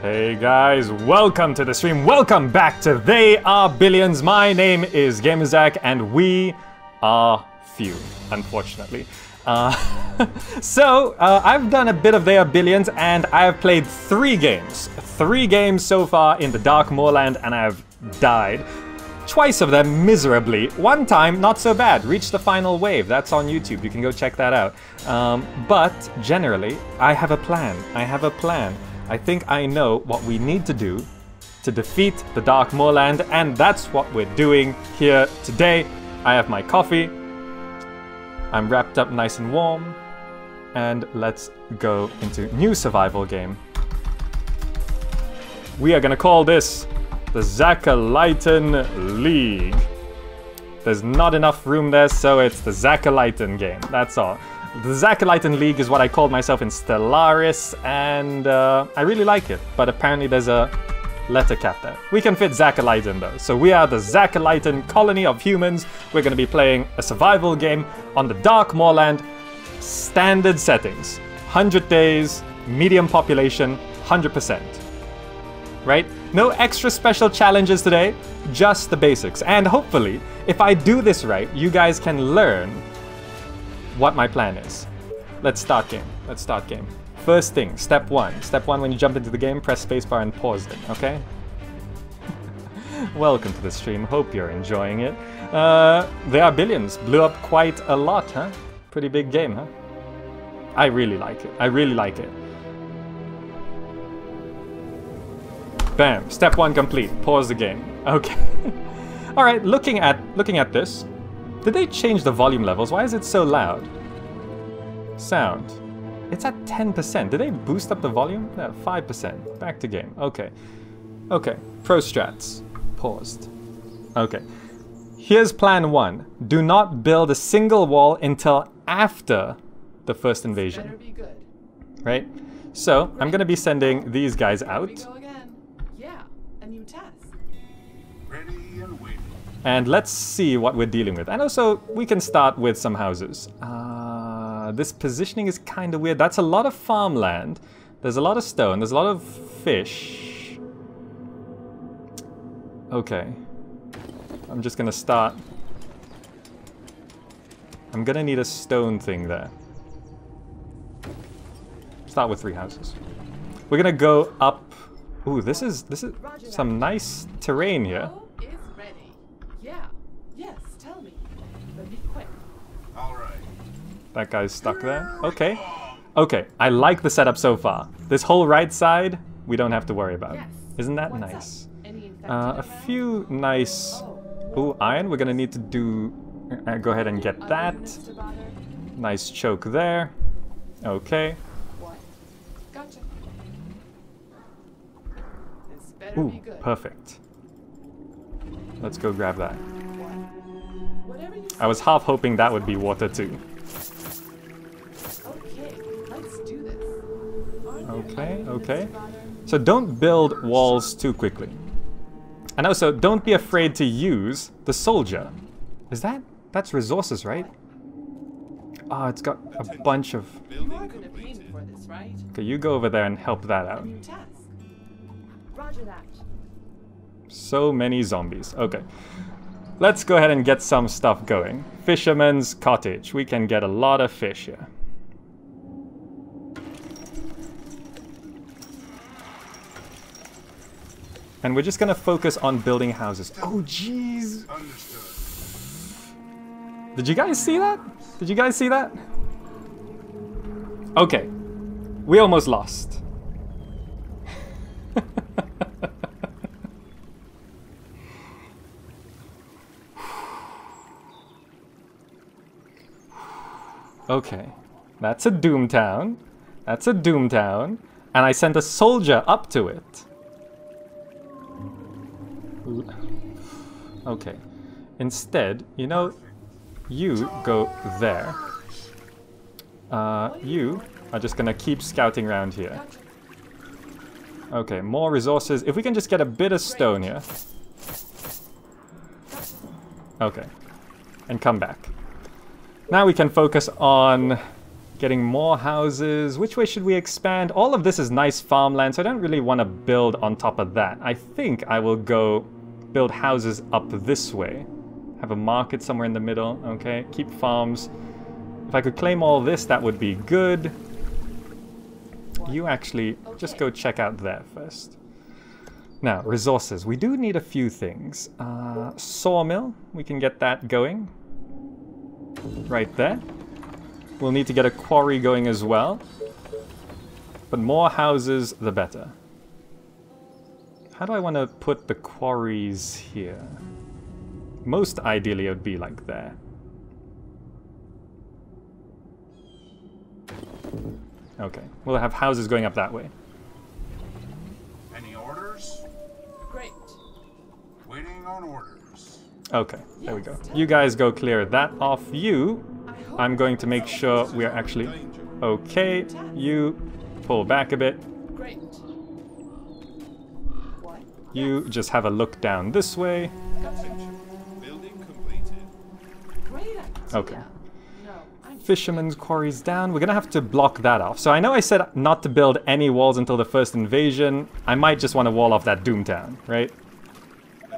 Hey guys, welcome to the stream. Welcome back to They Are Billions. My name is GamerZakh and we are few, unfortunately. Uh, so, uh, I've done a bit of They Are Billions and I have played three games. Three games so far in the Dark Moorland and I have died. Twice of them miserably. One time, not so bad. Reached the final wave. That's on YouTube. You can go check that out. Um, but generally, I have a plan. I have a plan. I think I know what we need to do to defeat the Dark Moorland, and that's what we're doing here today. I have my coffee. I'm wrapped up nice and warm. And let's go into new survival game. We are gonna call this the Zackalighten League. There's not enough room there, so it's the Zackalighten game. That's all. The Zackalighten League is what I called myself in Stellaris, and uh, I really like it. But apparently there's a letter cap there. We can fit Zackalighten though. So we are the Zackalighten colony of humans. We're going to be playing a survival game on the Dark Moorland, standard settings. 100 days, medium population, 100%. Right? No extra special challenges today, just the basics. And hopefully, if I do this right, you guys can learn what my plan is. Let's start game. Let's start game. First thing, step one. Step one, when you jump into the game, press spacebar and pause it, okay? Welcome to the stream, hope you're enjoying it. Uh, there are billions, blew up quite a lot, huh? Pretty big game, huh? I really like it, I really like it. Bam, step one complete, pause the game. Okay. Alright, looking at looking at this, did they change the volume levels? Why is it so loud? Sound. It's at 10%. Did they boost up the volume? No, 5%. Back to game. Okay. Okay. Pro strats. Paused. Okay. Here's plan one. Do not build a single wall until after the first invasion. Right? So, I'm gonna be sending these guys out. And let's see what we're dealing with. And also, we can start with some houses. Uh, this positioning is kind of weird. That's a lot of farmland. There's a lot of stone. There's a lot of fish. Okay. I'm just gonna start. I'm gonna need a stone thing there. Start with three houses. We're gonna go up. Ooh, this is this is some nice terrain here. That guy's stuck there. Okay. Okay, I like the setup so far. This whole right side, we don't have to worry about. Isn't that nice? Uh, a few nice... Ooh, iron. We're gonna need to do... Uh, go ahead and get that. Nice choke there. Okay. Ooh, perfect. Let's go grab that. I was half hoping that would be water too. Okay, okay. So don't build walls too quickly. And also, don't be afraid to use the soldier. Is that... That's resources, right? Ah, oh, it's got a bunch of... Okay, you go over there and help that out. So many zombies. Okay. Let's go ahead and get some stuff going. Fisherman's cottage. We can get a lot of fish here. And we're just gonna focus on building houses. Oh, jeez. Did you guys see that? Did you guys see that? Okay. We almost lost. okay. That's a Doomtown. That's a Doomtown. And I sent a soldier up to it. Okay. Instead, you know, you go there. Uh, you are just gonna keep scouting around here. Okay, more resources. If we can just get a bit of stone here. Okay. And come back. Now we can focus on Getting more houses. Which way should we expand? All of this is nice farmland, so I don't really want to build on top of that. I think I will go build houses up this way. Have a market somewhere in the middle, okay? Keep farms. If I could claim all this, that would be good. You actually, just go check out there first. Now, resources. We do need a few things. Uh, sawmill, we can get that going. Right there. We'll need to get a quarry going as well. But more houses, the better. How do I want to put the quarries here? Most ideally it would be like there. Okay, we'll have houses going up that way. Any orders? Great. Waiting on orders. Okay, there we go. You guys go clear that off. You, I'm going to make sure we are actually okay. You pull back a bit. Great. You just have a look down this way. Okay. Fisherman's quarries down. We're gonna have to block that off. So I know I said not to build any walls until the first invasion. I might just want to wall off that Doomtown, right?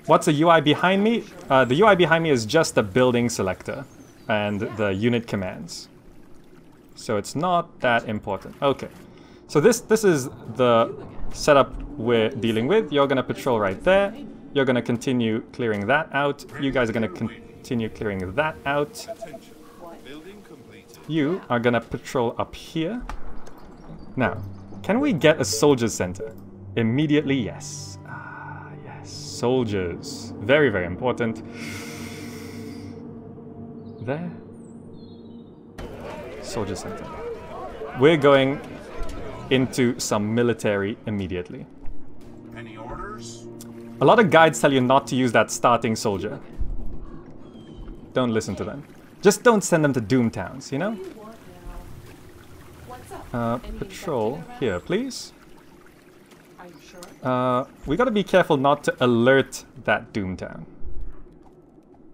What's the UI behind me? Uh, the UI behind me is just the building selector and the unit commands. So it's not that important. Okay. So this this is the setup we're dealing with. You're gonna patrol right there. You're gonna continue clearing that out. You guys are gonna continue clearing that out. You are gonna patrol up here. Now, can we get a soldiers center? Immediately, yes. Ah, yes. Soldiers. Very, very important. There. Soldier center. We're going into some military immediately. A lot of guides tell you not to use that starting soldier. Don't listen to them. Just don't send them to doom towns, you know? What do you want now? What's up? Uh, patrol here, please. Uh, we gotta be careful not to alert that Doomtown.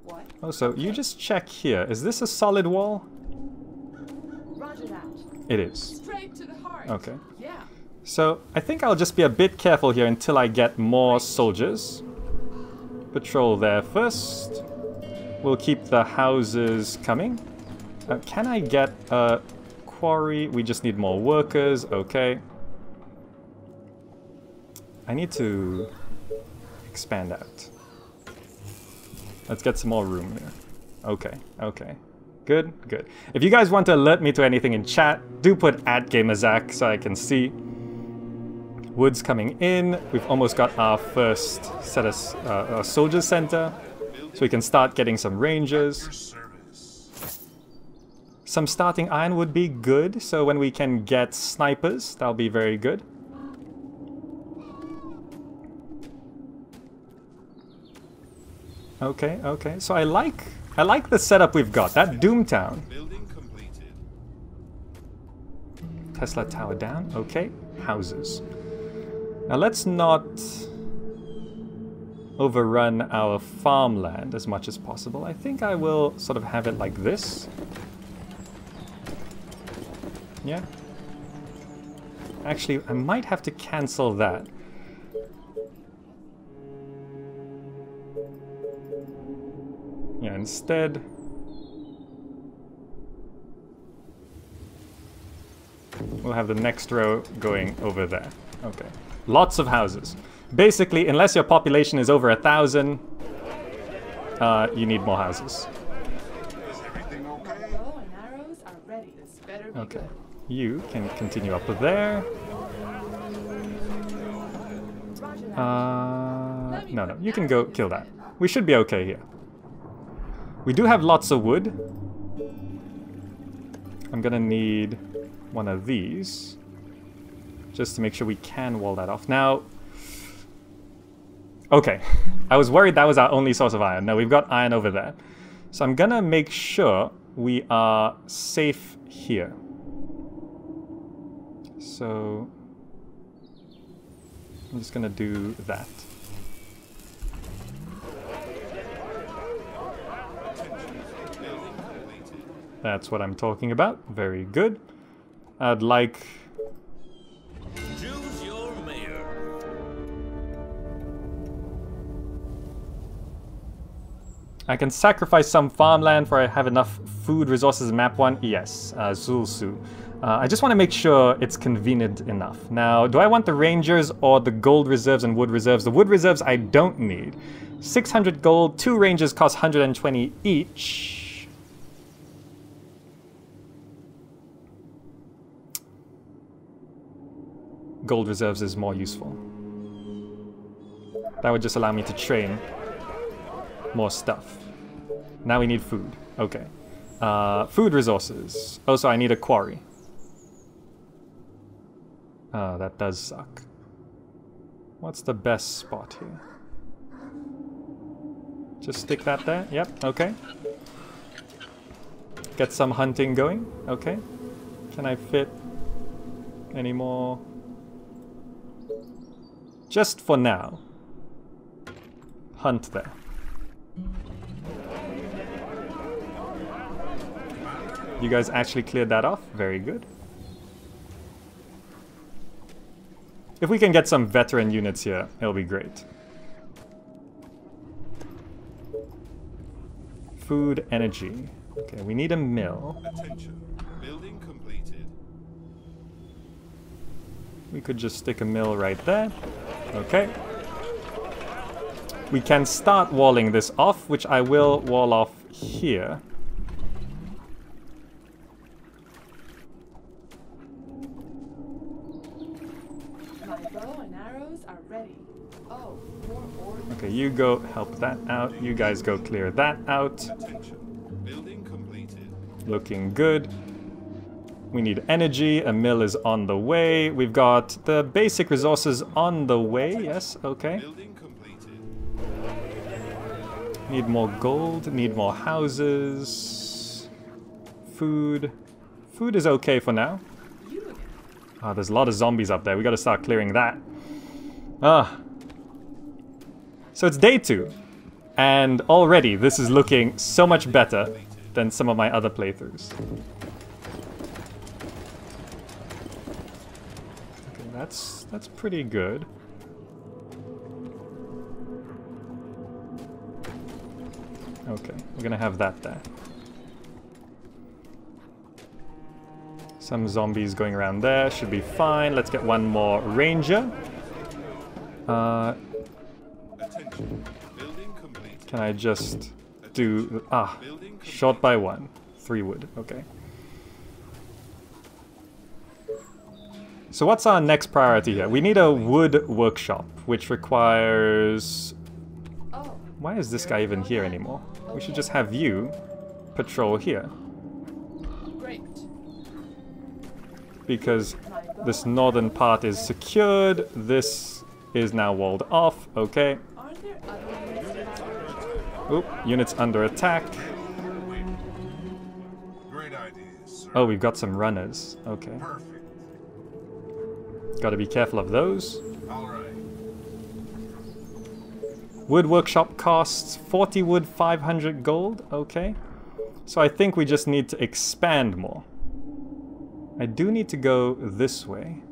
What? Also, you just check here. Is this a solid wall? It is. Straight to the heart. Okay. So, I think I'll just be a bit careful here until I get more soldiers. Patrol there first. We'll keep the houses coming. Uh, can I get a quarry? We just need more workers. Okay. I need to expand out. Let's get some more room here. Okay, okay. Good, good. If you guys want to alert me to anything in chat, do put at GamerZakh so I can see. Wood's coming in. We've almost got our first set of uh, soldier center. So we can start getting some rangers. Some starting iron would be good, so when we can get snipers, that'll be very good. Okay, okay. So I like I like the setup we've got. That Doomtown. Tesla tower down. Okay. Houses. Now let's not overrun our farmland as much as possible. I think I will sort of have it like this. Yeah. Actually, I might have to cancel that. Yeah, instead... We'll have the next row going over there. Okay. Lots of houses. Basically, unless your population is over a thousand, uh, you need more houses. Okay. You can continue up there. Uh, no, no, you can go kill that. We should be okay here. We do have lots of wood. I'm gonna need one of these. Just to make sure we can wall that off. Now... Okay. I was worried that was our only source of iron. No, we've got iron over there. So I'm gonna make sure we are safe here. So... I'm just gonna do that. That's what I'm talking about. Very good. I'd like Choose your mayor. I can sacrifice some farmland for I have enough food resources map 1? Yes, uh, Zulsu. Uh, I just want to make sure it's convenient enough. Now, do I want the rangers or the gold reserves and wood reserves? The wood reserves I don't need. 600 gold, two rangers cost 120 each. Gold reserves is more useful. That would just allow me to train more stuff. Now we need food. Okay. Uh, food resources. Also, I need a quarry. Oh, that does suck. What's the best spot here? Just stick that there? Yep, okay. Get some hunting going. Okay. Can I fit any more? Just for now. Hunt there. You guys actually cleared that off? Very good. If we can get some veteran units here, it'll be great. Food, energy. Okay, we need a mill. Attention. Building completed. We could just stick a mill right there. Okay. We can start walling this off, which I will wall off here. My bow and arrows are ready. Oh, more orders. Okay, you go help that out. You guys go clear that out. Building completed. Looking good. We need energy. A mill is on the way. We've got the basic resources on the way. Yes, okay. Need more gold. Need more houses. Food. Food is okay for now. Ah, there's a lot of zombies up there. We gotta start clearing that. Ah. So it's day two. And already this is looking so much better than some of my other playthroughs. That's that's pretty good. Okay, we're gonna have that there. Some zombies going around there, should be fine. Let's get one more ranger. Uh, can I just do... Ah, shot by one. Three wood, okay. So what's our next priority here? We need a wood workshop, which requires... Oh, Why is this guy even here anymore? We should just have you patrol here. great. because this northern part is secured. This is now walled off. Okay. Aren't there other units? Oop, units under attack. Great ideas, sir. Oh, we've got some runners. Okay. Perfect. Gotta be careful of those. All right. Wood workshop costs 40 wood, 500 gold. Okay. So I think we just need to expand more. I do need to go this way.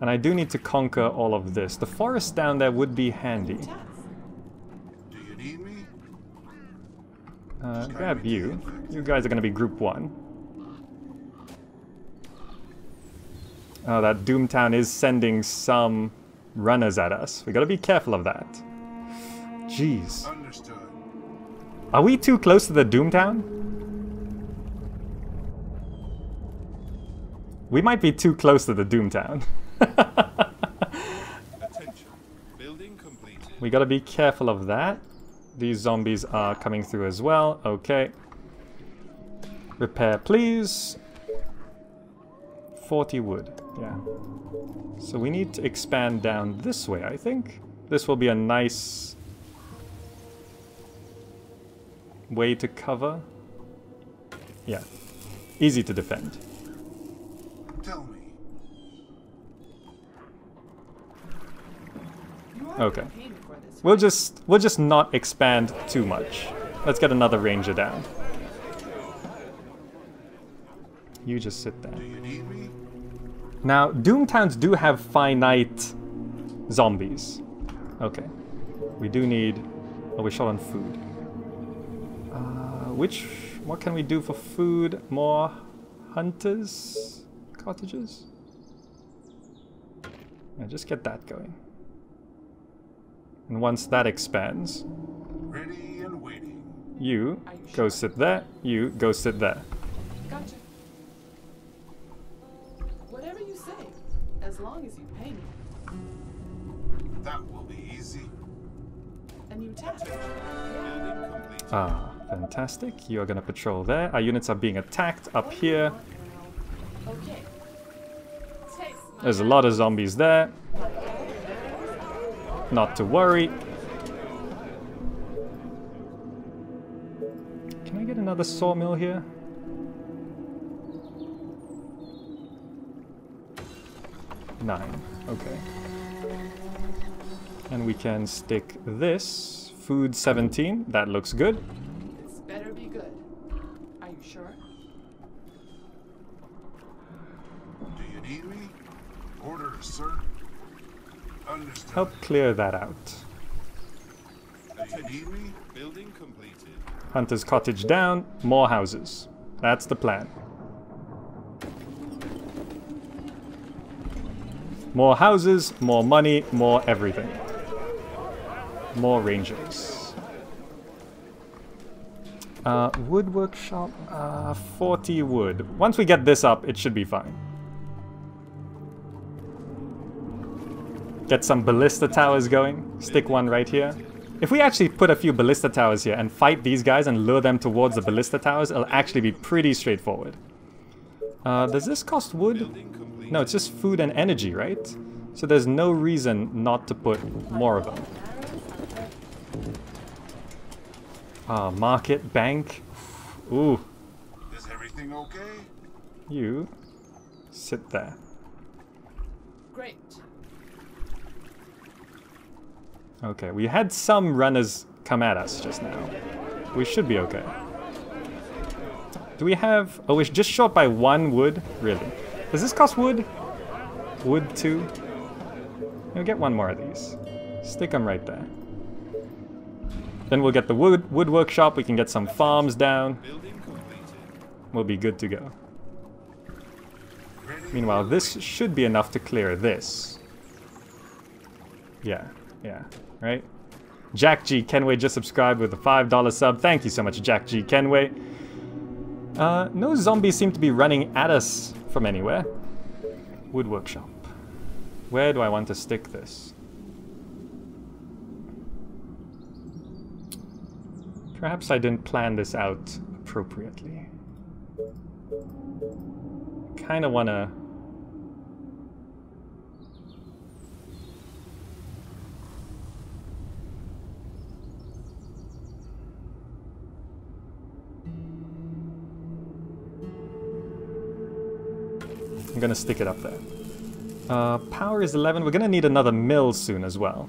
And I do need to conquer all of this. The forest down there would be handy. Task. Do you need me? Uh, grab you. You guys are gonna be group one. Oh, that Doomtown is sending some runners at us. We gotta be careful of that. Jeez. Understood. Are we too close to the Doomtown? We might be too close to the Doomtown. Attention. Building completed. we gotta be careful of that. These zombies are coming through as well. Okay. Repair, please. 40 wood. Yeah. So we need to expand down this way, I think. This will be a nice way to cover. Yeah. Easy to defend. Tell me. Okay. We'll just we'll just not expand too much. Let's get another ranger down. You just sit there. Now, Doomtowns do have finite zombies. Okay. We do need... Oh, we're short on food. Uh, which... What can we do for food? More hunters? Cottages? Yeah, just get that going. And once that expands, Ready and waiting. you go sit there, you go sit there. Gotcha. Whatever you say, as long as you pay me. That will be easy. A new task. Ah, fantastic. You're gonna patrol there. Our units are being attacked up What do you here. Okay. There's a lot of zombies there. Not to worry. Can I get another sawmill here? Nine. Okay. And we can stick this. Food 17. That looks good. This better be good. Are you sure? Do you need me? Orders, sir. Help clear that out. Do you need me? Building completed. Hunter's cottage down. More houses. That's the plan. More houses, more money, more everything. More rangers. Uh, wood workshop, uh, 40 wood. Once we get this up, it should be fine. Get some ballista towers going. Stick one right here. If we actually put a few ballista towers here and fight these guys and lure them towards the ballista towers, it'll actually be pretty straightforward. Uh, does this cost wood? No, it's just food and energy, right? So there's no reason not to put more of them. Arrows are ready. Ah, market, bank. Ooh, Is everything okay? you sit there. Great. Okay, we had some runners come at us just now. We should be okay. Do we have... Oh, we're just short by one wood? Really? Does this cost wood? Wood two? We'll get one more of these. Stick them right there. Then we'll get the wood, wood workshop, we can get some farms down. We'll be good to go. Meanwhile, this should be enough to clear this. Yeah, yeah, right? Jack G. Kenway just subscribed with a $5 sub. Thank you so much, Jack G. Kenway. Uh, no zombies seem to be running at us from anywhere. Wood workshop. Where do I want to stick this? Perhaps I didn't plan this out appropriately. Kind of want to I'm gonna stick it up there. Uh, power is 11. We're gonna need another mill soon as well.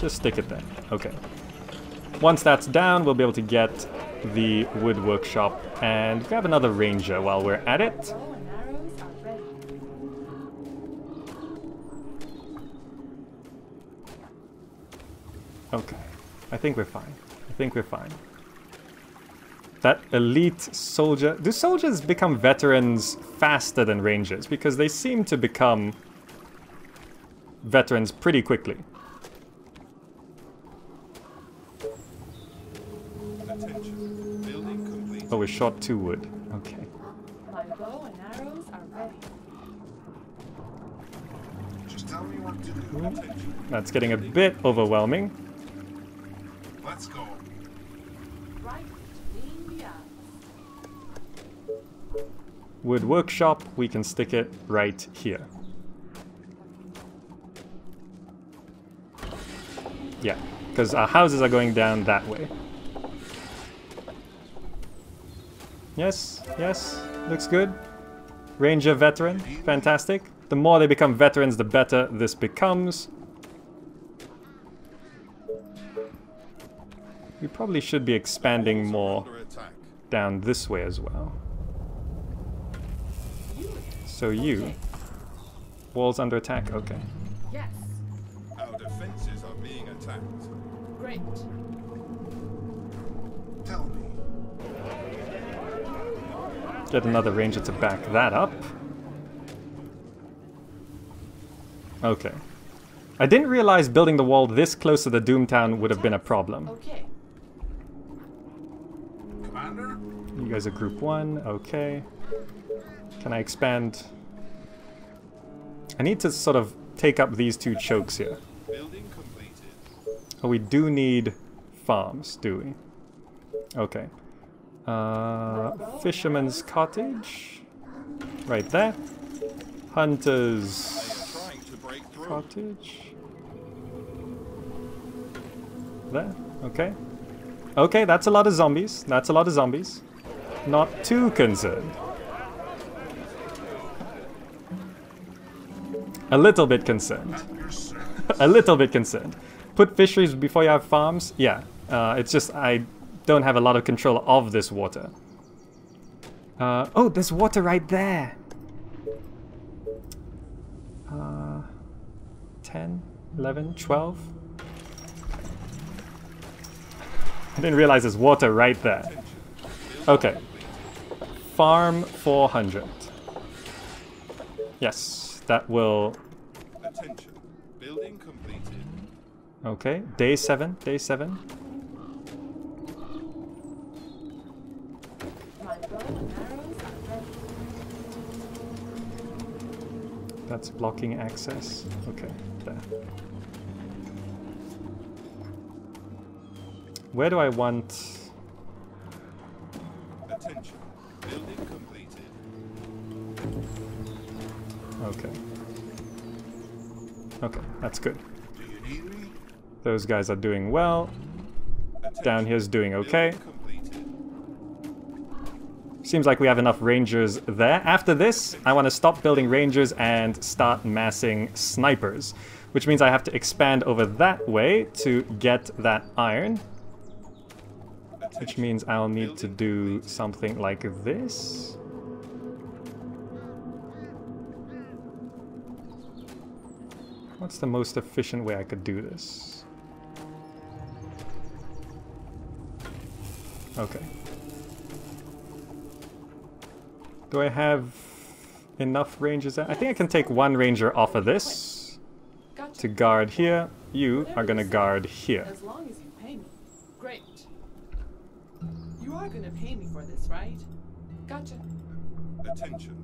Just stick it there. Okay. Once that's down, we'll be able to get the wood workshop and grab another ranger while we're at it. Okay. I think we're fine. I think we're fine. That elite soldier... Do soldiers become veterans faster than rangers? Because they seem to become veterans pretty quickly. Attention. Building complete. Oh, we shot short two wood. Okay. My bow and arrows are ready. Just tell me what to do. That's getting a bit overwhelming. Let's go. Wood workshop, we can stick it right here. Yeah, because our houses are going down that way. Yes, yes, looks good. Ranger veteran, fantastic. The more they become veterans, the better this becomes. We probably should be expanding more down this way as well. You. So you, Okay. walls under attack. Okay. Yes. Our defenses are being attacked. Great. Tell me. Get another ranger to back that up. Okay. I didn't realize building the wall this close to the Doomtown would have been a problem. Okay. Commander? You guys are group one, okay. Can I expand? I need to sort of take up these two chokes here. Oh, we do need farms, do we? Okay. Uh, fisherman's cottage. Right there. Hunter's cottage. There, okay. Okay, that's a lot of zombies. That's a lot of zombies. Not too concerned. A little bit concerned. A little bit concerned. Put fisheries before you have farms? Yeah. Uh, it's just I don't have a lot of control of this water. Uh, oh, there's water right there. Uh, 10, 11, 12. I didn't realize there's water right there. Okay. Farm 400. Yes, that will Attention. Building completed. Okay, day seven, day seven. My bow and arrows are ready. That's blocking access. Okay, there. Where do I want... Attention. Building completed. Okay. Okay, that's good. Those guys are doing well. Down here's doing okay. Seems like we have enough rangers there. After this, I want to stop building rangers and start massing snipers. Which means I have to expand over that way to get that iron. Which means I'll need to do something like this. What's the most efficient way I could do this? Okay. Do I have enough rangers? I think I can take one ranger off of this to guard here. You are gonna guard here. As long as you pay me. Great. You are gonna pay me for this, right? Gotcha. Attention.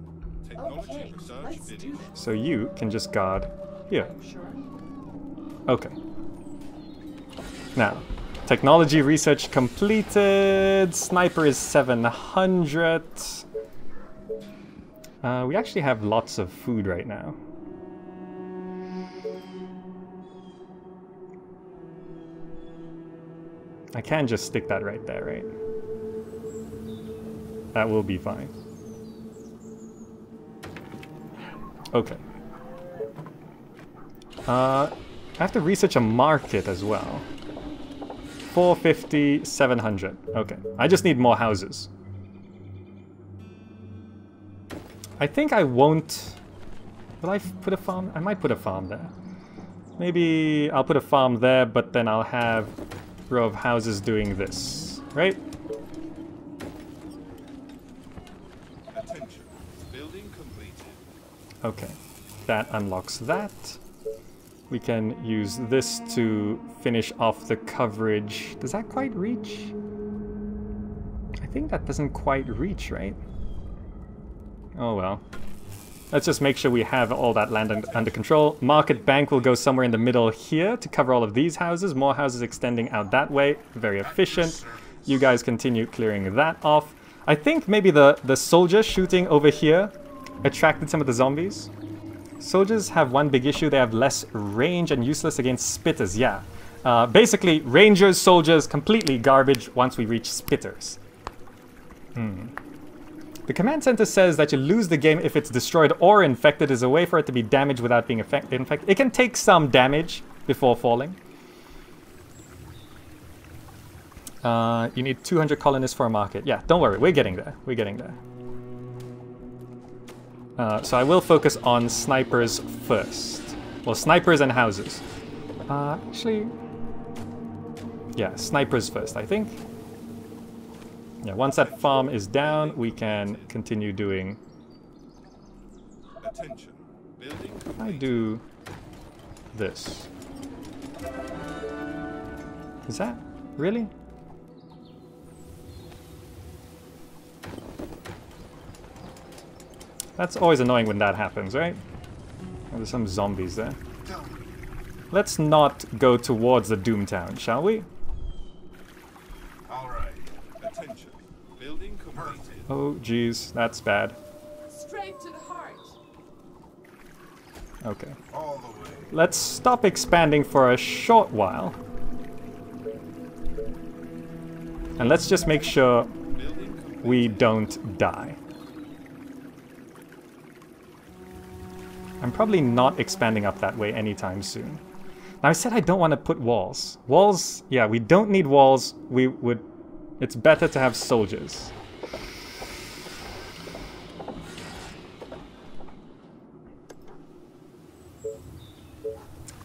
Technology Okay, research let's do this. So you can just guard here. Okay. Now, technology research completed. Sniper is 700. Uh, we actually have lots of food right now. I can just stick that right there, right? That will be fine. Okay. Uh, I have to research a market as well. 450, 700. Okay. I just need more houses. I think I won't... Will I put a farm? I might put a farm there. Maybe I'll put a farm there, but then I'll have a row of houses doing this. Right? Attention. Building completed. Okay. That unlocks that. We can use this to finish off the coverage. Does that quite reach? I think that doesn't quite reach, right? Oh well. Let's just make sure we have all that land un- under control. Market Bank will go somewhere in the middle here to cover all of these houses. More houses extending out that way. Very efficient. You guys continue clearing that off. I think maybe the, the soldier shooting over here attracted some of the zombies. Soldiers have one big issue. They have less range and useless against spitters. Yeah. Uh, basically, rangers, soldiers, completely garbage once we reach spitters. Hmm. The command center says that you lose the game if it's destroyed or infected is a way for it to be damaged without being infected. It can take some damage before falling. Uh, you need 200 colonists for a market. Yeah, don't worry, we're getting there. We're getting there. Uh, so I will focus on snipers first. Well, snipers and houses. Uh, actually, yeah, snipers first, I think. Yeah, once that farm is down, we can continue doing. Attention. Building I do this. Is that really? That's always annoying when that happens, right? Oh, there's some zombies there. Let's not go towards the Doomtown, shall we? All right. Attention. Building completed. Oh, geez, that's bad. Straight to the heart. Okay. All the way. Let's stop expanding for a short while. And let's just make sure we don't die. I'm probably not expanding up that way anytime soon. Now I said I don't want to put walls. Walls, yeah, we don't need walls. We would it's better to have soldiers.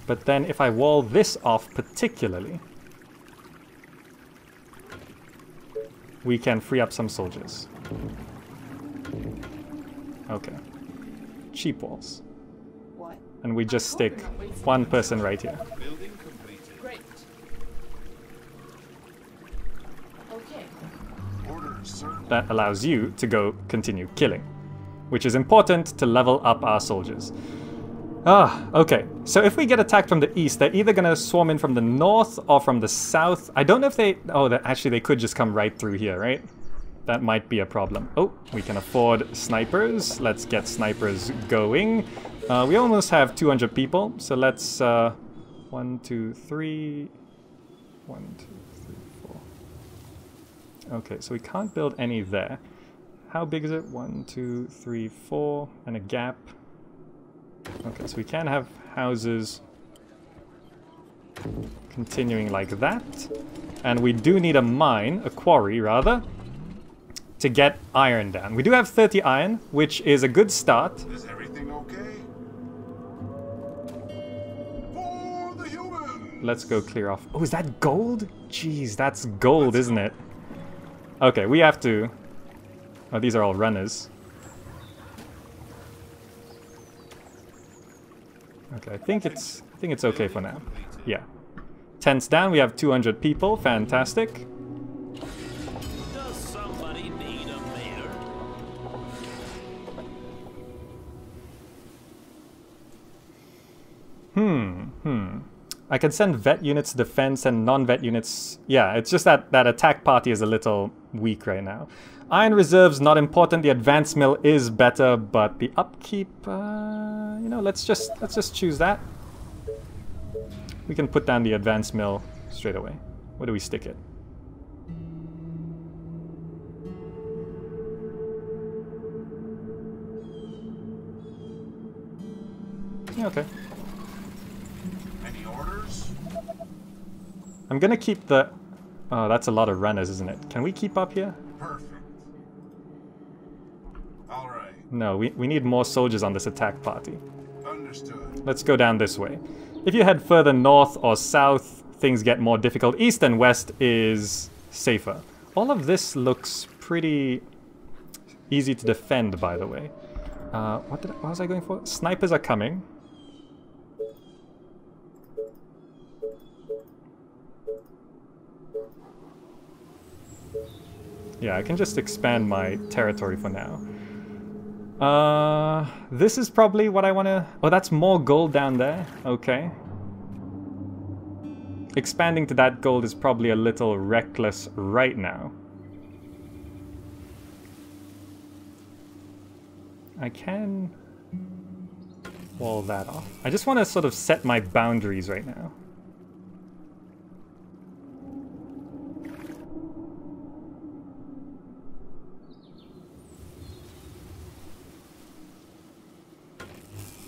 But then if I wall this off particularly, we can free up some soldiers. Okay. Cheap walls. And we just stick one person right here. That allows you to go continue killing, which is important to level up our soldiers. Ah, okay. So if we get attacked from the east, they're either gonna swarm in from the north or from the south. I don't know if they. Oh, actually they could just come right through here, right? That might be a problem. Oh, we can afford snipers. Let's get snipers going. Uh, we almost have 200 people, so let's. Uh, one, two, three. One, two, three, four. Okay, so we can't build any there. How big is it? One, two, three, four, and a gap. Okay, so we can have houses continuing like that. And we do need a mine, a quarry rather, to get iron down. We do have 30 iron, which is a good start. Let's go clear off. Oh, is that gold? Jeez, that's gold, isn't it? Okay, we have to... Oh, these are all runners. Okay, I think it's I think it's okay for now. Yeah. Tents down, we have 200 people. Fantastic. Does somebody need a mayor? Hmm, hmm. I can send vet units defense and non-vet units. Yeah, it's just that that attack party is a little weak right now. Iron reserves not important. The advanced mill is better, but the upkeep, uh, you know, let's just let's just choose that. We can put down the advanced mill straight away. Where do we stick it? Okay. Any orders? I'm gonna keep the... Oh, that's a lot of runners, isn't it? Can we keep up here? Perfect. All right. No, we, we need more soldiers on this attack party. Understood. Let's go down this way. If you head further north or south, things get more difficult. East and west is safer. All of this looks pretty easy to defend, by the way. Uh, what, did I, what was I going for? Snipers are coming. Yeah, I can just expand my territory for now. Uh, this is probably what I want to... Oh, that's more gold down there. Okay. Expanding to that gold is probably a little reckless right now. I can wall that off. I just want to sort of set my boundaries right now.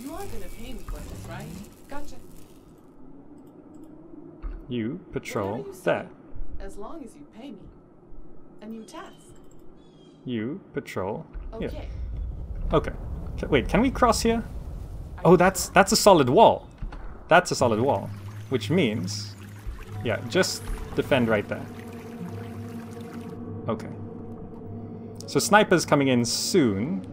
You are gonna pay me for this, right? Gotcha. You patrol you there. As long as you pay me. A new task. You patrol. Here. Okay. Okay. Wait, can we cross here? Oh, that's that's a solid wall. That's a solid wall, which means, yeah, just defend right there. Okay. So snipers coming in soon.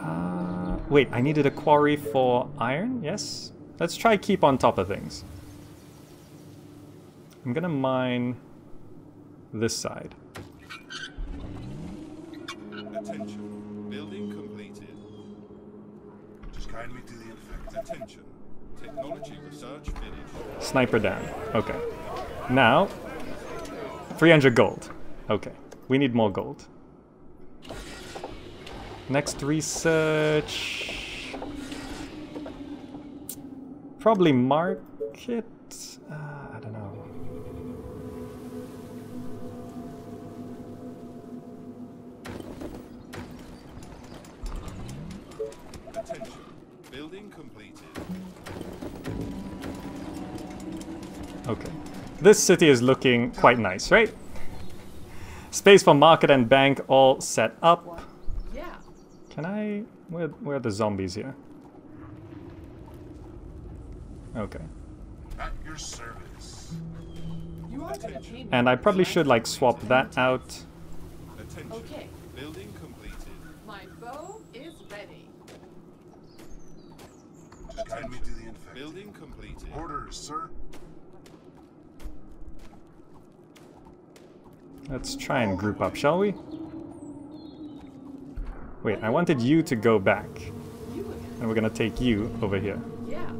Uh, wait, I needed a quarry for iron. Yes. Let's try keep on top of things. I'm gonna mine this side. Attention. Building completed. Just me to the infected. Attention. Technology research finished. Sniper down. Okay. Now, 300 gold. Okay. We need more gold. Next research. Probably market. This city is looking quite nice, right? Space for market and bank all set up. Yeah. Can I... Where, where are the zombies here? Okay. At your service. You are gonna pay. And I probably should like swap that out. Attention. Okay. Building completed. My bow is ready. Just guide me to the infected. Building completed. Orders, sir. Let's try and group up, shall we? Wait, I wanted you to go back. And we're gonna take you over here. Yeah.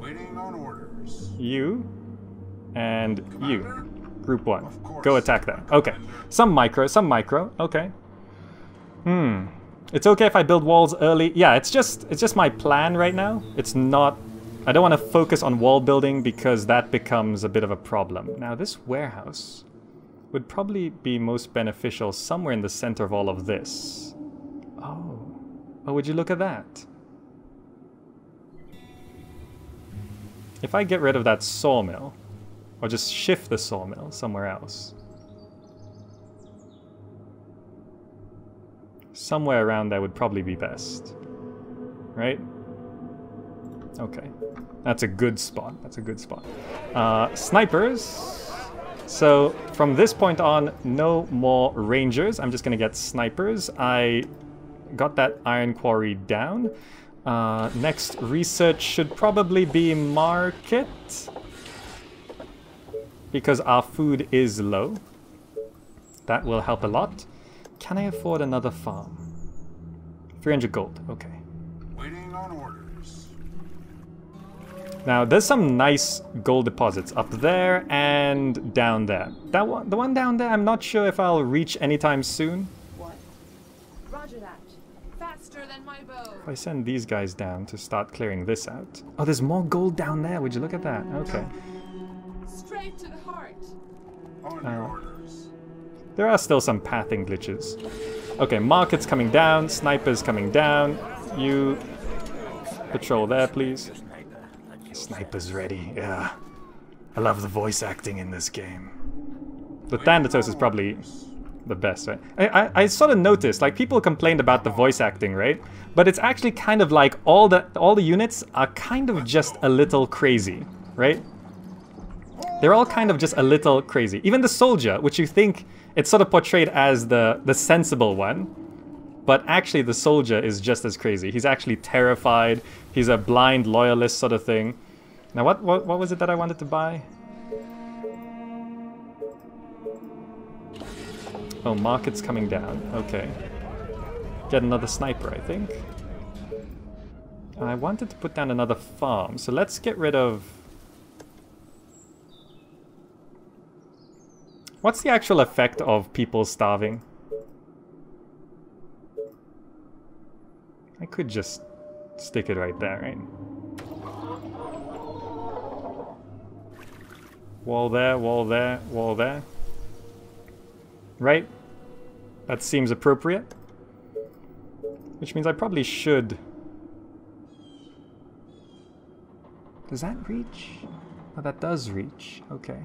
Waiting on orders. You and you. Group one. Go attack that. Okay. Some micro, some micro. Okay. Hmm. It's okay if I build walls early. Yeah, it's just it's just my plan right now. It's not I don't want to focus on wall building because that becomes a bit of a problem. Now this warehouse would probably be most beneficial somewhere in the center of all of this. Oh. Oh, would you look at that? If I get rid of that sawmill, or just shift the sawmill somewhere else. Somewhere around there would probably be best. Right? Okay. That's a good spot. That's a good spot. Uh, snipers. So from this point on, no more rangers. I'm just gonna get snipers. I got that iron quarry down. Uh, next research should probably be market because our food is low. That will help a lot. Can I afford another farm? 300 gold, okay. Now, there's some nice gold deposits up there and down there. That one, the one down there, I'm not sure if I'll reach anytime soon. What? Roger that. Faster than my bow. If I send these guys down to start clearing this out. Oh, there's more gold down there. Would you look at that? Okay. Straight to the heart. On Uh, orders. There are still some pathing glitches. Okay, market's coming down, snipers coming down. You patrol there, please. Sniper's ready, yeah. I love the voice acting in this game. The Thanatos is probably the best, right? I, I, I sort of noticed, like, people complained about the voice acting, right? But it's actually kind of like all the all the units are kind of just a little crazy, right? They're all kind of just a little crazy. Even the soldier, which you think it's sort of portrayed as the the sensible one, but actually the soldier is just as crazy. He's actually terrified. He's a blind loyalist sort of thing. Now what what, what was it that I wanted to buy? Oh, market's coming down. Okay. Get another sniper, I think. I wanted to put down another farm, so let's get rid of What's the actual effect of people starving? I could just stick it right there, right? Wall there, wall there, wall there. Right? That seems appropriate. Which means I probably should... Does that reach? Oh, that does reach. Okay.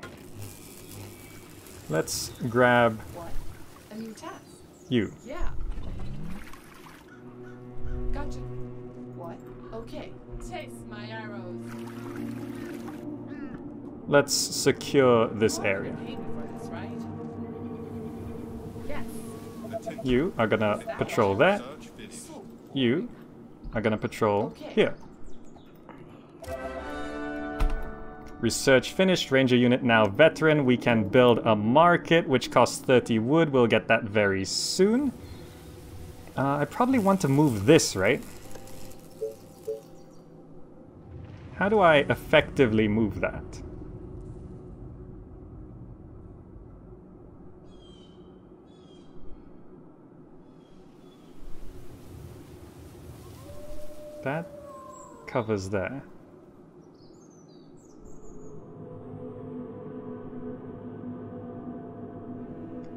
Let's grab What? A new task? you. Yeah. Gotcha. What? Okay. Taste my arrows. Let's secure this area. gonna pay me for this, right? Yes. You are gonna patrol there. Search finished. So, You are gonna patrol Okay. here. Research finished. Ranger unit now veteran. We can build a market, which costs 30 wood. We'll get that very soon. Uh, I probably want to move this, right? How do I effectively move that? That covers there.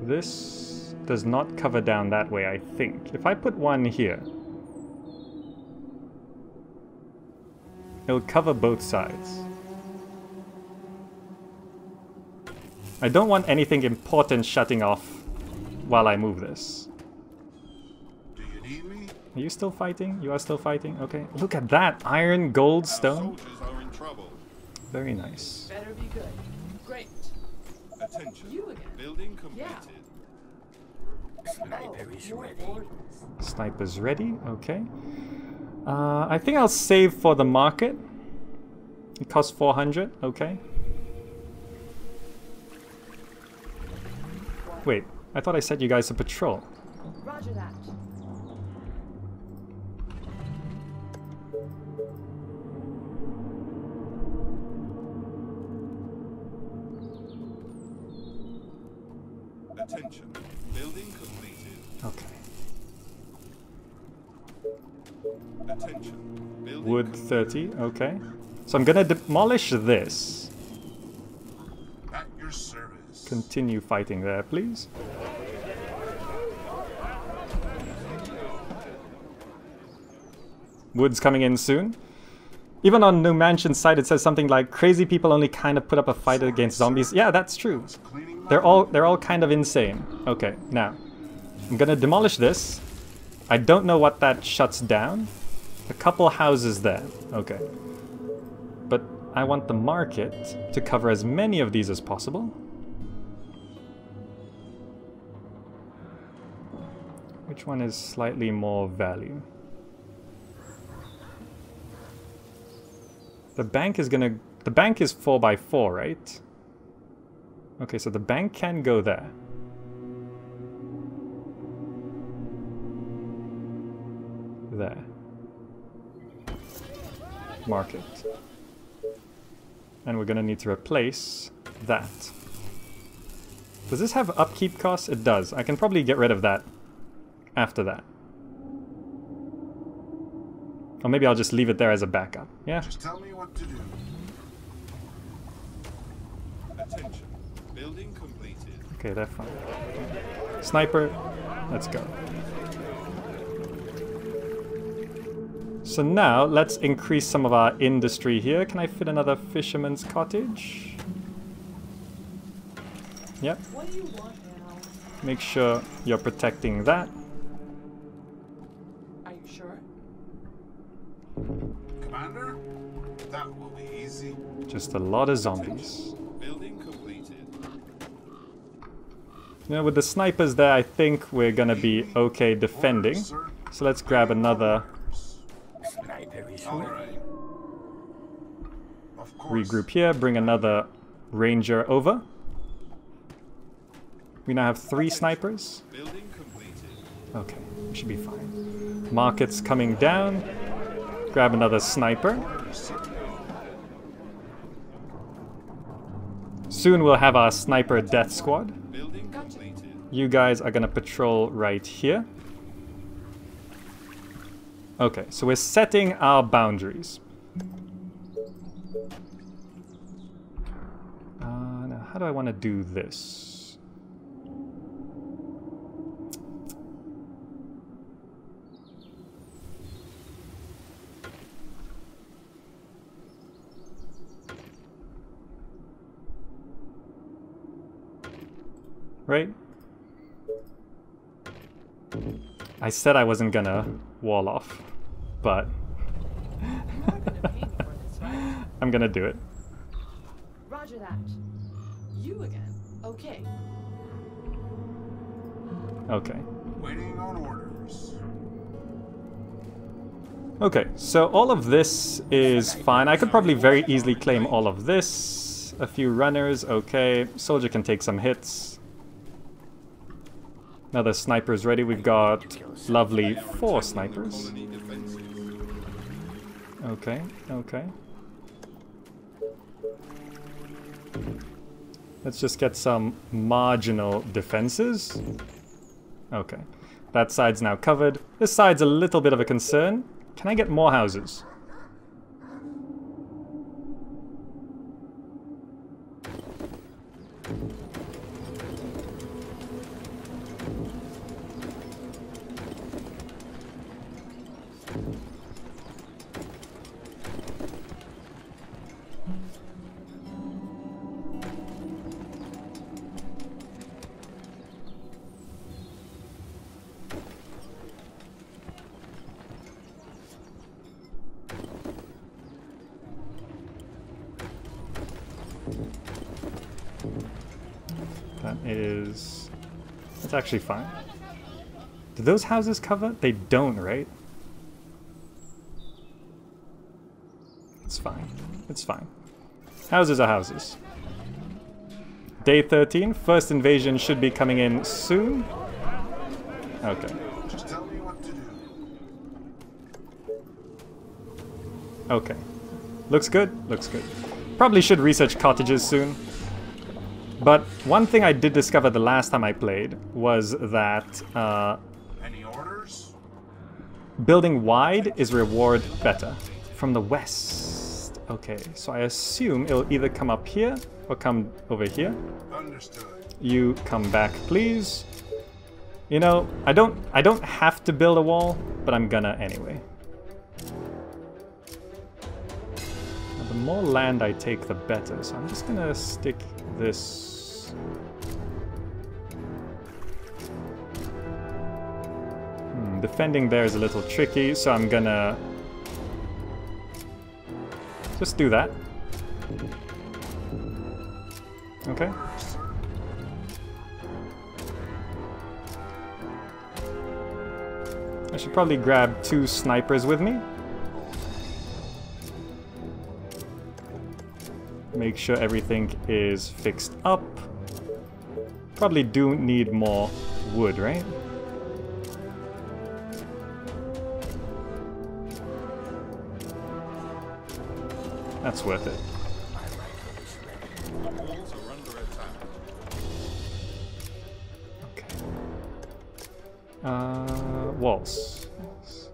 This does not cover down that way, I think. If I put one here, it'll cover both sides. I don't want anything important shutting off while I move this. Do you need me? Are you still fighting? You are still fighting? Okay. Look at that! Iron, gold, stone. soldiers are in trouble. Very nice. better be good. Great. Attention. You again. Building completed. Sniper is ready. Sniper's ready. Okay. Uh, I think I'll save for the market. It costs 400. Okay. Wait. I thought I set you guys to patrol. Roger that. Attention. Building completed. Okay. Attention. Wood 30. Okay. So I'm gonna demolish this. At your service. Continue fighting there, please. Wood's coming in soon. Even on Numantian's site, it says something like "crazy people only kind of put up a fight against zombies." Yeah, that's true. They're all they're all kind of insane. Okay, now I'm gonna demolish this. I don't know what that shuts down. A couple houses there. Okay. But I want the market to cover as many of these as possible. Which one is slightly more value? The bank is gonna the bank is 4 by 4 right? Okay, so the bank can go there. There. Market. And we're gonna need to replace that. Does this have upkeep costs? It does. I can probably get rid of that after that. Or maybe I'll just leave it there as a backup. Yeah? Just tell me what to do. Attention. Building completed. Okay, they're fine. Sniper, let's go. So now, let's increase some of our industry here. Can I fit another fisherman's cottage? Yep, What do you want now? make sure you're protecting that. Are you sure? Commander? That will be easy. Just a lot of zombies. Building completed. You know, with the snipers there, I think we're gonna be okay defending. So let's grab another Sniper is All ready. right. Regroup here, bring another ranger over. We now have three snipers. Okay, we should be fine. Market's coming down. Grab another sniper. Soon we'll have our sniper death squad. You guys are gonna patrol right here. Okay, so we're setting our boundaries. Uh, now, how do I want to do this? right? I said I wasn't gonna wall off, but You are gonna pay me for this, right? I'm gonna do it. Roger that. You again. Okay. Okay. Waiting on orders. Okay, so all of this is fine. I could probably very easily claim all of this. A few runners, okay. Soldier can take some hits. Now Another sniper's ready. We've got lovely four snipers. Okay, okay. Let's just get some marginal defenses. Okay. That side's now covered. This side's a little bit of a concern. Can I get more houses? Actually fine. Do those houses cover? They don't, right? It's fine. It's fine. Houses are houses. Day 13, first invasion should be coming in soon. Okay. Okay. Looks good, looks good. Probably should research cottages soon. But one thing I did discover the last time I played was that uh, Any orders? building wide is reward better. From the west. Okay, so I assume it'll either come up here or come over here. Understood. You come back, please. You know, I don't I don't have to build a wall, but I'm gonna anyway. The more land I take, the better. So I'm just gonna stick this. Hmm, defending there is a little tricky, so I'm gonna just do that. Okay. I should probably grab two snipers with me. Make sure everything is fixed up. Probably do need more wood, right? That's worth it. Okay. Uh, walls. Walls.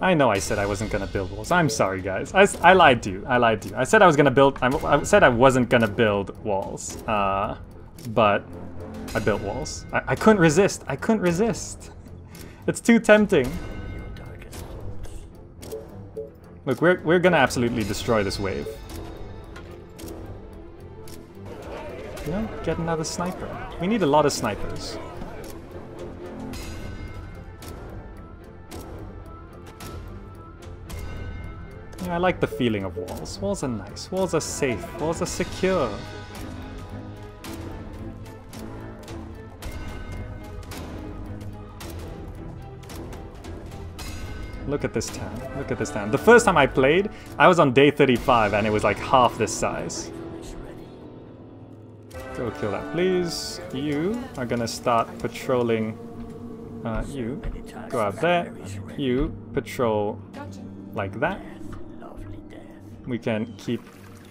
I know I said I wasn't gonna build walls. I'm sorry, guys. I, I lied to you. I lied to you. I said I was gonna build. I, I said I wasn't gonna build walls. Uh, but I built walls. I, I couldn't resist. I couldn't resist. It's too tempting. Look, we're we're gonna absolutely destroy this wave. You know, get another sniper. We need a lot of snipers. I like the feeling of walls. Walls are nice. Walls are safe. Walls are secure. Look at this town. Look at this town. The first time I played, I was on day 35 and it was like half this size. Go kill that, please. You are gonna start patrolling. Uh, you go out there. You patrol like that. We can keep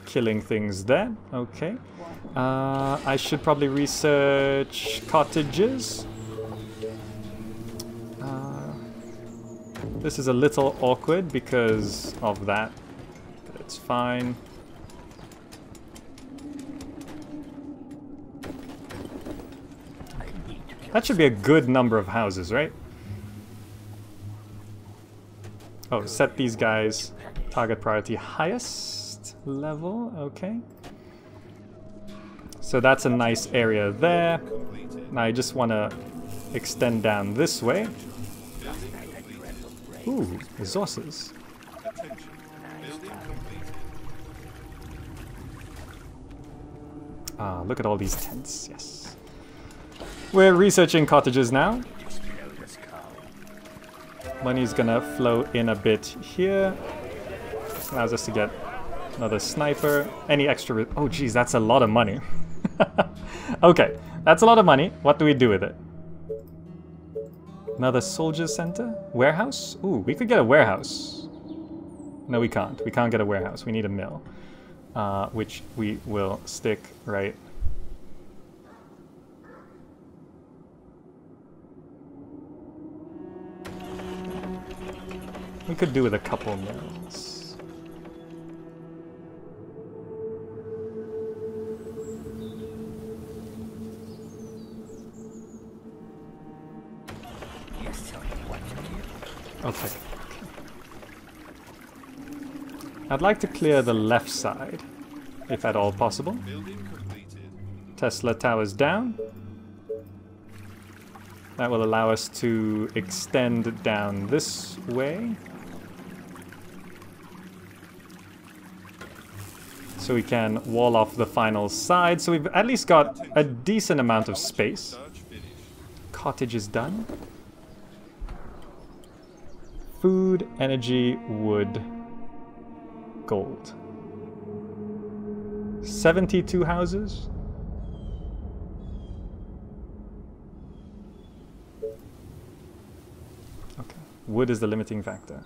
killing things there. Okay. Uh, I should probably research cottages. Uh, this is a little awkward because of that, but it's fine. That should be a good number of houses, right? Oh, set these guys. Target priority highest level, okay. So that's a nice area there. Now I just want to extend down this way. Ooh, resources. Ah, look at all these tents, yes. We're researching cottages now. Money's gonna flow in a bit here. Allows us to get another sniper. Any extra... Oh, geez, that's a lot of money. okay, that's a lot of money. What do we do with it? Another soldier center? Warehouse? Ooh, we could get a warehouse. No, we can't. We can't get a warehouse. We need a mill. Uh, which we will stick right... We could do with a couple mills. Okay. I'd like to clear the left side, if at all possible. Tesla towers down. That will allow us to extend down this way. So we can wall off the final side. So we've at least got a decent amount of space. Cottage is done. Food, energy, wood, gold. 72 houses? Okay. Wood is the limiting factor.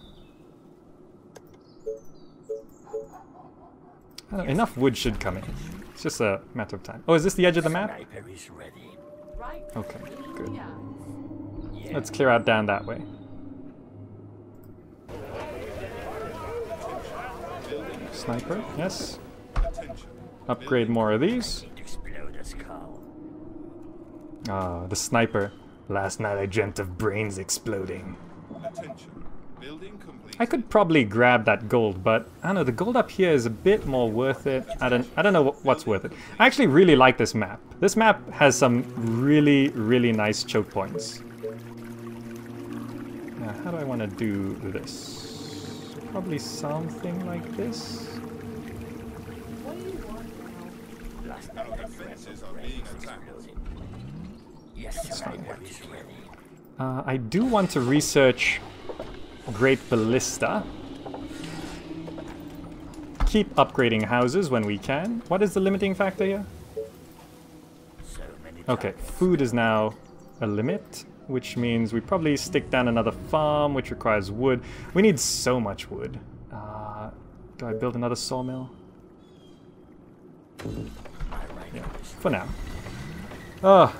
Oh, I know, enough wood should come in. It's just a matter of time. Oh, is this the edge of the map? Sniper is ready. Right. Okay, good. Let's clear out down that way. Sniper, yes. Upgrade more of these. Need to the. Ah, the sniper. Last night I dreamt of brains exploding. Attention. Building complete. I could probably grab that gold, but I don't know. The gold up here is a bit more worth it. I don't. I don't know wh- what's worth it. I actually really like this map. This map has some really, really nice choke points. Now, how do I want to do this? Probably something like this. What do you want now? Last Our night I defenses are being attacked. Yes, tell me what to do. Uh, I do want to research Great Ballista. Keep upgrading houses when we can. What is the limiting factor here? Okay, food is now a limit, which means we probably stick down another farm, which requires wood. We need so much wood. Uh, do I build another sawmill? Yeah, for now. Oh,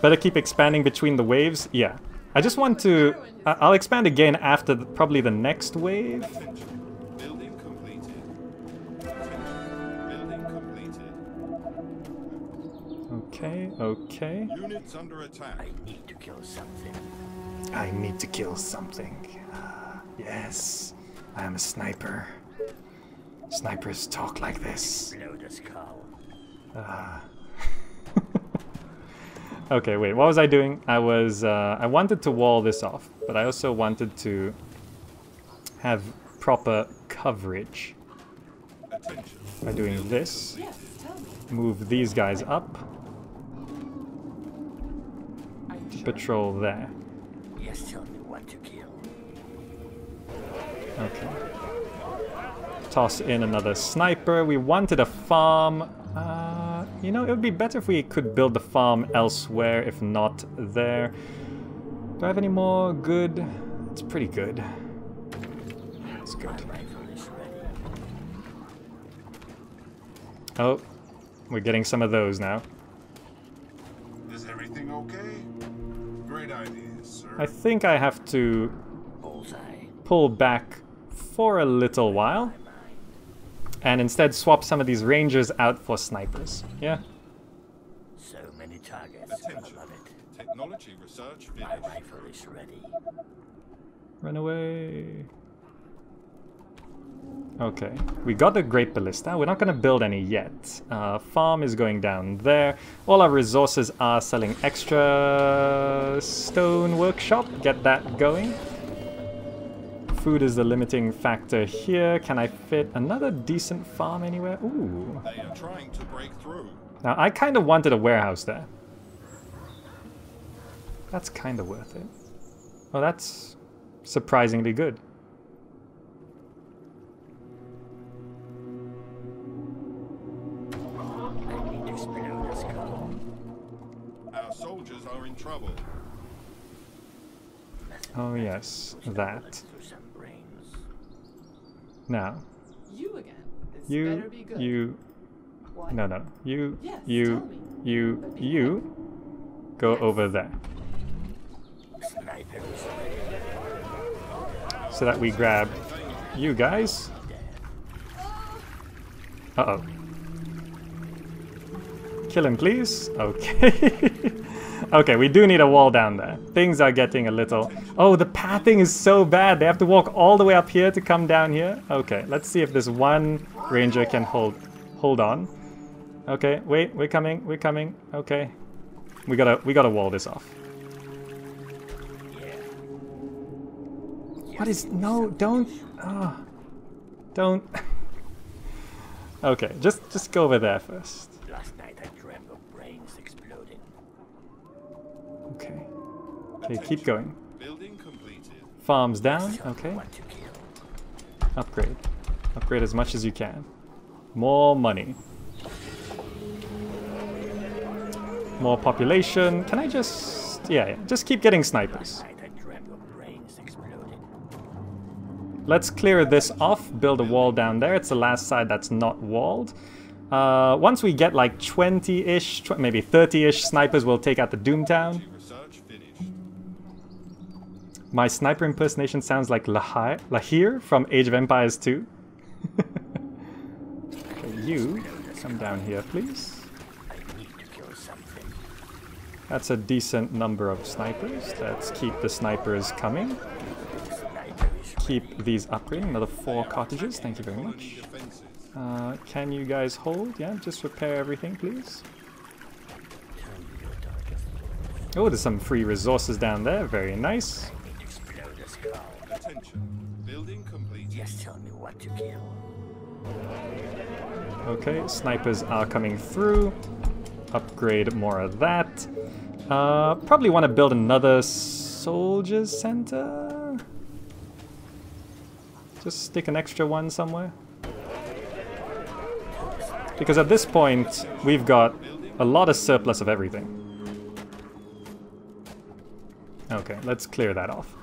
better keep expanding between the waves. Yeah, I just want to. I'll expand again after the, probably the next wave. Okay, okay. Units under attack. I need to kill something. I need to kill something. Ah, yes, I am a sniper. Snipers talk like this. Explode the skull. Okay, wait, what was I doing? I was, uh, I wanted to wall this off, but I also wanted to have proper coverage Attention. by doing this. Yes, tell me. Move these guys up, patrol there. Yes, tell me what to kill. Okay. Toss in another sniper. We wanted a farm. Uh, you know, it would be better if we could build the farm elsewhere, if not there. Do I have any more good? It's pretty good. It's good. Rifle is ready. Oh, we're getting some of those now. Is everything okay? Great idea, sir. I think I have to pull back for a little while and instead swap some of these rangers out for snipers. Yeah? So many targets. Attention. I love it. Technology research My finished. rifle is ready. Run away. Okay, we got the Great Ballista. We're not going to build any yet. Uh, farm is going down there. All our resources are selling extra stone workshop. Get that going. Food is the limiting factor here. Can I fit another decent farm anywhere? Ooh. They are trying to break through. Now, I kind of wanted a warehouse there. That's kind of worth it. Oh, that's surprisingly good. Trouble. Oh, yes, that. Through some brains. Now, You again. This you, better be good. you, What? no, no, you, Yes, you, tell me. you, But you, go Yes. over there. Sniper. So that we grab you guys. Uh-oh. Kill him, please. Okay. Okay, we do need a wall down there. Things are getting a little... Oh, the pathing is so bad. They have to walk all the way up here to come down here. Okay, let's see if this one ranger can hold hold on. Okay, wait, we're coming, we're coming. Okay. We gotta we gotta wall this off. What is no? Don't. ah, don't. okay, just just go over there first. Last night I dreamt of brains exploding. Okay. Okay, keep going. Farms down. Okay. What to kill. Upgrade. Upgrade as much as you can. More money. More population. Can I just? Yeah, yeah. Just keep getting snipers. Last night I dreamt of brains exploding. Let's clear this off, build a wall down there. It's the last side that's not walled. Uh, once we get like 20-ish, tw maybe 30-ish snipers, we'll take out the Doomtown. My sniper impersonation sounds like La Hire, Lahir from Age of Empires 2. okay, you, come down here, please. That's a decent number of snipers. Let's keep the snipers coming. Keep these upgrading. Another four cottages. Thank you very much. Uh, can you guys hold? Yeah, just repair everything, please. Oh, there's some free resources down there. Very nice. I need to explode the skull. Attention. Building completed. Just tell me what to kill. Okay, snipers are coming through. Upgrade more of that. Uh, probably want to build another soldiers center. Just stick an extra one somewhere. Because at this point, we've got a lot of surplus of everything. Okay, let's clear that off.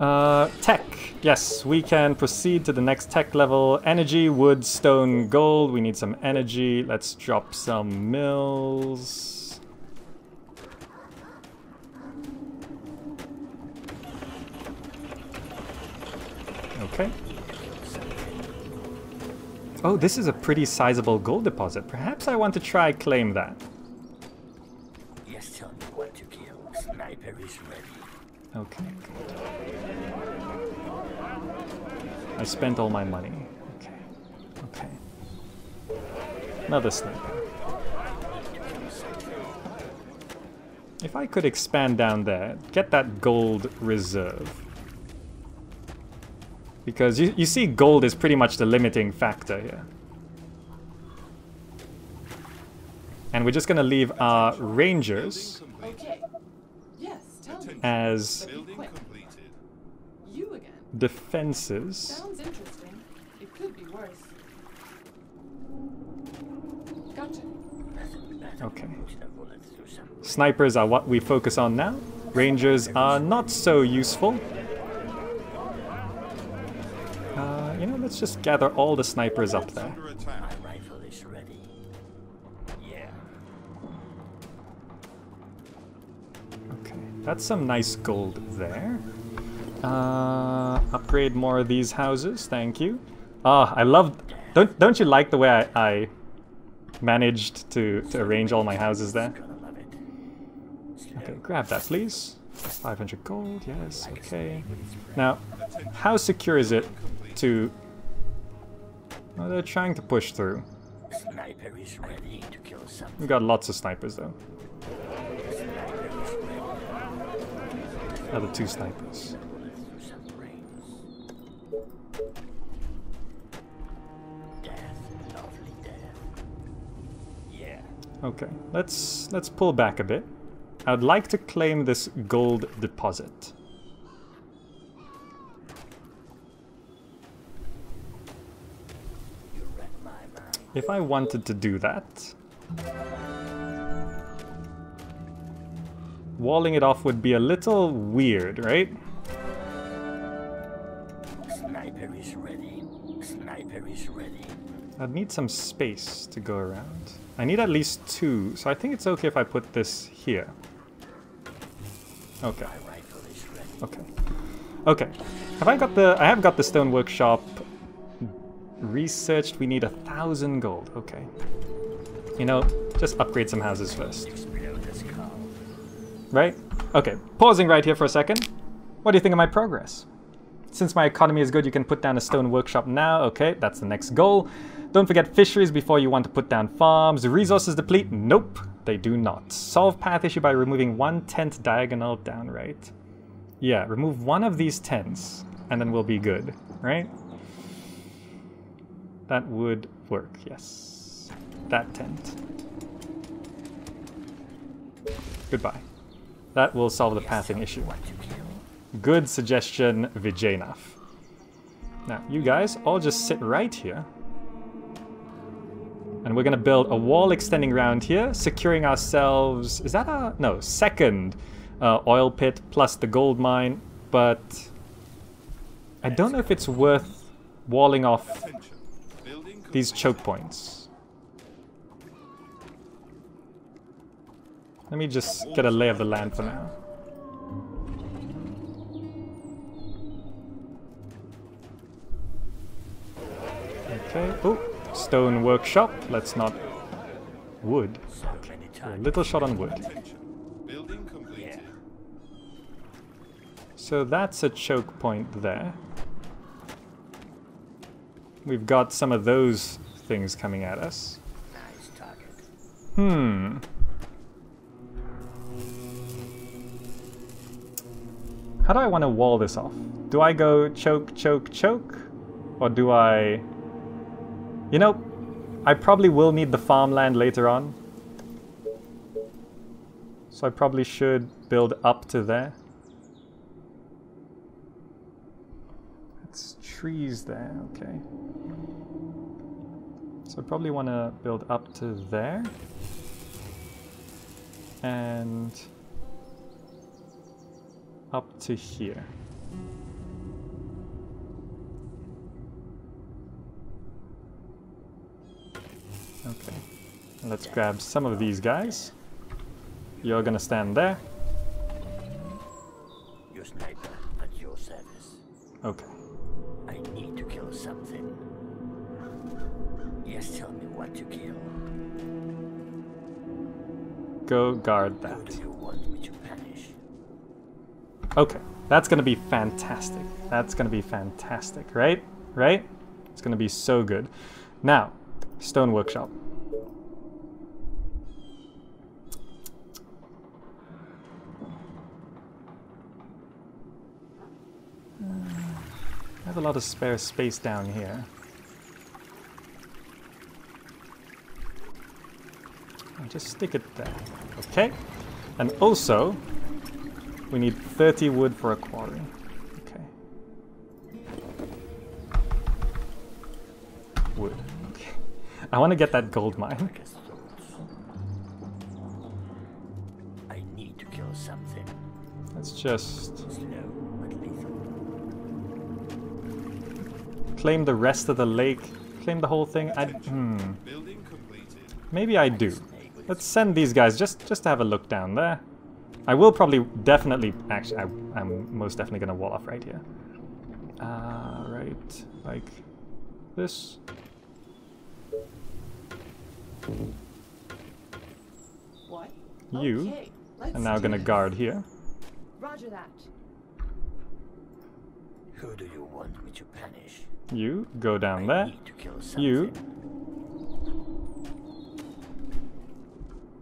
Uh, tech. Yes, we can proceed to the next tech level. Energy, wood, stone, gold. We need some energy. Let's drop some mills. Okay. Oh, this is a pretty sizable gold deposit. Perhaps I want to try claim that. Yes, tell me what to kill. Sniper is ready. Okay, good. I spent all my money. Okay. Okay. Another sniper. If I could expand down there, get that gold reserve. Because you, you see gold is pretty much the limiting factor here. And we're just gonna leave our rangers Okay. Yes, as Building completed. You again. Defenses. Sounds interesting. It could be worse. Gotcha. Okay. Putting a bullet through some Snipers are what we focus on now. Rangers are not so useful. Uh, you know, let's just gather all the snipers up there. Under attack. My rifle is ready. Yeah. Okay, that's some nice gold there. Uh, upgrade more of these houses, thank you. Ah, I love. Don't don't you like the way I, I managed to to arrange all my houses there? Gonna love it. Okay, grab that, please. 500 gold, yes, okay. Now, how secure is it to Oh, they're trying to push through. Sniper is ready to kill something. We've got lots of snipers though. Is two snipers. Okay, let's let's pull back a bit. I'd like to claim this gold deposit. You read my mind. If I wanted to do that, walling it off would be a little weird, right? Sniper is ready. Sniper is ready. I'd need some space to go around. I need at least two, so I think it's okay if I put this here. Okay. Okay. Okay. Have I got the... I have got the stone workshop researched. We need a thousand gold. Okay. You know, just upgrade some houses first. Right? Okay. Pausing right here for a second. What do you think of my progress? Since my economy is good, you can put down a stone workshop now. Okay, that's the next goal. Don't forget fisheries before you want to put down farms. Resources deplete? Nope, they do not. Solve path issue by removing one tent diagonal down right. Yeah, remove one of these tents, and then we'll be good, right? That would work, yes. That tent. Goodbye. That will solve the pathing issue. Good suggestion, Vijaynath. Now, you guys all just sit right here. And we're gonna build a wall extending around here, securing ourselves... Is that a... No, second uh, oil pit plus the gold mine, but... I don't know if it's worth walling off these choke points. Let me just get a lay of the land for now. Okay. Oh, stone workshop. Let's not. Wood. A little shot on wood. Attention. Building completed. So that's a choke point there. We've got some of those things coming at us. Hmm. How do I want to wall this off? Do I go choke, choke, choke? Or do I... You know, I probably will need the farmland later on. So I probably should build up to there. It's trees there, okay. So I probably want to build up to there. And up to here. Okay. Let's grab some of these guys. You're gonna stand there. Your sniper at your service. Okay. I need to kill something. Yes, tell me what to kill. Go guard Who that. do you want me to punish? Okay. That's gonna be fantastic. That's gonna be fantastic, right? Right? It's gonna be so good. Now, stone workshop. I have a lot of spare space down here. I'll just stick it there. Okay. And also, we need 30 wood for a quarry. I want to get that gold mine. I need to kill something. Let's just Slow but lethal. claim the rest of the lake. Claim the whole thing. I, hmm. Maybe I do. Let's send these guys just just to have a look down there. I will probably definitely actually I, I'm most definitely gonna wall off right here. Uh, right like this. What? You Okay, let's are now gonna this. guard here. Roger that. Who do you want me to punish? You go down I there. need to kill. You.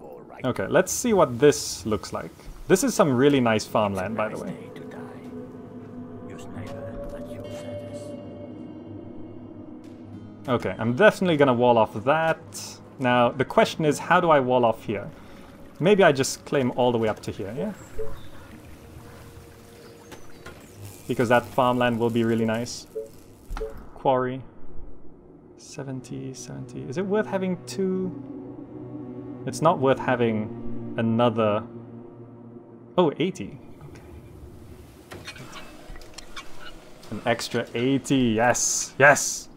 All right. Okay, let's see what this looks like. This is some really nice farmland, by the way. day to die. Your sniper at your service. Okay, I'm definitely gonna wall off that. Now, the question is, how do I wall off here? Maybe I just claim all the way up to here, yeah? Because that farmland will be really nice. Quarry. 70, 70. Is it worth having two? It's not worth having another... Oh, 80. Okay. An extra 80, yes, yes!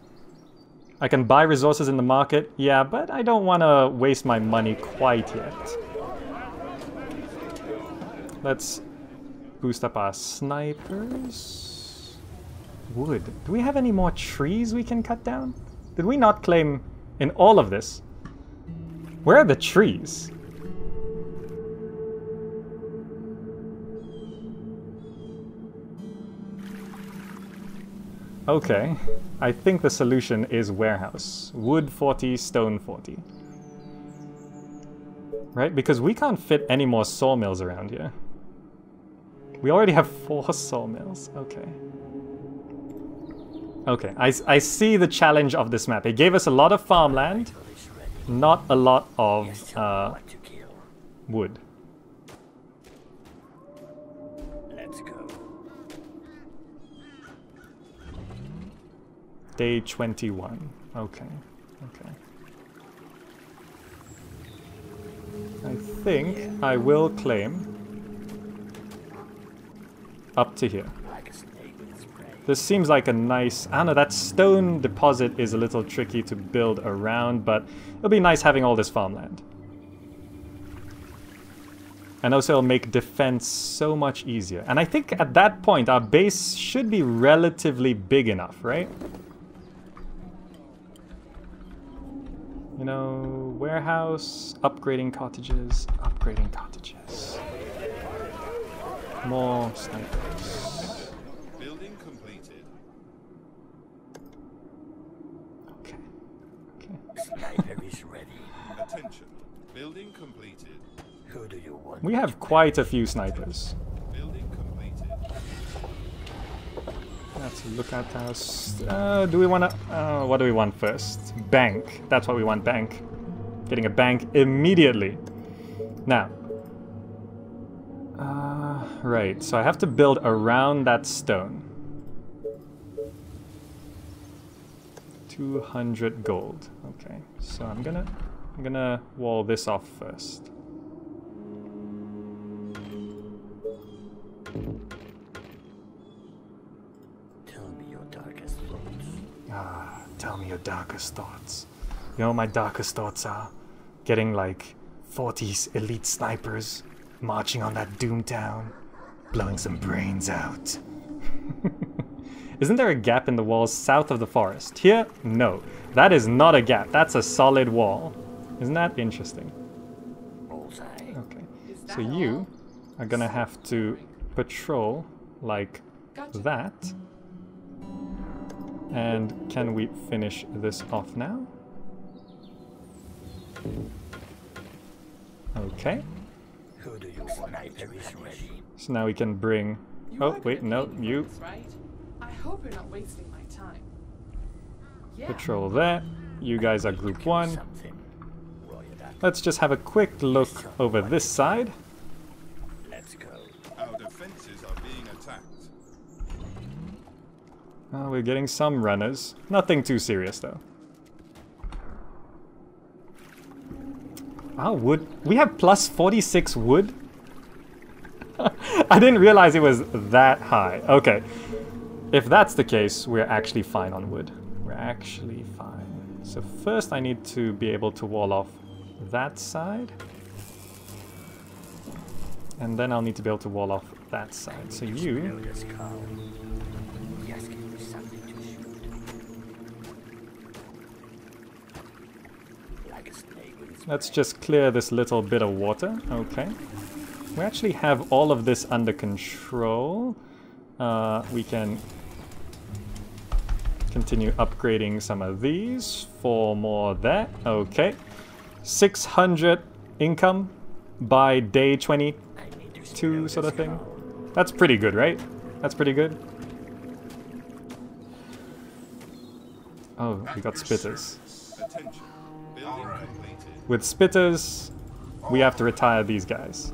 I can buy resources in the market, yeah, but I don't want to waste my money quite yet. Let's boost up our snipers. Wood. Do we have any more trees we can cut down? Did we not claim in all of this? Where are the trees? Okay, I think the solution is warehouse. Wood 40, stone 40. Right? Because we can't fit any more sawmills around here. We already have four sawmills. Okay. Okay, I, I see the challenge of this map. It gave us a lot of farmland, not a lot of uh, wood. Day 21. Okay, okay. I think I will claim up to here. This seems like a nice... I don't know, that stone deposit is a little tricky to build around, but it'll be nice having all this farmland. And also it'll make defense so much easier. And I think at that point our base should be relatively big enough, right? You know, warehouse, upgrading cottages, upgrading cottages. More snipers. Building completed. Okay. Okay. Sniper is ready. Attention. Building completed. Who do you want? We have quite a few snipers. Building completed. Let's look at us. Uh, do we want to? Uh, what do we want first? Bank. That's what we want. Bank. Getting a bank immediately. Now. Uh, right. So I have to build around that stone. 200 gold. Okay. So I'm gonna, I'm gonna wall this off first. Ah, tell me your darkest thoughts. You know what my darkest thoughts are? Getting like 40 elite snipers marching on that doom town, blowing some brains out. Isn't there a gap in the walls south of the forest? Here? No. That is not a gap. That's a solid wall. Isn't that interesting? Okay. So you are gonna have to patrol like that. And can we finish this off now? Okay, Who do you want? Sniper is ready. so now we can bring. You Oh, wait, no, me you this, right? I hope you're not wasting my time. Yeah. patrol there. You guys are group one. Something. Roy it up. Let's just have a quick look over this side. Let's go. Our defenses are being attacked. We're getting some runners. Nothing too serious though. Wow, wood. We have plus 46 wood? I didn't realize it was that high. Okay. If that's the case, we're actually fine on wood. We're actually fine. So first I need to be able to wall off that side. And then I'll need to be able to wall off that side. So you... Smell this cow. He asking for something to shoot. Like a snake with its Let's just clear this little bit of water. Okay. We actually have all of this under control. Uh, we can continue upgrading some of these. Four more there. Okay. 600 income by day 22 I need to slow sort of thing. That's pretty good, right? That's pretty good. Oh, we got spitters. Attention. Building completed. With spitters, we have to retire these guys.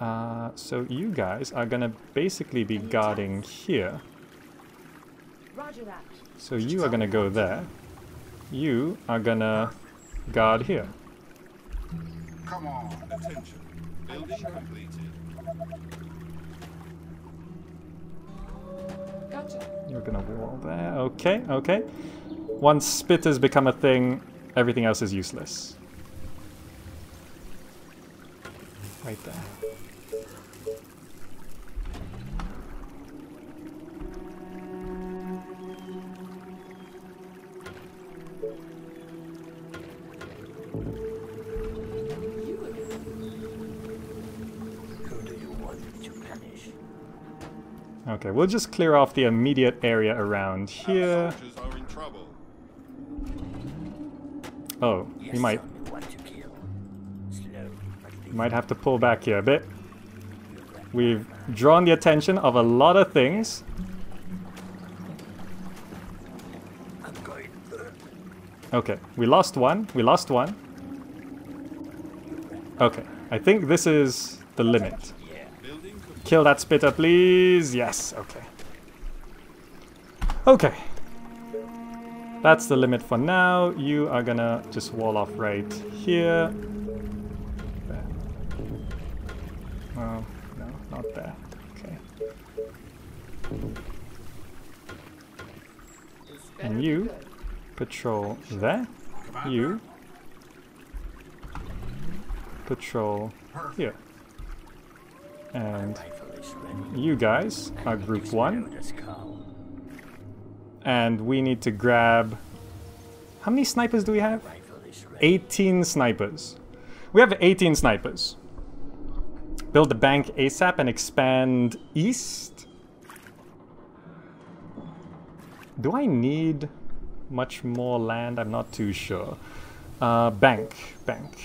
Uh, so you guys are gonna basically be guarding here. So you are gonna go there. You are gonna guard here. Come on. Attention. Building completed. Gotcha. You're gonna wall there. Okay, okay. Once spitters become a thing, everything else is useless. Right there. Okay, we'll just clear off the immediate area around here. Soldiers are in trouble. Oh, Yes, you might tell to kill. Slowly, you might have to pull back here a bit. We've drawn the attention of a lot of things. Okay, we lost one. We lost one. Okay, I think this is the limit. Yeah. Building complete. Kill that spitter, please. Yes, okay. Okay. That's the limit for now. You are gonna just wall off right here. There. Oh, no, not there. Okay. And you? Patrol there. You. Patrol here. And you guys are group one. And we need to grab. How many snipers do we have? Rifle is ready. 18 snipers. We have 18 snipers. Build the bank ASAP and expand east. Do I need much more land? I'm not too sure. Uh, bank, bank.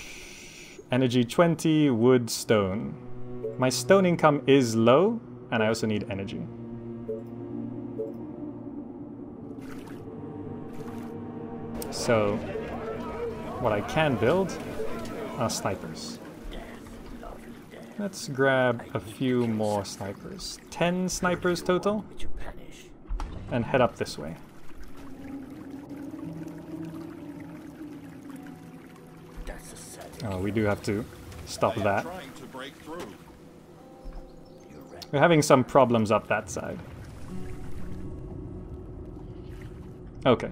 Energy 20, wood, stone. My stone income is low, and I also need energy. So, what I can build are snipers. Let's grab a few more snipers. 10 snipers total, and head up this way. Oh, we do have to stop that. We're having some problems up that side. Okay,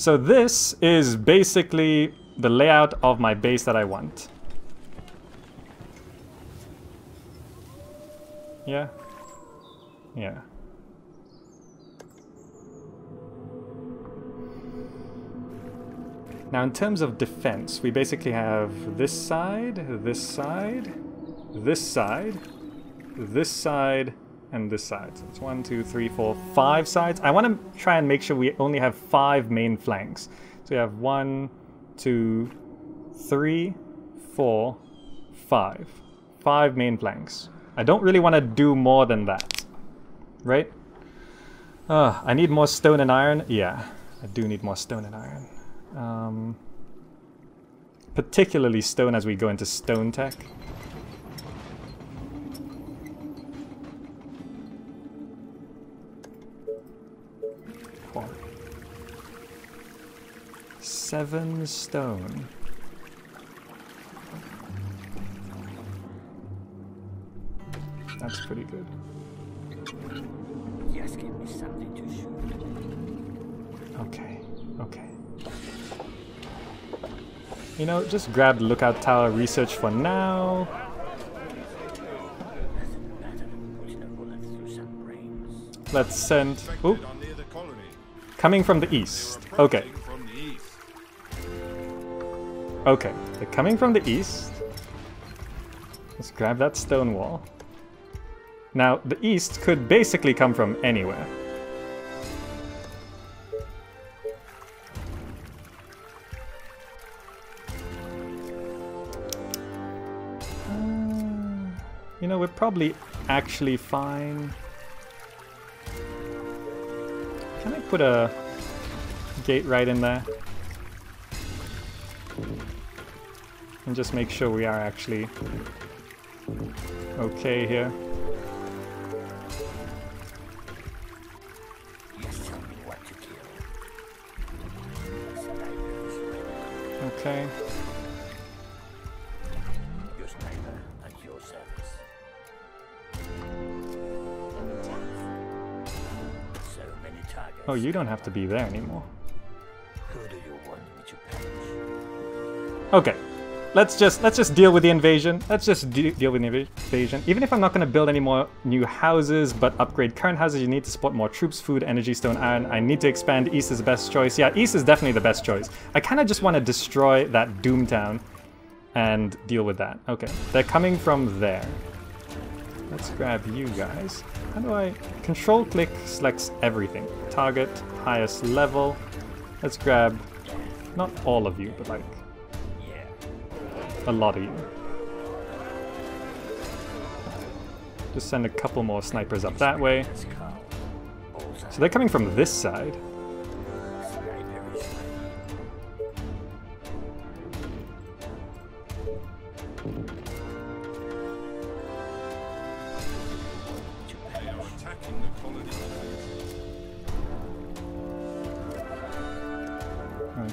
so this is basically the layout of my base that I want. Yeah? Yeah. Now, in terms of defense, we basically have this side, this side, this side, this side, and this side. So it's one, two, three, four, five sides. I want to try and make sure we only have five main flanks. So we have one, two, three, four, five. Five main flanks. I don't really want to do more than that. Right? Uh, I need more stone and iron. Yeah, I do need more stone and iron. Um, particularly stone as we go into stone tech. Seven stone. That's pretty good. Just give me something to shoot. Okay, okay. You know, just grab the lookout tower research for now. Doesn't matter. Putting a bullet through some brains. Let's send. Oop, Infected are near the colony. coming from the east. Okay, Okay, they're coming from the east. Let's grab that stone wall. Now, the east could basically come from anywhere. Uh, you know, we're probably actually fine. Can I put a gate right in there? And just make sure we are actually okay here. Okay. Oh, you don't have to be there anymore. Okay. Let's just let's just deal with the invasion. Let's just de deal with the inva- invasion. Even if I'm not going to build any more new houses, but upgrade current houses, you need to support more troops, food, energy, stone, iron. I need to expand. East is the best choice. Yeah, East is definitely the best choice. I kind of just want to destroy that Doomtown and deal with that. Okay, they're coming from there. Let's grab you guys. How do I... Control click selects everything. Target, highest level. Let's grab... Not all of you, but like. A lot of you. Just send a couple more snipers up that way. So they're coming from this side.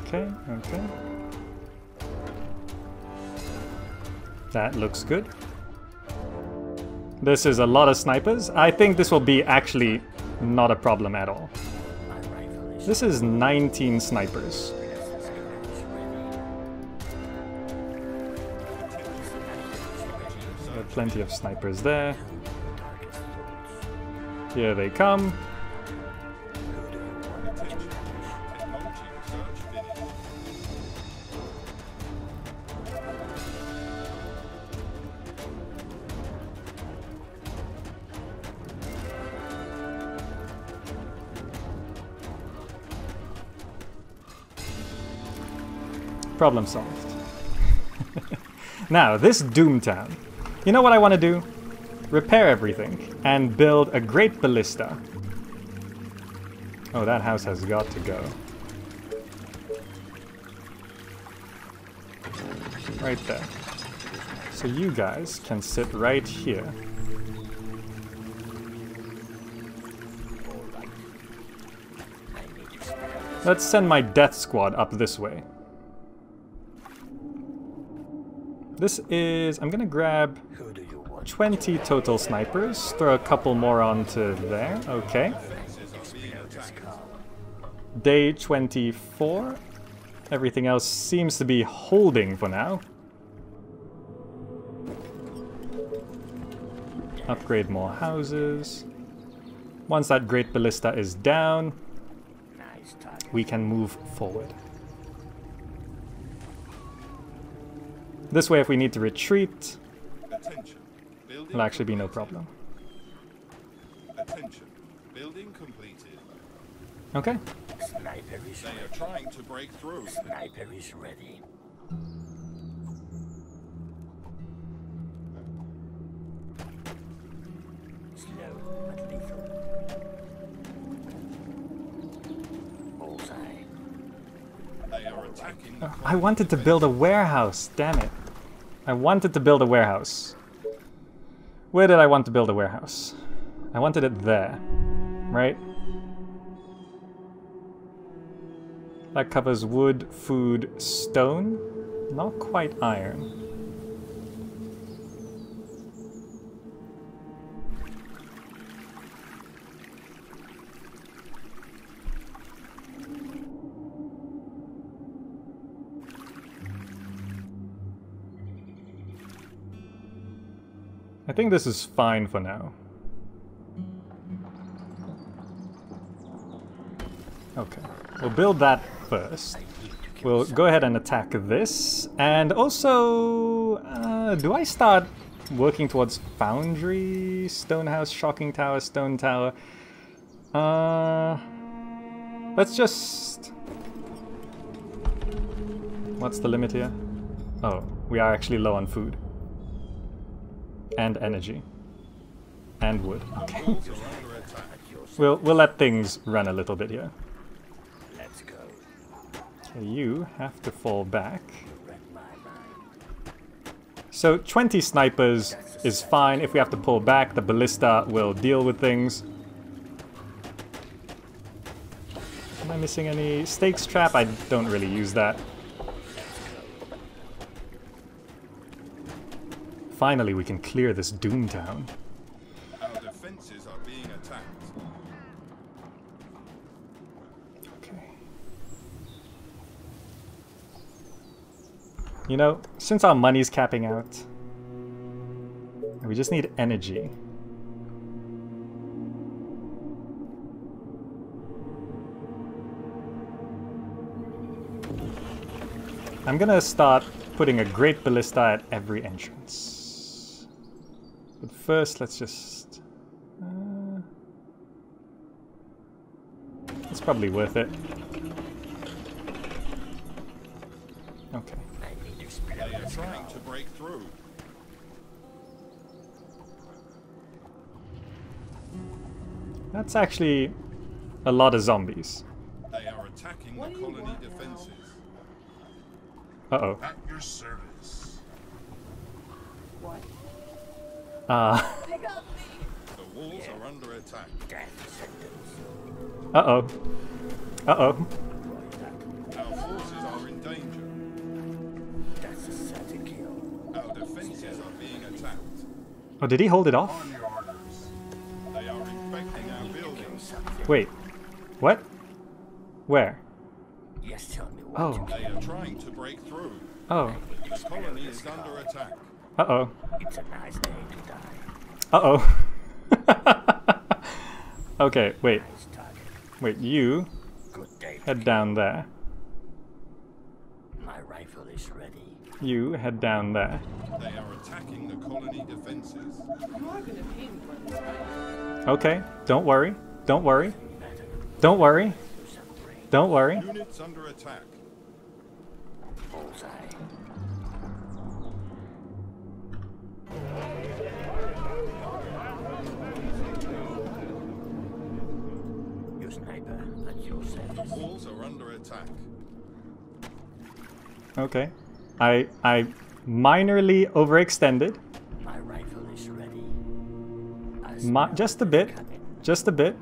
Okay, is That looks good. This is a lot of snipers. I think this will be actually not a problem at all. This is 19 snipers. Plenty of snipers there. Here they come. Problem solved. now, this Doomtown. You know what I want to do? Repair everything and build a great ballista. Oh, that house has got to go. Right there. So you guys can sit right here. Let's send my death squad up this way. This is... I'm gonna grab Who do you want? 20 total snipers. Throw a couple more onto there. Okay. Day 24. Everything else seems to be holding for now. Upgrade more houses. Once that Great Ballista is down, we can move forward. This way, if we need to retreat, Attention. It'll actually be no problem. Attention. Building completed. Okay. Sniper is They ready. are trying to break through. Sniper is ready. Slow but lethal. Bullseye. They are attacking the I wanted to build a warehouse, damn it. I wanted to build a warehouse. Where did I want to build a warehouse? I wanted it there, right? That covers wood, food, stone. Not quite iron. I think this is fine for now. Okay, we'll build that first. We'll go ahead and attack this. And also, uh, do I start working towards Foundry, Stonehouse, Shocking Tower, Stone Tower? Uh, let's just... What's the limit here? Oh, we are actually low on food. And energy. And wood. Okay. Walls are under attack. We'll, we'll let things run a little bit here. Let's go. You have to fall back. Read my mind. So 20 snipers is fine. If we have to pull back, the ballista will deal with things. Am I missing any stakes trap? I don't really use that. Finally, we can clear this Doom Town. Our defenses are being attacked. Okay. You know, since our money's capping out, we just need energy. I'm gonna start putting a great ballista at every entrance. But first, let's just. Uh, it's probably worth it. Okay. I need to explode They are trying to break through. That's actually a lot of zombies. They are attacking the do you colony want now? defenses. Uh oh. At your service. What? Me! The walls are under attack. Uh oh. Uh oh. Our forces are in danger. That's a certain kill. Our defenses are being attacked. Oh, did he hold it off? On your orders. They are infecting our Need to kill buildings. something. Wait. What? Where? Yes, tell me what Oh. They are trying to break through. Oh. The colony is under attack. Uh oh. It's a nice day to die. Uh oh. okay, wait. Nice. Wait, you Good day. head down there. My rifle is ready. You head down there. They are attacking the colony defenses. You are gonna pay me for this, right? Okay, don't worry. Don't worry. Don't worry. Don't worry. Units under attack. Are under attack. Okay. I I minorly overextended. My rifle is ready. I Mi- just a bit. coming. Just a bit.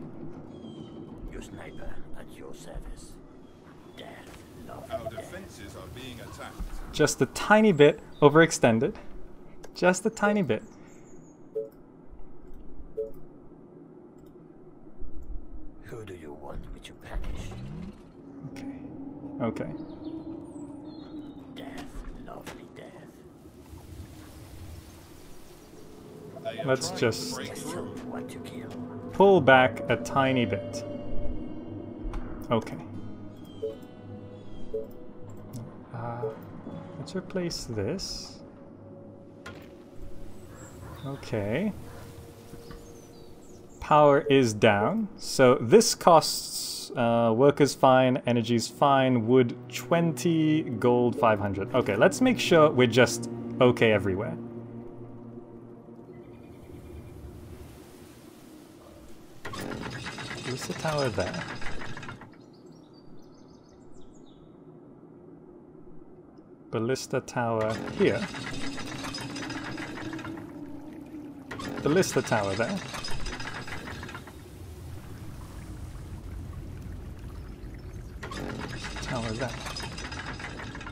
Your sniper at your service. Death, love, Our death. are being attacked. Just a tiny bit overextended. Just a tiny bit. Who do you want me to punish? Okay. Okay. Death, lovely death. Let's just- to break Just tell through. me what to kill. Pull back a tiny bit. Okay. Uh, let's replace this. Okay. Power is down. So this costs uh, workers fine, energy's fine, wood 20, gold 500. Okay, let's make sure we're just okay everywhere. Where's the tower there? Ballista tower here. Ballista tower there. Tower there.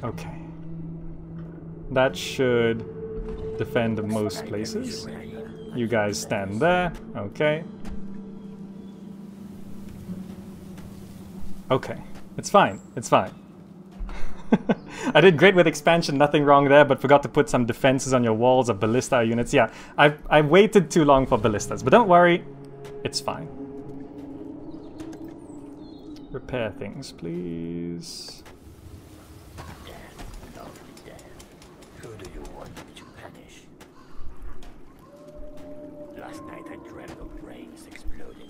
Okay. That should defend most places. You guys stand there. Okay. Okay. It's fine. It's fine. I did great with expansion, nothing wrong there, but forgot to put some defenses on your walls of ballista units. Yeah, I, I waited too long for ballistas, but don't worry, it's fine. Repair things, please. Death, lovely death. Who do you want me to punish? Last night I dreamt of brains exploding.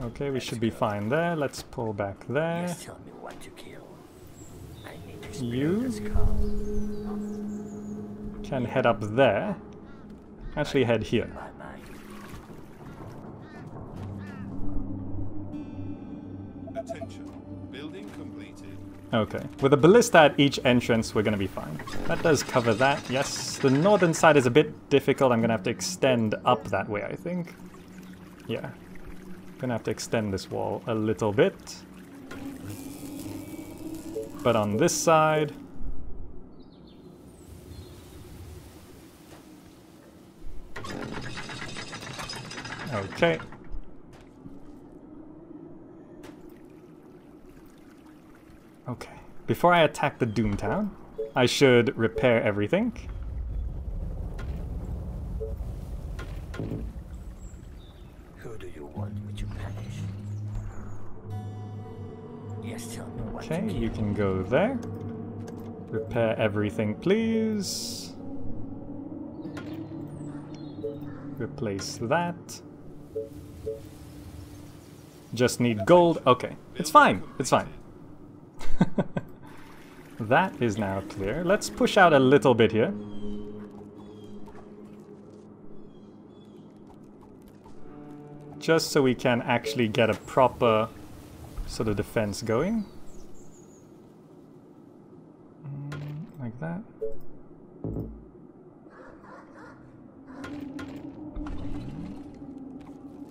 Okay, we should be fine there. Let's pull back there. Yes, tell me what to kill. I need to explode You? can head up there. Actually, head here. Okay. With a ballista at each entrance, we're gonna be fine. That does cover that. Yes, the northern side is a bit difficult. I'm gonna have to extend up that way, I think. Yeah. Gonna have to extend this wall a little bit. But on this side... Okay. Okay. Before I attack the Doomtown, I should repair everything. Who do you want me to punish? Yes, tell me what Okay, you can go there. Repair everything, please. Replace that. Just need gold. Okay, it's fine. It's fine. that is now clear. Let's push out a little bit here. Just so we can actually get a proper sort of defense going. Mm, Like that.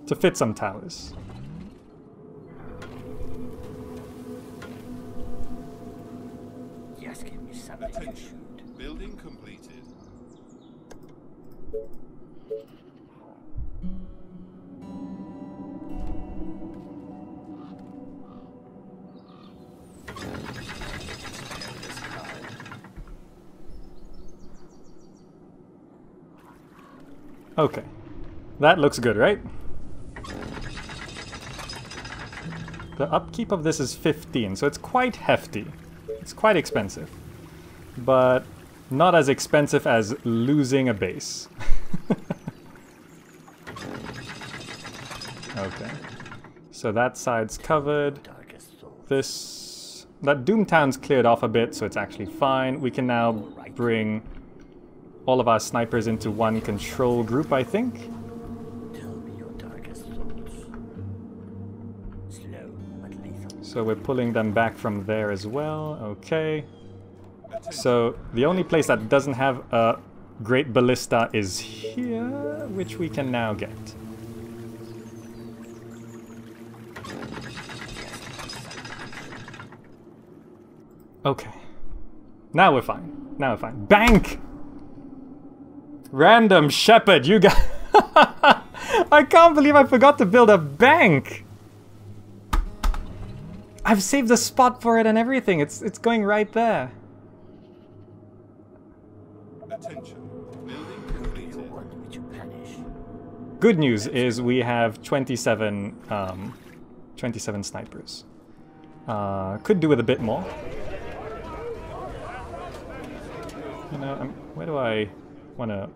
To fit some towers. Attention. Building completed. Okay. That looks good, right? The upkeep of this is 15, so it's quite hefty. It's quite expensive. But not as expensive as losing a base. okay. So that side's covered. This... That Doomtown's cleared off a bit, so it's actually fine. We can now bring all of our snipers into one control group, I think. So we're pulling them back from there as well. Okay. So the only place that doesn't have a great ballista is here, which we can now get. Okay. Now we're fine. Now we're fine. Bank! Random shepherd, you got. I can't believe I forgot to build a bank! I've saved a spot for it and everything. It's it's going right there. Attention. Building Who do you completed. want me to punish? Good news is we have 27 um, 27 snipers. Uh, could do with a bit more. You know, um, where do I want to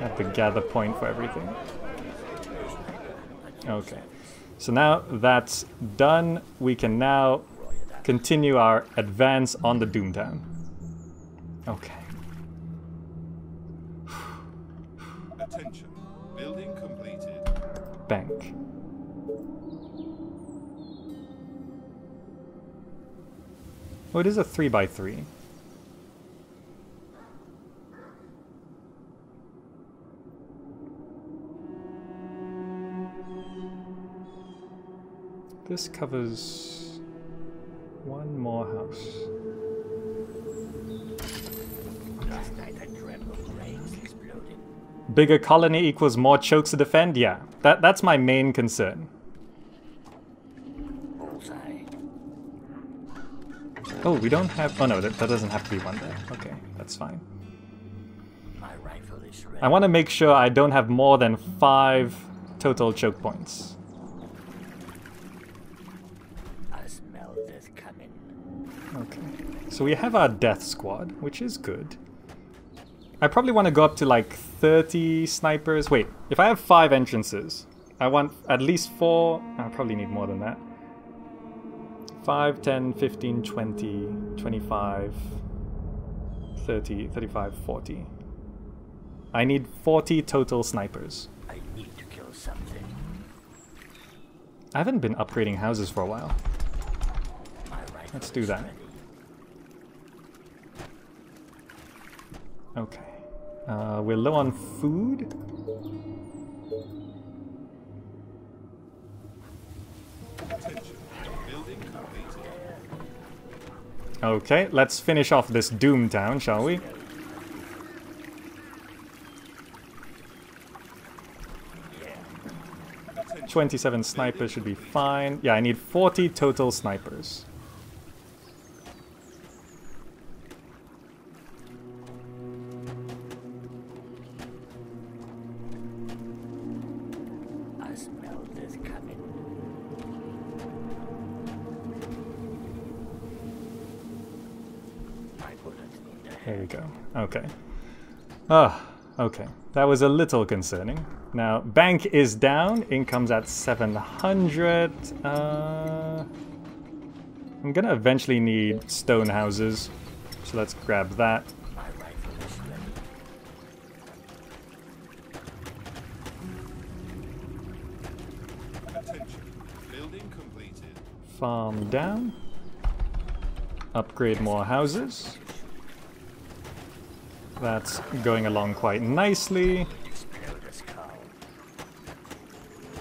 have the gather point for everything? Okay. So now that's done, we can now continue our advance on the Doomtown. Okay. Attention. Building completed. bank. Oh, it is a 3 by 3 This covers one more house. Bigger colony equals more chokes to defend? Yeah, that, that's my main concern. Oh, we don't have... Oh no, that, that doesn't have to be one there. Okay, that's fine. I want to make sure I don't have more than five total choke points. Okay. So we have our death squad, which is good. I probably want to go up to like 30 snipers. Wait, if I have five entrances, I want at least four. I probably need more than that. 5, 10, 15, 20, 25, 30, 35, 40. I need 40 total snipers. I need to kill something. I haven't been upgrading houses for a while. Let's do that. Okay. Uh, we're low on food. Okay, let's finish off this Doom Town, shall we? 27 snipers should be fine. Yeah, I need 40 total snipers. Bullets need a There we go. Okay. Ah, okay. That was a little concerning. Now, bank is down. Income's at 700. Uh, I'm gonna eventually need stone houses. So let's grab that. My rifle is ready. Attention. Building completed. Farm down. Upgrade more houses. That's going along quite nicely. Explode a skull.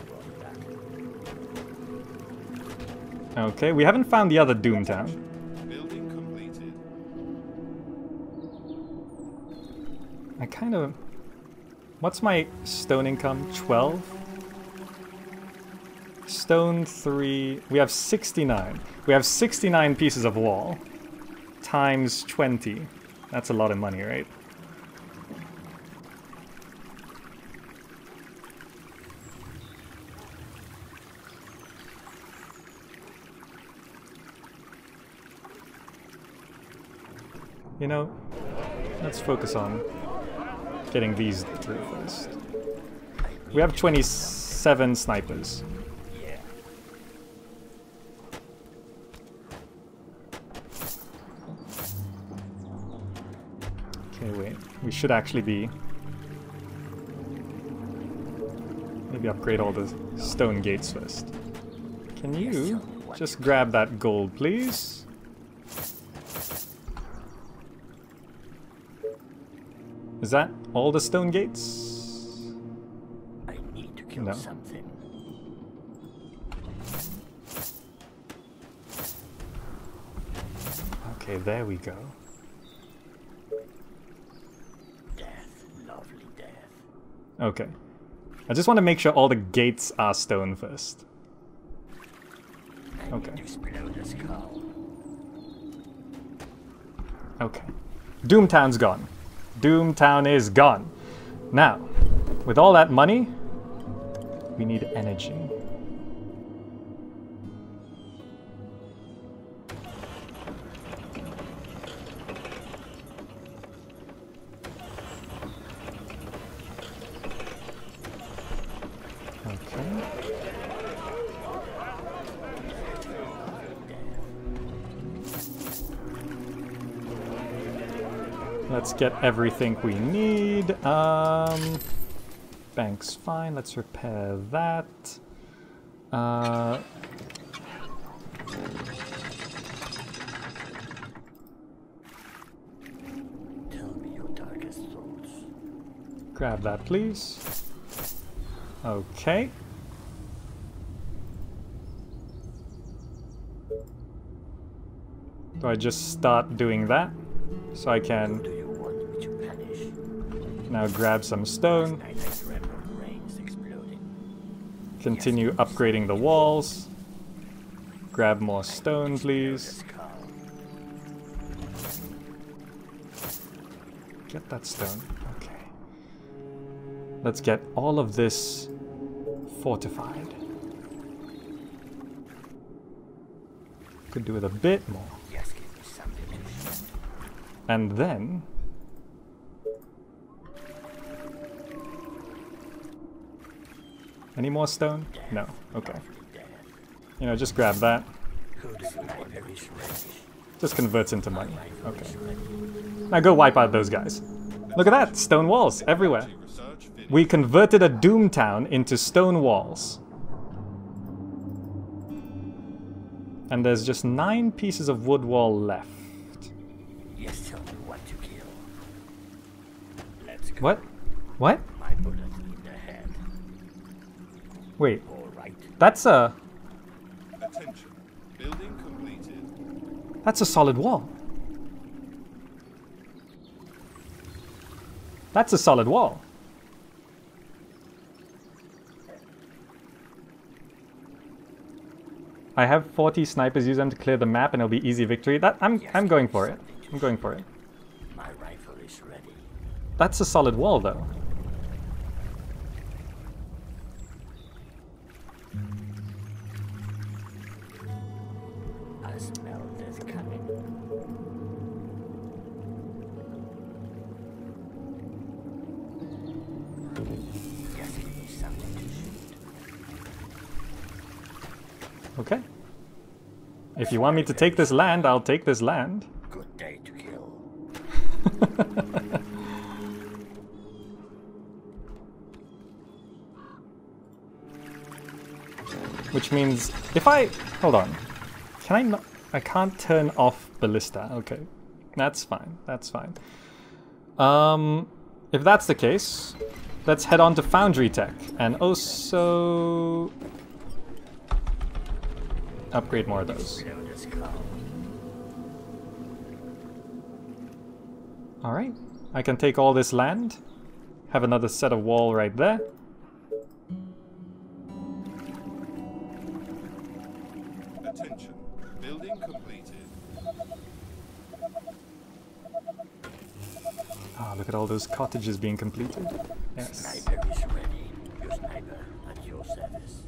Roll back. Okay, we haven't found the other Doomtown. Building completed. I kind of. What's my stone income? 12? Stone 3. We have 69. We have 69 pieces of wall. Times 20. That's a lot of money, right? You know, let's focus on getting these through first. We have 27 snipers. Yeah. Okay, wait. We should actually be. Maybe upgrade all the stone gates first. Can you just grab that gold, please? Is that all the stone gates? I need to kill No. something. Okay, there we go. Death. Lovely death. Okay. I just want to make sure all the gates are stone first. Okay. need to explode a skull. Okay. Doomtown's gone. Doomtown is gone. Now, with all that money, we need energy. Get everything we need. Um, bank's fine. Let's repair that. Uh, Tell me your darkest thoughts. grab that, please. Okay. Do I just start doing that? So I can now grab some stone, Night I dreamt of brains exploding. continue upgrading the walls. Grab more stone, please. Get that stone. Okay. Let's get all of this fortified. Could do with a bit more. Just give me something to shoot. And then. Any more stone? No. Okay. You know, just grab that. Who do you want to ready? Just converts into money. Okay. Now go wipe out those guys. Look at that! Stone walls everywhere. We converted a doom town into stone walls. And there's just nine pieces of wood wall left. Yes, tell me what to kill. Let's go. What? What? Wait, All right. that's a Attention. Building completed. that's a solid wall. That's a solid wall. I have 40 snipers. Use them to clear the map, and it'll be easy victory. That I'm I'm going for it. I'm going for it. My rifle is ready. That's a solid wall, though. Want me to take this land, I'll take this land. Good day to kill. Which means if I hold on, can I not? I can't turn off ballista. Okay, that's fine. That's fine. Um, if that's the case, let's head on to Foundry Tech and also upgrade more of those. Blow the skull. All right, I can take all this land. Have another set of wall right there. Attention. Building completed. Ah, look at all those cottages being completed. Yes. Sniper is ready. Your sniper at your service.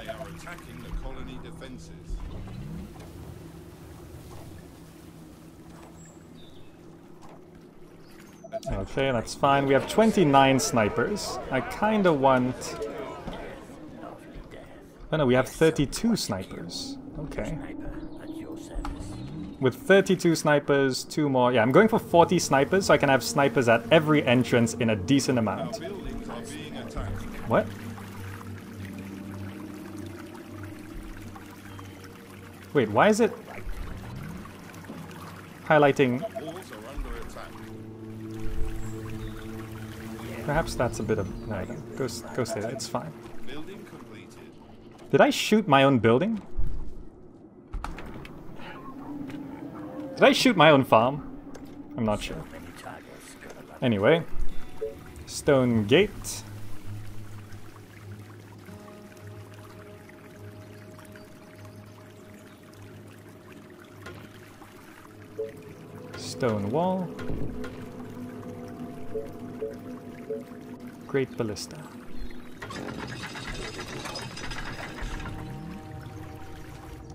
They are attacking the colony defenses. Okay, that's fine. We have 29 snipers. I kind of want. Oh no, we have 32 snipers. Okay. Sniper at your service. With 32 snipers, two more. Yeah, I'm going for 40 snipers so I can have snipers at every entrance in a decent amount. Buildings are being attacked. What? Wait, why is it highlighting? Perhaps that's a bit of. No. Go, go stay there. It's fine. Did I shoot my own building? Did I shoot my own farm? I'm not sure. Anyway, stone gate. Stone wall. Great ballista.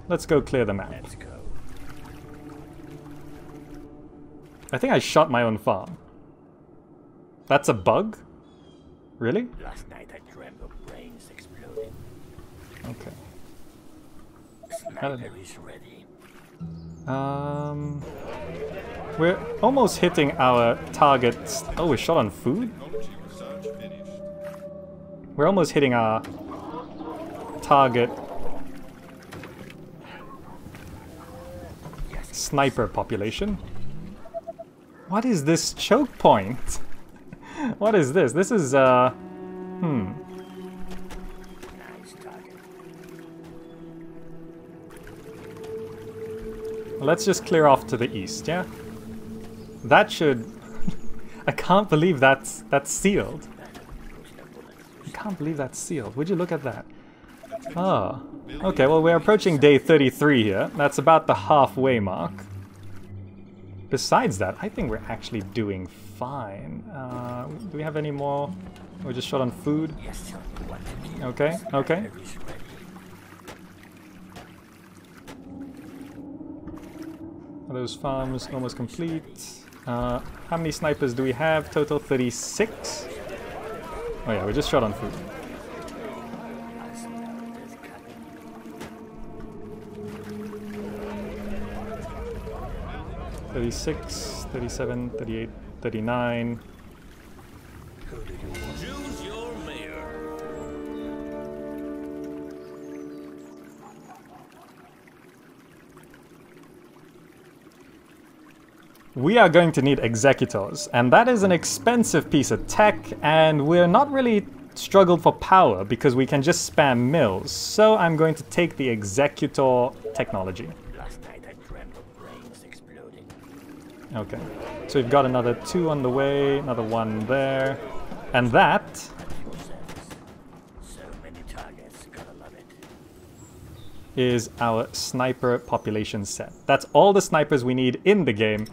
Let's go clear the map. Let's go. I think I shot my own farm. That's a bug? Really? Last night I dreamt of brains exploding. Okay. Sniper is ready. Um, we're almost hitting our targets. Oh, we're shot on food? We're almost hitting our target sniper population. What is this choke point? what is this? This is, uh, hmm. Let's just clear off to the east, yeah? That should... I can't believe that's, that's sealed. I can't believe that's sealed. Would you look at that? Ah. Okay, well, we're approaching day 33 here. That's about the halfway mark. Besides that, I think we're actually doing fine. Uh, do we have any more? We're just short on food. Okay, okay. Are those farms almost complete? Uh, how many snipers do we have? Total 36. Oh yeah, we just shot on food. Thirty-six, thirty-seven, thirty-eight, thirty-nine. We are going to need executors, and that is an expensive piece of tech, and we're not really struggled for power because we can just spam mills. So I'm going to take the executor technology. Okay. So we've got another two on the way, another one there. And that is our sniper population set. That's all the snipers we need in the game.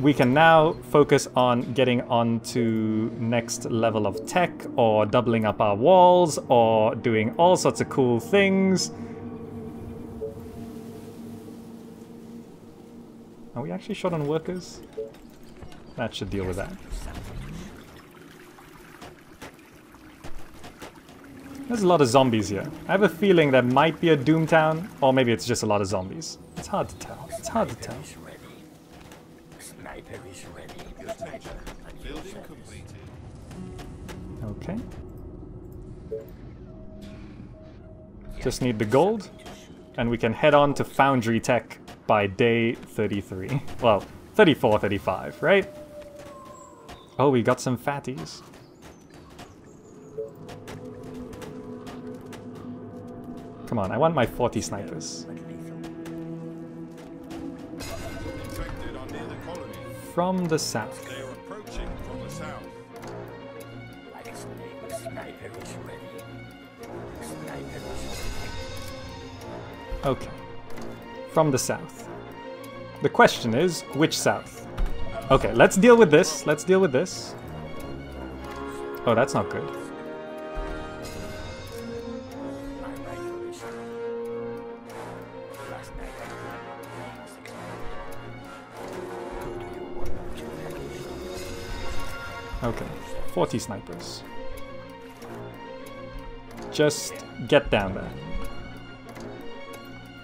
We can now focus on getting on to next level of tech or doubling up our walls or doing all sorts of cool things. Are we actually short on workers? That should deal with that. There's a lot of zombies here. I have a feeling there might be a Doomtown, or maybe it's just a lot of zombies. It's hard to tell. It's hard to tell. Okay. Just need the gold, and we can head on to Foundry Tech by day 33. Well, 34, 35, right? Oh, we got some fatties. Come on, I want my 40 snipers. From the south. Okay. From the south. The question is, which south? Okay, let's deal with this. Let's deal with this. Oh, that's not good. Okay, 40 snipers. Just get down there.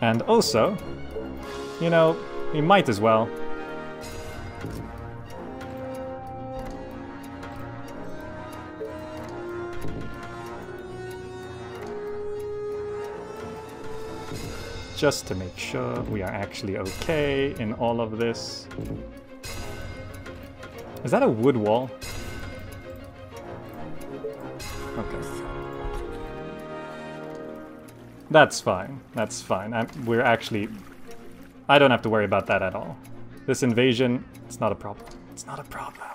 And also, you know, we might as well. Just to make sure we are actually okay in all of this. Is that a wood wall? That's fine. That's fine. i we're actually... I don't have to worry about that at all. This invasion, it's not a problem. It's not a problem.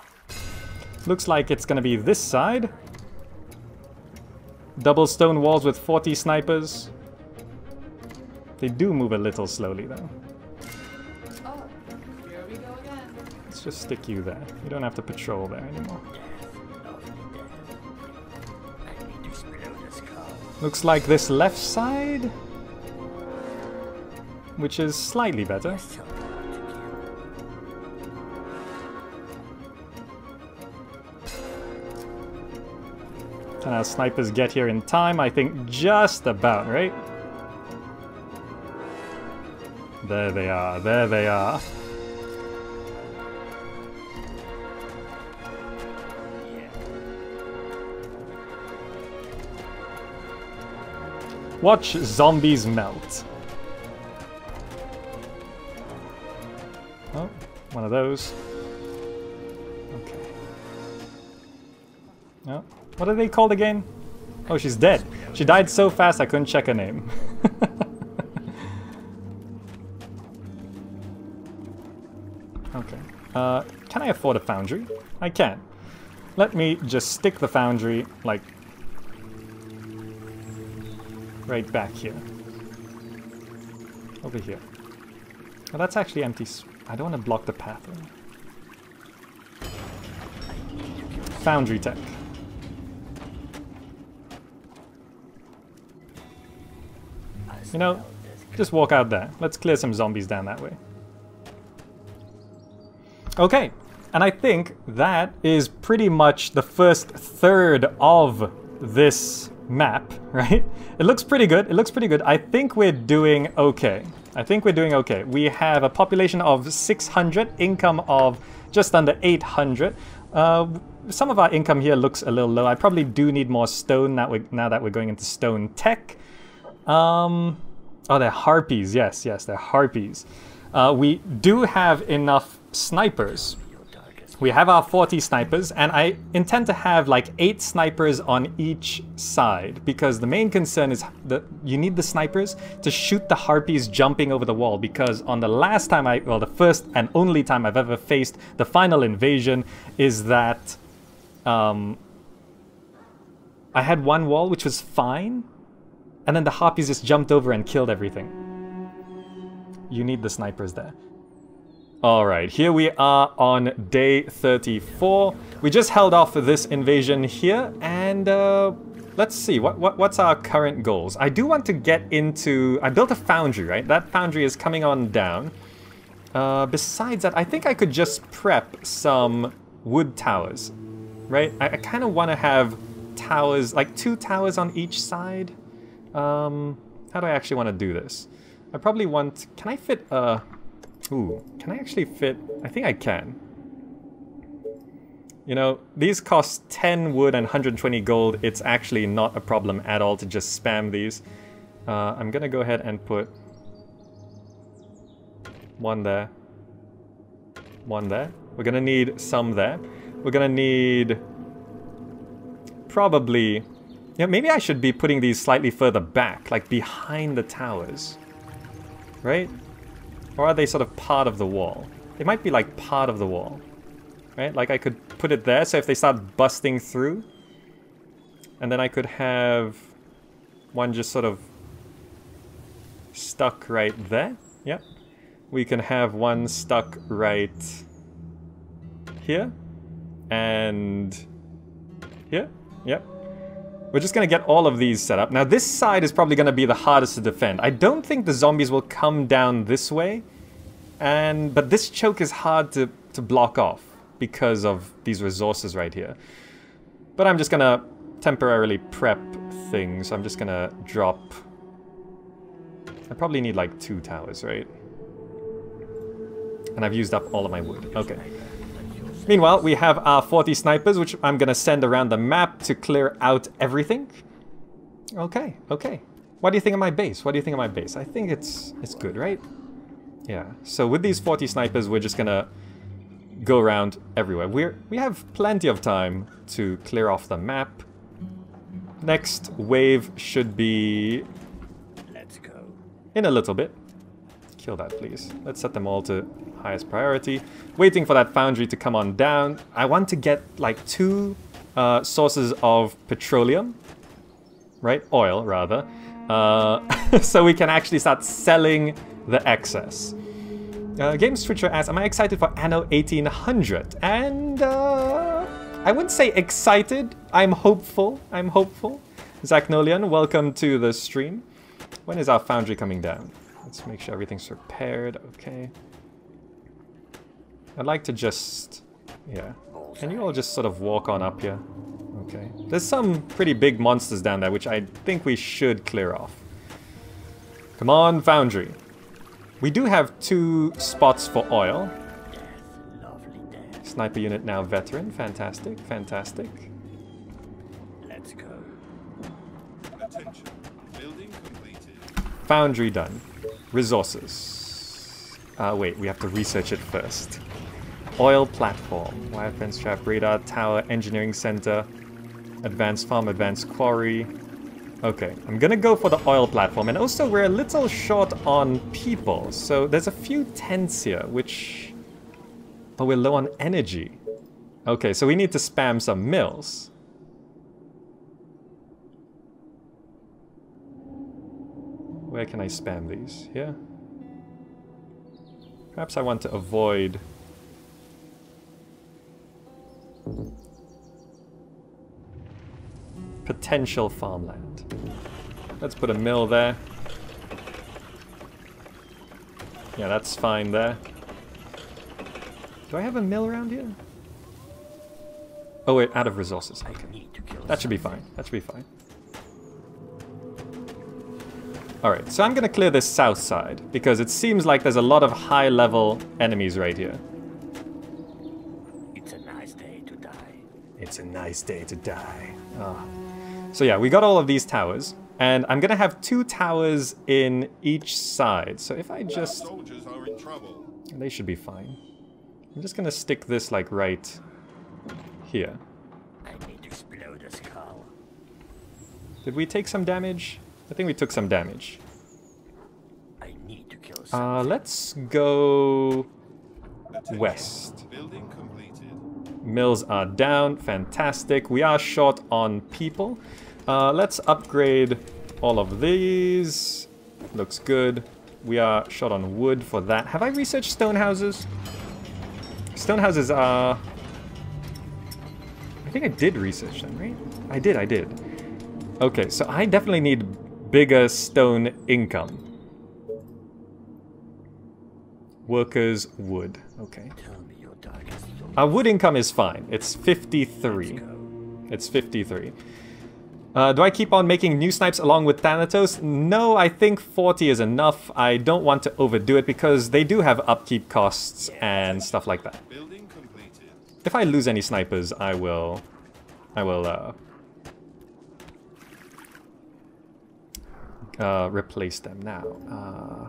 Looks like it's gonna be this side. Double stone walls with 40 snipers. They do move a little slowly though. Oh, here we go again. Let's just stick you there. You don't have to patrol there anymore. Looks like this left side, which is slightly better. Can our snipers get here in time? I think just about, right? There they are, there they are. Watch zombies melt. Oh, one of those. Okay. No. What are they called again? Oh, she's dead. She died so fast I couldn't check her name. okay. Uh, can I afford a foundry? I can. Let me just stick the foundry, like, right back here. Over here. Oh, that's actually empty. I don't want to block the pathway. Foundry tech. You know, just walk out there. Let's clear some zombies down that way. Okay, and I think that is pretty much the first third of this map, right? It looks pretty good. It looks pretty good. I think we're doing okay. I think we're doing okay. We have a population of 600, income of just under 800. Uh, some of our income here looks a little low. I probably do need more stone now, we, now that we're going into stone tech. Um, oh, they're harpies. Yes, yes, they're harpies. Uh, we do have enough snipers. We have our 40 snipers, and I intend to have like 8 snipers on each side, because the main concern is that you need the snipers to shoot the harpies jumping over the wall, because on the last time I, well, the first and only time I've ever faced the final invasion is that um, I had one wall which was fine, and then the harpies just jumped over and killed everything. You need the snipers there. Alright, here we are on day 34. We just held off this invasion here, and uh, let's see, what, what what's our current goals? I do want to get into... I built a foundry, right? That foundry is coming on down. Uh, besides that, I think I could just prep some wood towers, right? I, I kind of want to have towers, like two towers on each side. Um, how do I actually want to do this? I probably want... Can I fit a... Ooh, can I actually fit... I think I can. You know, these cost 10 wood and 120 gold. It's actually not a problem at all to just spam these. Uh, I'm gonna go ahead and put one there, one there. We're gonna need some there. We're gonna need probably... Yeah, maybe I should be putting these slightly further back, like behind the towers. Right? Or are they sort of part of the wall? They might be like part of the wall. Right? Like I could put it there, so if they start busting through, and then I could have one just sort of stuck right there. Yep. We can have one stuck right here. And here. Yep. We're just going to get all of these set up. Now this side is probably going to be the hardest to defend. I don't think the zombies will come down this way. and But this choke is hard to, to block off because of these resources right here. But I'm just going to temporarily prep things. I'm just going to drop... I probably need like two towers, right? And I've used up all of my wood. Okay. Meanwhile, we have our 40 snipers, which I'm gonna send around the map to clear out everything. Okay, okay. What do you think of my base? What do you think of my base? I think it's it's good, right? Yeah. So with these 40 snipers, we're just gonna go around everywhere. We're we have plenty of time to clear off the map. Next wave should be Let's go. in a little bit. Kill that, please. Let's set them all to highest priority. Waiting for that foundry to come on down. I want to get like two uh, sources of petroleum, right? Oil, rather. Uh, so we can actually start selling the excess. Uh, Games Twitcher asks, am I excited for Anno 1800? And uh, I wouldn't say excited. I'm hopeful. I'm hopeful. Zach Nolian, welcome to the stream. When is our foundry coming down? Let's make sure everything's repaired. Okay. I'd like to just... Yeah. Can you all just sort of walk on up here? Okay. There's some pretty big monsters down there, which I think we should clear off. Come on, Foundry. We do have two spots for oil. Sniper unit now veteran. Fantastic, fantastic. Let's go. Attention. Building completed. Foundry done. Resources. Uh, wait, we have to research it first. Oil platform, wire fence trap, radar, tower, engineering center, advanced farm, advanced quarry. Okay, I'm gonna go for the oil platform. And also, we're a little short on people. So there's a few tents here, which... But we're low on energy. Okay, so we need to spam some mills. Where can I spam these? Here? Perhaps I want to avoid... Potential farmland. Let's put a mill there. Yeah, that's fine there. Do I have a mill around here? Oh wait, out of resources. Okay. That should be fine. That should be fine. Alright, so I'm gonna clear this south side, because it seems like there's a lot of high-level enemies right here. It's a nice day to die. It's a nice day to die. Ah. So yeah, we got all of these towers, and I'm gonna have two towers in each side. So if I just... Are in trouble. They should be fine. I'm just gonna stick this like right here. I need to explode a skull. Did we take some damage? I think we took some damage. I need to kill Uh, let's go Attention. west. Mills are down, fantastic. We are short on people. Uh, let's upgrade all of these. Looks good. We are short on wood for that. Have I researched stone houses? Stone houses are... I think I did research them, right? I did, I did. Okay, so I definitely need bigger stone income. Workers, wood. Okay. Tell me your darkest soul. Our wood income is fine. It's 53. It's 53. Uh, do I keep on making new snipes along with Thanatos? No, I think 40 is enough. I don't want to overdo it because they do have upkeep costs and stuff like that. If I lose any snipers, I will... I will, uh... Uh, replace them now. Uh...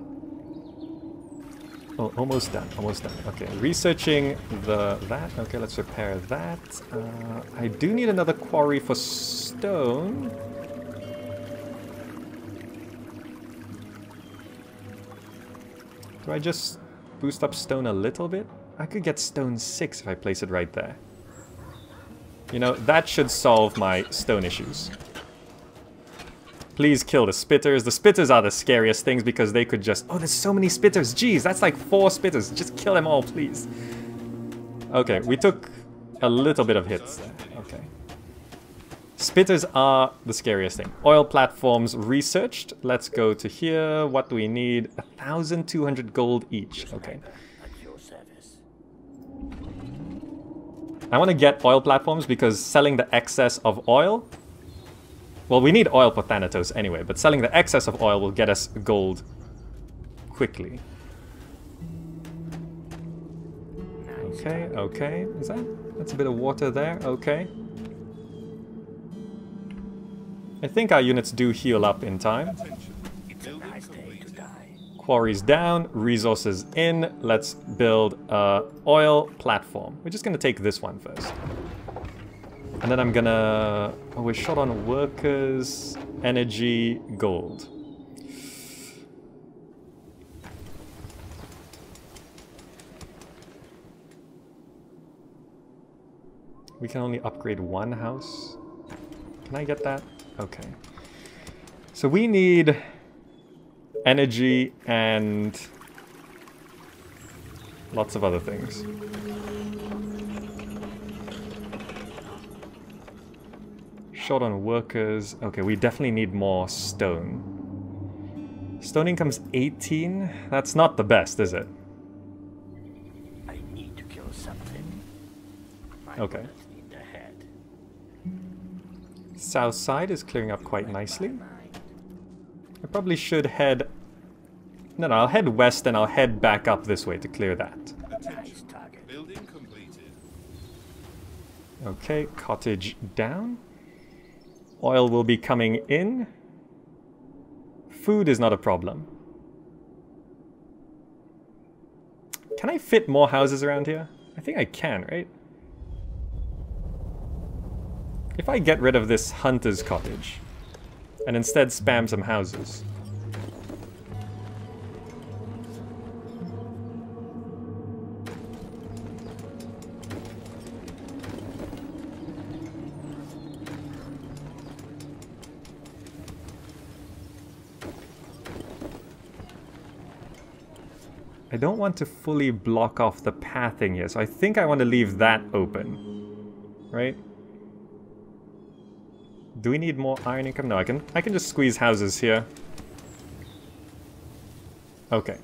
Oh, almost done, almost done. Okay, researching the that. Okay, let's repair that. Uh, I do need another quarry for stone. Do I just boost up stone a little bit? I could get stone 6 if I place it right there. You know, that should solve my stone issues. Please kill the spitters. The spitters are the scariest things because they could just... Oh, there's so many spitters. Jeez, that's like four spitters. Just kill them all, please. Okay, we took a little bit of hits there. Okay. Spitters are the scariest thing. Oil platforms researched. Let's go to here. What do we need? 1,200 gold each. Okay. I want to get oil platforms because selling the excess of oil... Well, we need oil for Thanatos anyway, but selling the excess of oil will get us gold quickly. Okay, okay. Is that? That's a bit of water there. Okay. I think our units do heal up in time. To. Quarries down, resources in. Let's build a oil platform. We're just gonna take this one first. And then I'm gonna... Oh, we're short on workers, energy, gold. We can only upgrade one house. Can I get that? Okay. So we need energy and lots of other things. Short on workers. Okay, we definitely need more stone. Stone income's 18? That's not the best, is it? I need to kill something. My Okay. need the head. South side is clearing up quite nicely. I probably should head... No, no, I'll head west and I'll head back up this way to clear that. Nice Attention. target. Building completed. Okay, cottage down. Oil will be coming in. Food is not a problem. Can I fit more houses around here? I think I can, right? If I get rid of this hunter's cottage and instead spam some houses. I don't want to fully block off the pathing here, so I think I want to leave that open. Right? Do we need more iron income? No, I can I can just squeeze houses here. Okay.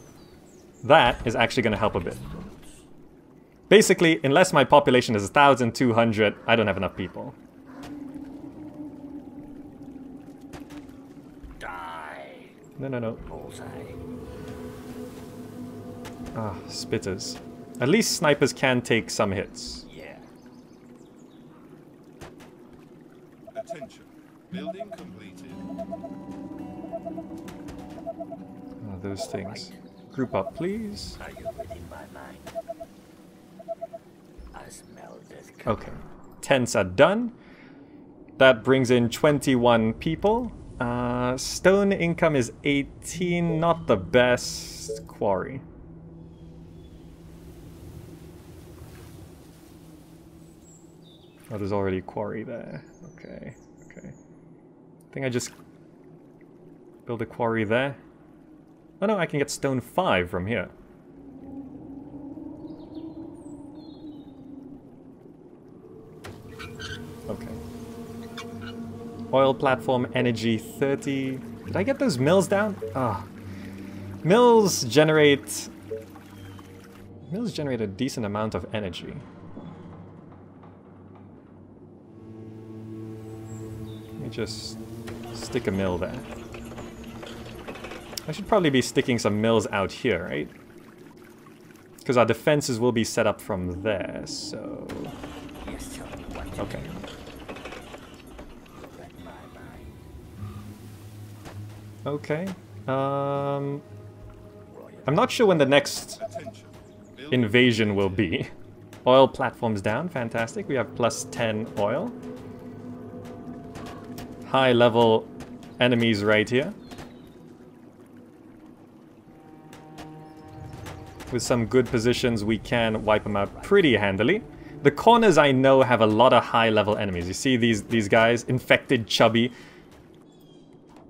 That is actually going to help a bit. Basically, unless my population is 1,200, I don't have enough people. Die. No, no, no. Bullseye. Ah, spitters. At least snipers can take some hits. Yeah. Attention. Building completed. Ah, those things. Group up, please. Are you reading my mind? I smell death coming. Okay. Tents are done. That brings in 21 people. Uh, stone income is 18, not the best quarry. Oh, there's already a quarry there. Okay, okay. I think I just build a quarry there. Oh no, I can get stone 5 from here. Okay. Oil platform energy 30. Did I get those mills down? Ah. Mills generate... Mills generate a decent amount of energy. Me just stick a mill there. I should probably be sticking some mills out here, right? Because our defenses will be set up from there, so... Okay. Okay. Um, I'm not sure when the next invasion will be. Oil platforms down, fantastic. We have plus 10 oil. High level enemies right here. With some good positions, we can wipe them out pretty handily. The corners I know have a lot of high level enemies. You see these, these guys, infected, chubby.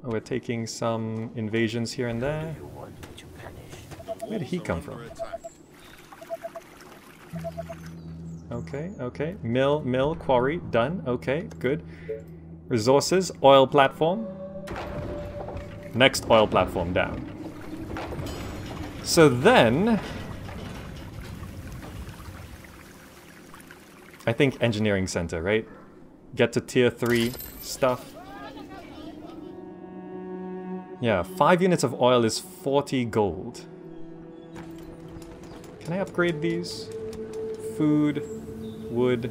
Oh, we're taking some invasions here and there. Where did he come from? Okay, okay. Mill, mill, quarry, done. Okay, good. Resources, oil platform. Next oil platform down. So then... I think engineering center, right? Get to tier 3 stuff. Yeah, 5 units of oil is 40 gold. Can I upgrade these? Food, wood,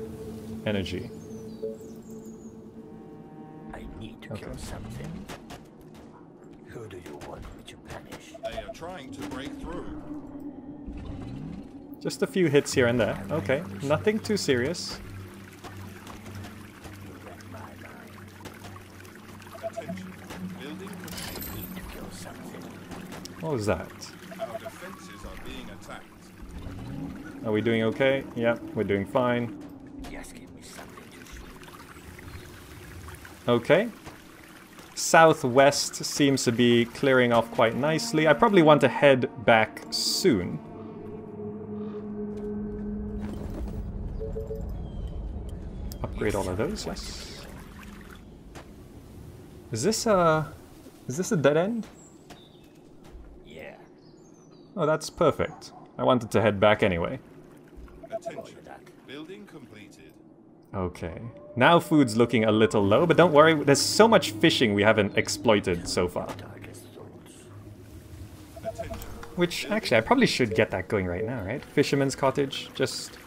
energy. Okay. kill something. Who do you want me to punish? They are trying to break through. Just a few hits here and there. Okay, nothing too serious. You read my mind. Attention. Building complete. Need to kill something. What was that? Our defenses are being attacked. Are we doing okay? Yeah, we're doing fine. Just give me something to shoot. Okay. Southwest seems to be clearing off quite nicely. I probably want to head back soon. Upgrade all of those, yes. Is this a... Is this a dead end? Yeah. Oh, that's perfect. I wanted to head back anyway. Attention. that. Building completed. Okay. Now food's looking a little low, but don't worry, there's so much fishing we haven't exploited so far. Which, actually, I probably should get that going right now, right? Fisherman's cottage, just...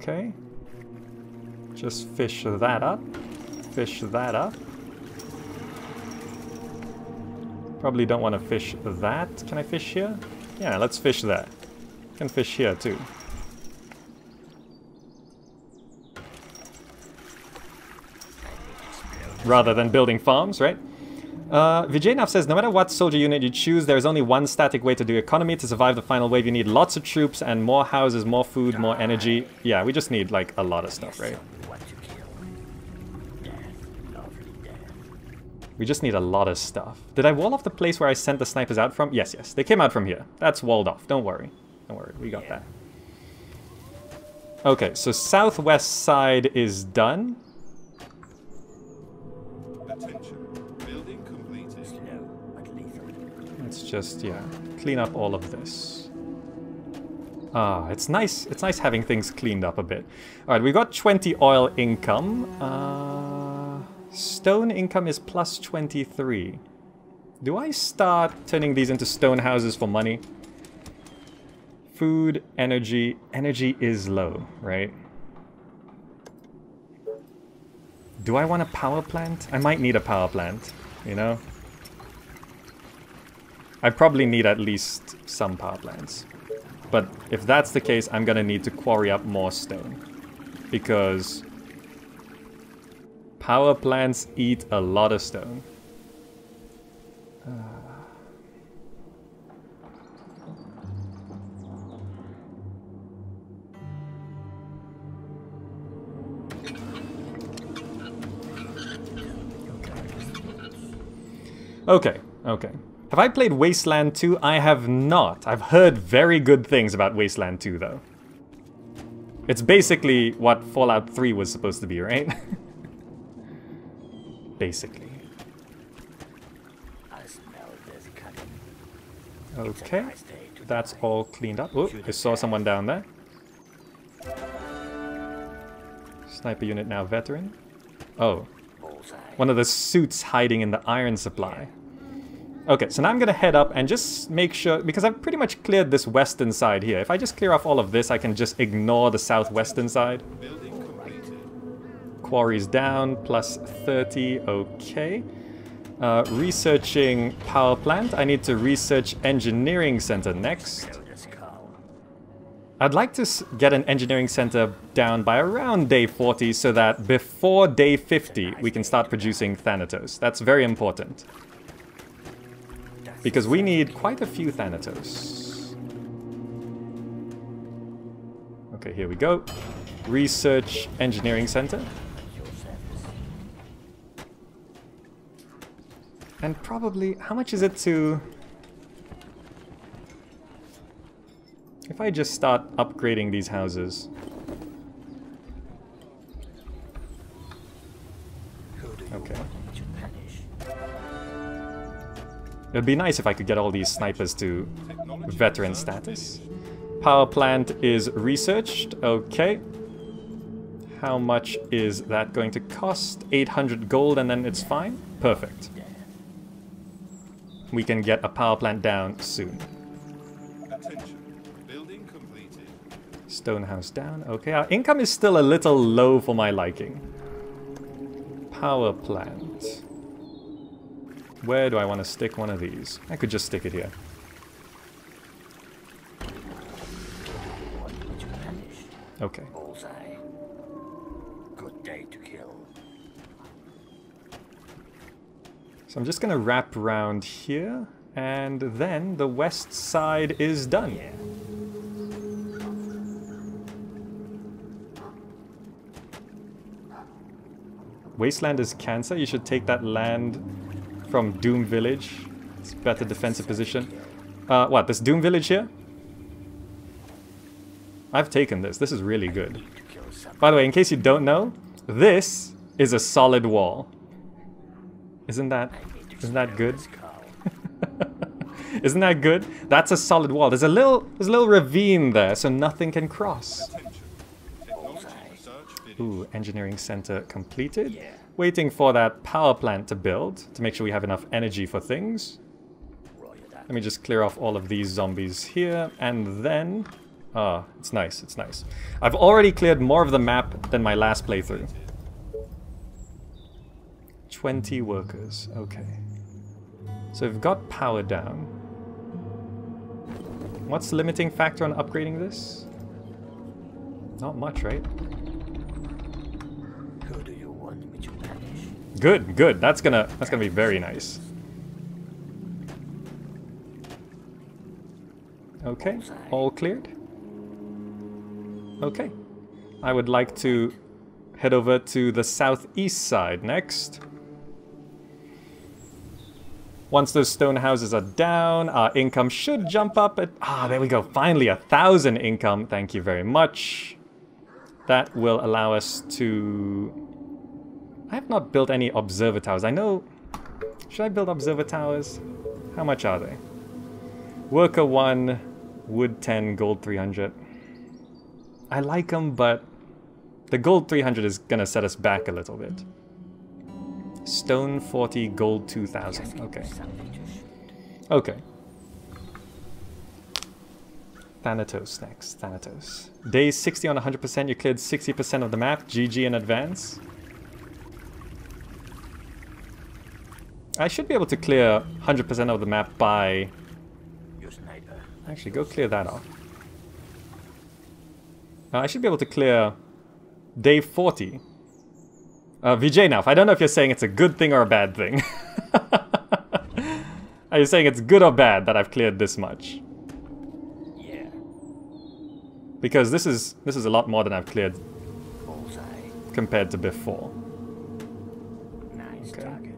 Okay. Just fish that up. Fish that up. Probably don't want to fish that. Can I fish here? Yeah, let's fish that. Can fish here too. Rather than building farms, right? Uh, Vijaynav says, no matter what soldier unit you choose, there is only one static way to do economy. To survive the final wave, you need lots of troops and more houses, more food, more energy. Yeah, we just need, like, a lot of stuff, right? We just need a lot of stuff. Did I wall off the place where I sent the snipers out from? Yes, yes. They came out from here. That's walled off. Don't worry. Don't worry. We got that. Okay, so southwest side is done. Let's just, yeah, clean up all of this. Ah, it's nice. It's nice having things cleaned up a bit. All right, we got 20 oil income. Uh, stone income is plus 23. Do I start turning these into stone houses for money? Food, energy. Energy is low, right? Do I want a power plant? I might need a power plant, you know? I probably need at least some power plants. But if that's the case, I'm gonna need to quarry up more stone. Because power plants eat a lot of stone. Okay, okay. Have I played Wasteland 2? I have not. I've heard very good things about Wasteland 2, though. It's basically what Fallout 3 was supposed to be, right? basically. Okay, that's all cleaned up. Oh, I saw someone down there. Sniper unit now veteran. Oh, one of the suits hiding in the iron supply. Okay, so now I'm gonna head up and just make sure, because I've pretty much cleared this western side here. If I just clear off all of this, I can just ignore the southwestern side. Quarries down, plus 30, okay. Uh, researching power plant. I need to research engineering center next. I'd like to get an engineering center down by around day 40 so that before day 50 we can start producing Thanatos. That's very important. Because we need quite a few Thanatos. Okay, here we go. Research Engineering Center. And probably, how much is it to... If I just start upgrading these houses. Okay. It'd be nice if I could get all these snipers to veteran status. Power plant is researched. Okay. How much is that going to cost? 800 gold and then it's fine? Perfect. We can get a power plant down soon. Attention. Building completed. Stone house down. Okay, our income is still a little low for my liking. Power plant. Where do I want to stick one of these? I could just stick it here. Want me to punish? Okay. Bullseye. Good day to kill. So I'm just gonna wrap around here, and then the west side is done. Wasteland is cancer. You should take that land from Doom Village. It's better defensive position. Uh, what, this Doom Village here? I've taken this. This is really good. By the way, in case you don't know, this is a solid wall. Isn't that isn't that good? Isn't that good? That's a solid wall. There's a little there's a little ravine there, so nothing can cross. Ooh, engineering center completed. Waiting for that power plant to build to make sure we have enough energy for things. Let me just clear off all of these zombies here, and then... Ah, it's nice, it's nice. I've already cleared more of the map than my last playthrough. 20 workers, okay. So we've got power down. What's the limiting factor on upgrading this? Not much, right? Who do you want me to punish? Good, good. That's gonna that's gonna be very nice. Okay, all cleared. Okay. I would like to head over to the southeast side next. Once those stone houses are down, our income should jump up at... Ah, there we go. Finally, a thousand income. Thank you very much. That will allow us to... I have not built any observer towers. I know... Should I build observer towers? How much are they? Worker 1, wood 10, gold 300. I like them, but the gold 300 is gonna set us back a little bit. Stone 40, gold 2000. Okay. Something to shoot. Okay. Thanatos next. Thanatos. Day 60 on 100%. You cleared 60% of the map. GG in advance. I should be able to clear 100% of the map by... Actually, go clear that off. Uh, I should be able to clear day 40. Uh, VJ now, I don't know if you're saying it's a good thing or a bad thing. Are you saying it's good or bad that I've cleared this much? Yeah. Because this is this is a lot more than I've cleared Bullseye. compared to before. Nice Okay. target.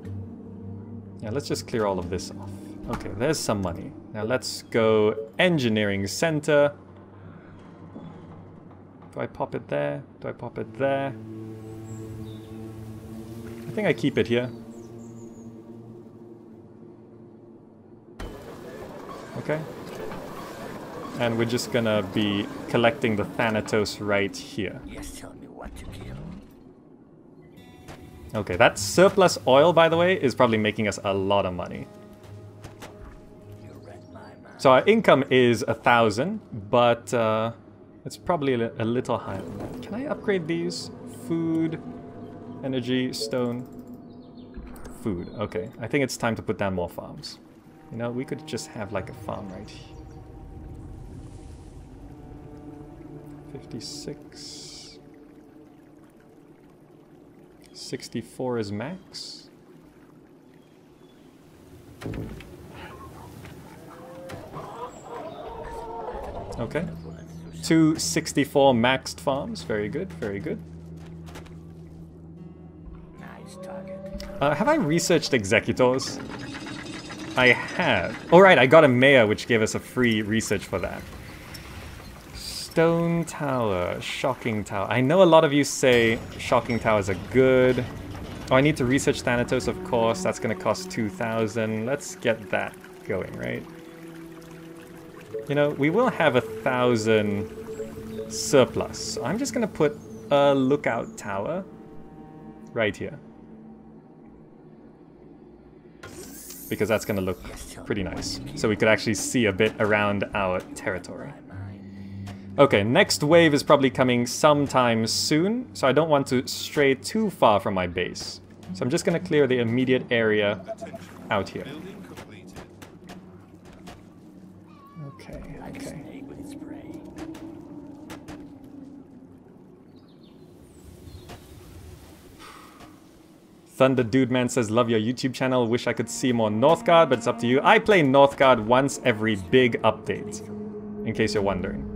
Yeah, let's just clear all of this off. Okay, there's some money. Now let's go engineering center. Do I pop it there? Do I pop it there? I think I keep it here. Okay. And we're just gonna be collecting the Thanatos right here. Yes, tell me what to. Okay, that surplus oil, by the way, is probably making us a lot of money. So our income is a thousand, but uh, it's probably a, a little higher. Can I upgrade these? Food, energy, stone, food. Okay, I think it's time to put down more farms. You know, we could just have like a farm right here. 56. 64 is max. Okay. Two 64 maxed farms. Very good, very good. Nice target. Uh, have I researched executors? I have. Alright, I got a mayor which gave us a free research for that. Stone Tower, Shocking Tower. I know a lot of you say Shocking Towers are good. Oh, I need to research Thanatos, of course. That's going to cost 2,000. Let's get that going, right? You know, we will have a thousand surplus. So I'm just going to put a lookout tower right here. Because that's going to look pretty nice. So we could actually see a bit around our territory. Okay, next wave is probably coming sometime soon, so I don't want to stray too far from my base. So I'm just gonna clear the immediate area out here. Okay, okay. snake with its prey. Thunder Dude Man says, love your YouTube channel, wish I could see more Northgard, but it's up to you. I play Northgard once every big update, in case you're wondering.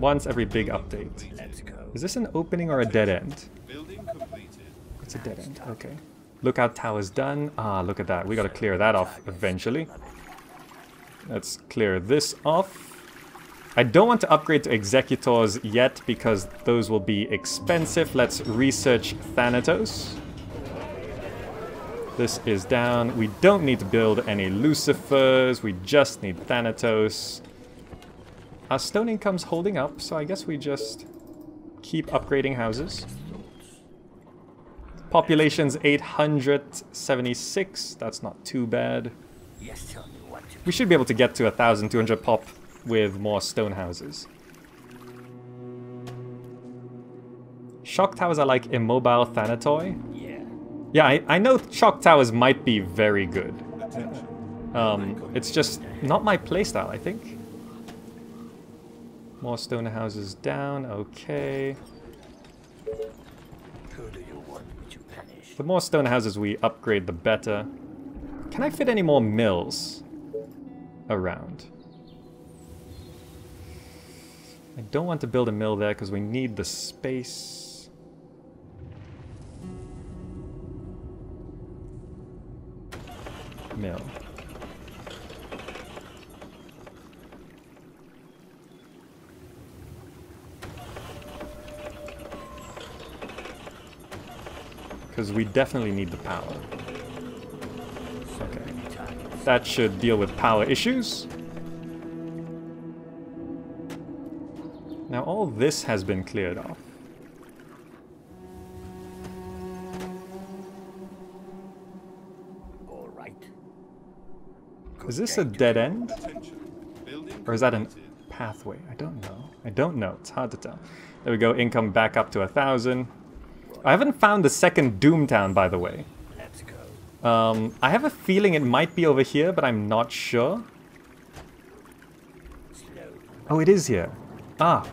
Attention. Once every big update. Let's go. Is this an opening or a dead end? Building completed. It's a dead end, okay. Lookout tower's done. Ah, look at that. We gotta clear that off eventually. Let's clear this off. I don't want to upgrade to executors yet because those will be expensive. Let's research Thanatos. This is down. We don't need to build any Lucifers. We just need Thanatos. Our stone income's holding up, so I guess we just keep upgrading houses. Population's 876. That's not too bad. Yes, tell me what to We should be able to get to 1,200 pop with more stone houses. Shock towers are like immobile Thanatoi. Yeah. Yeah, I, I know shock towers might be very good. Um, it's just not my playstyle, I think. More stone houses down, okay. Who do you want to punish? The more stone houses we upgrade, the better. Can I fit any more mills around? I don't want to build a mill there because we need the space. Mill. Because we definitely need the power. Okay. That should deal with power issues. Now all this has been cleared off. All right. Is this a dead end? Or is that an completed. pathway? I don't know. I don't know. It's hard to tell. There we go. Income back up to a thousand. I haven't found the second Doomtown, by the way. Let's go. Um, I have a feeling it might be over here, but I'm not sure. Oh, it is here. Ah.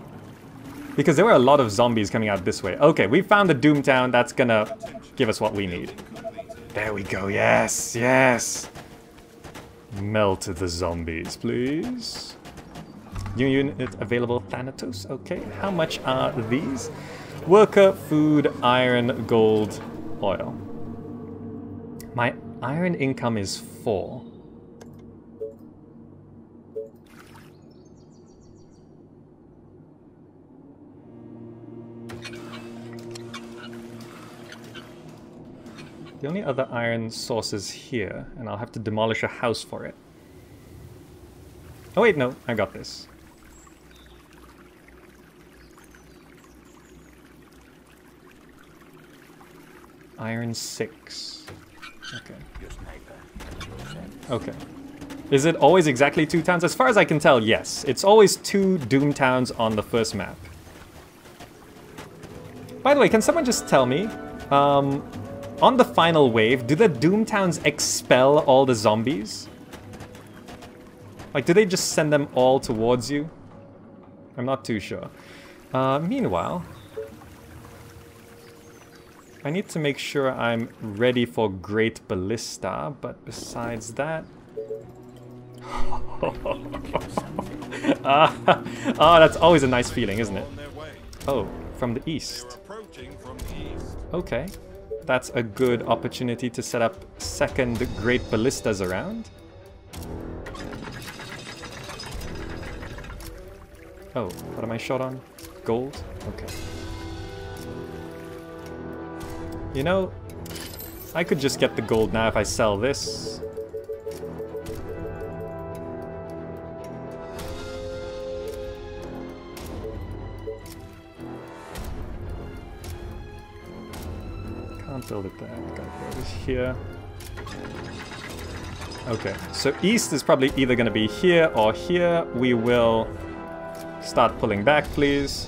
Because there were a lot of zombies coming out this way. Okay, we found the Doomtown. That's gonna give us what we need. There we go. Yes, yes. Melt the zombies, please. New unit available Thanatos. Okay, how much are these? Worker, food, iron, gold, oil. My iron income is four. The only other iron source is here, and I'll have to demolish a house for it. Oh wait, no, I got this. Iron 6. Okay. Okay. Is it always exactly two towns? As far as I can tell, yes. It's always two Doom towns on the first map. By the way, can someone just tell me, um, on the final wave, do the Doom towns expel all the zombies? Like, do they just send them all towards you? I'm not too sure. Uh, meanwhile, I need to make sure I'm ready for Great Ballista, but besides that... ah, ah, that's always a nice feeling, isn't it? Oh, from the east. Okay. That's a good opportunity to set up second Great Ballistas around. Oh, what am I shot on? Gold? Okay. You know, I could just get the gold now if I sell this. Can't build it there. Gotta go here. Okay, so east is probably either gonna be here or here. We will start pulling back, please.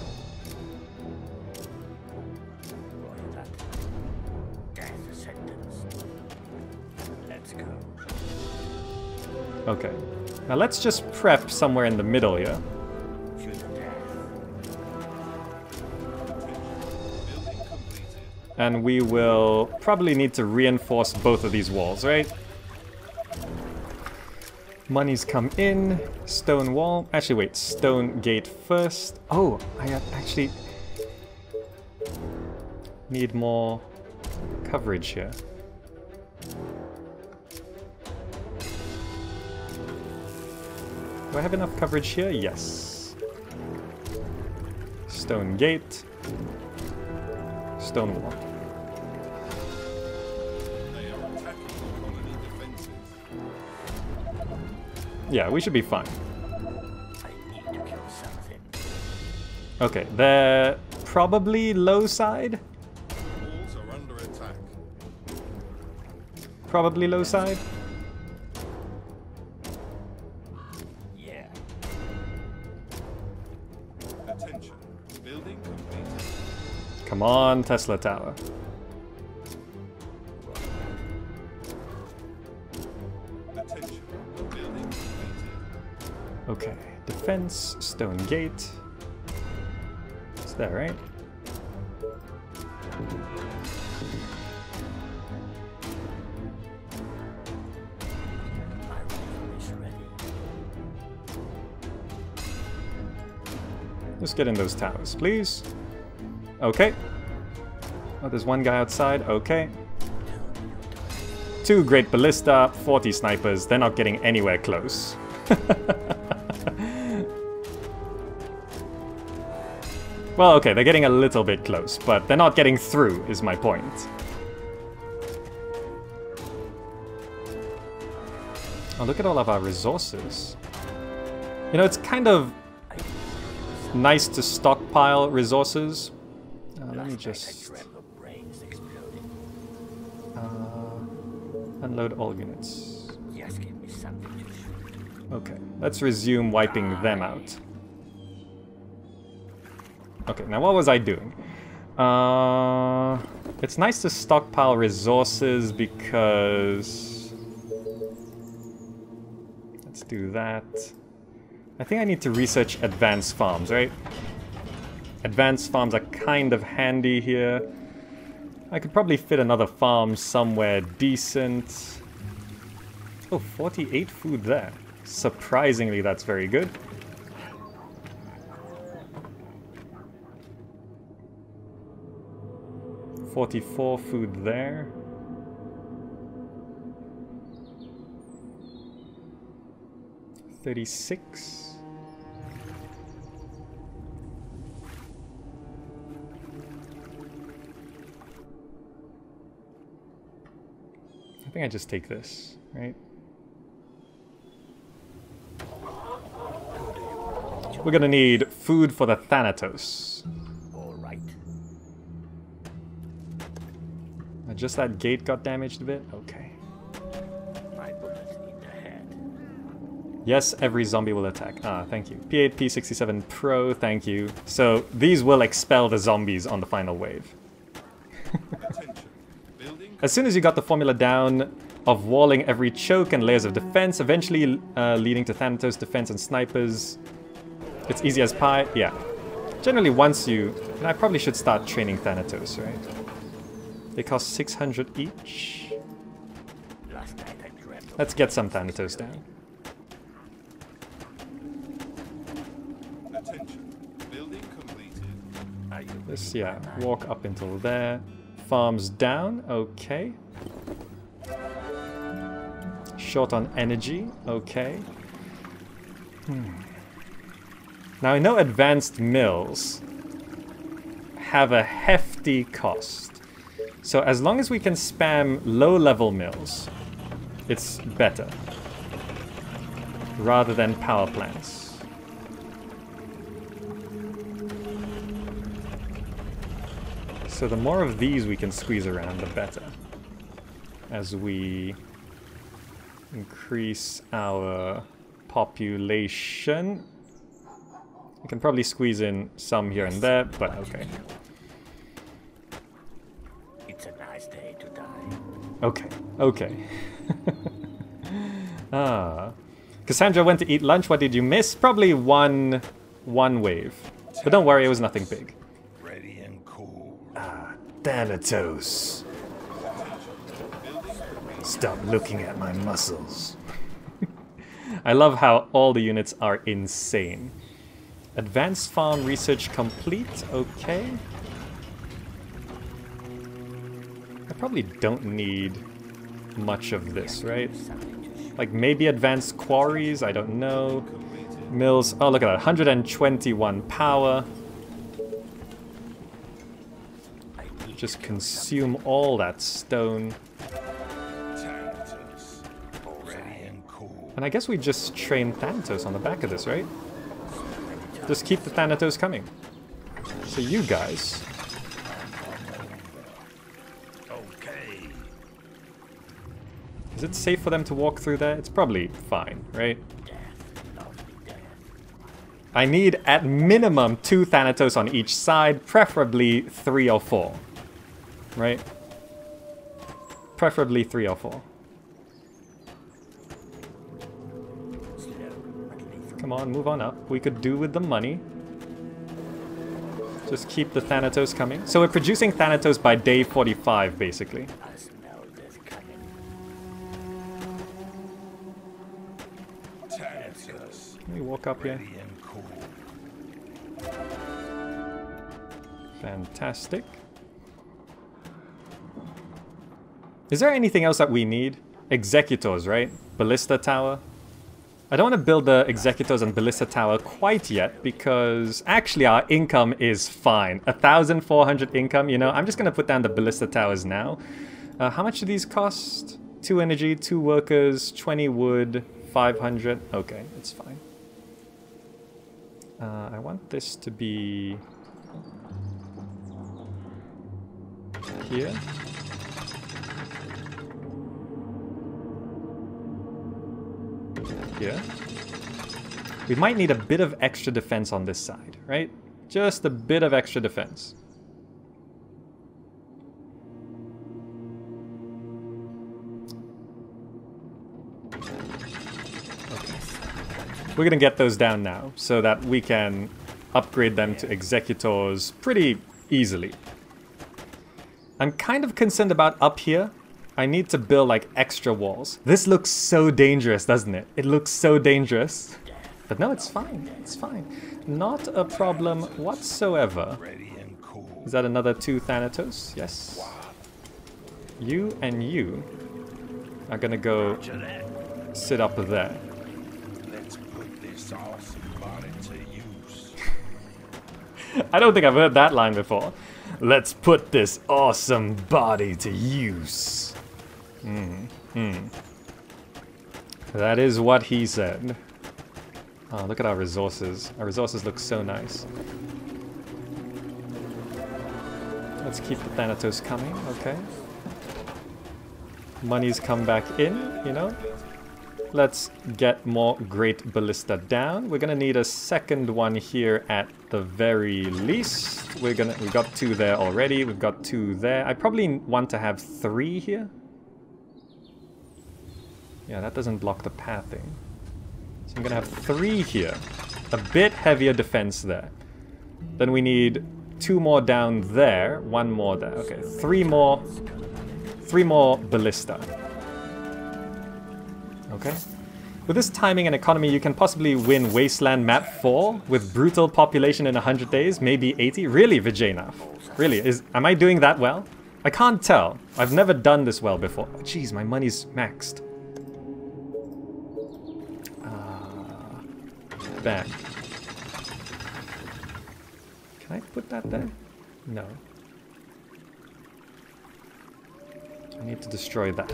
Okay. Now let's just prep somewhere in the middle here. And we will probably need to reinforce both of these walls, right? Money's come in. Stone wall. Actually, wait. Stone gate first. Oh, I actually need more coverage here. I have enough coverage here? Yes. Stone gate. Stone wall. They are attacking the colony defenses. Yeah, we should be fine. I need to kill something. Okay, they're probably low side. Walls are under attack. Probably low side. Come on, Tesla Tower. Okay, defense, stone gate. It's there, right? Is. Let's get in those towers, please. Okay. Oh, there's one guy outside. Okay. Two great ballista, 40 snipers. They're not getting anywhere close. well, okay, they're getting a little bit close, but they're not getting through, is my point. Oh, look at all of our resources. You know, it's kind of nice to stockpile resources. Uh, let me just unload all units. Just give me something to shoot. Okay, let's resume wiping them out. Okay, now what was I doing? Uh, it's nice to stockpile resources because... Let's do that. I think I need to research advanced farms, right? Advanced farms are kind of handy here. I could probably fit another farm somewhere decent. Oh, 48 food there. Surprisingly, that's very good. Forty-four food there. Thirty-six. I think I just take this, right? We're gonna need food for the Thanatos. All right. Just that gate got damaged a bit? Okay. My bullets in the head. Yes, every zombie will attack. Ah, thank you. P8, P67 Pro, thank you. So these will expel the zombies on the final wave. As soon as you got the formula down of walling every choke and layers of defense, eventually uh, leading to Thanatos defense and snipers, it's easy as pie. Yeah. Generally, once you... And I probably should start training Thanatos, right? They cost 600 each. Last night I dreamt of Let's get some Thanatos down. Building completed. This, yeah, walk up until there. Farms down, okay. Short on energy, okay. Hmm. Now I know advanced mills have a hefty cost. So as long as we can spam low-level mills, it's better. Rather than power plants. So the more of these we can squeeze around, the better. As we increase our population. We can probably squeeze in some here and there, but okay. It's a nice day to die. Okay, okay. ah. Cassandra went to eat lunch. What did you miss? Probably one one wave. But don't worry, it was nothing big. Thanatos. Stop looking at my muscles. I love how all the units are insane. Advanced farm research complete, okay. I probably don't need much of this, right? Like maybe advanced quarries, I don't know. Mills, oh look at that, 121 power. Just consume all that stone. And I guess we just train Thanatos on the back of this, right? Just keep the Thanatos coming. So you guys, Okay. is it safe for them to walk through there? It's probably fine, right? I need at minimum two Thanatos on each side, preferably three or four. Right? Preferably three or four. Come on, move on up. We could do with the money. Just keep the Thanatos coming. So we're producing Thanatos by day 45, basically. Can we walk up here? Fantastic. Is there anything else that we need? Executors, right? Ballista Tower. I don't want to build the Executors and Ballista Tower quite yet because actually our income is fine. 1,400 income, you know. I'm just going to put down the Ballista Towers now. Uh, how much do these cost? 2 energy, 2 workers, 20 wood, 500. Okay, it's fine. Uh, I want this to be here. Here. We might need a bit of extra defense on this side, right? Just a bit of extra defense. We're gonna get those down now so that we can upgrade them to executors pretty easily. I'm kind of concerned about up here. I need to build like extra walls. This looks so dangerous, doesn't it? It looks so dangerous. But no, it's fine. It's fine. Not a problem whatsoever. Is that another two Thanatos? Yes. You and you are gonna go sit up there. I don't think I've heard that line before. Let's put this awesome body to use. Hmm. Hmm. That is what he said. Oh, look at our resources. Our resources look so nice. Let's keep the Thanatos coming, okay. Money's come back in, you know. Let's get more Great Ballista down. We're gonna need a second one here at the very least. We're gonna we got two there already. We've got two there. I probably want to have three here. Yeah, that doesn't block the pathing. Eh? So I'm gonna have three here. A bit heavier defense there. Then we need two more down there, one more there. Okay, three more. Three more ballista. Okay. With this timing and economy, you can possibly win Wasteland Map 4 with brutal population in 100 days, maybe 80. Really, Vijaynath? Really? Is Am I doing that well? I can't tell. I've never done this well before. Jeez, my money's maxed. Back. Can I put that there? No. I need to destroy that.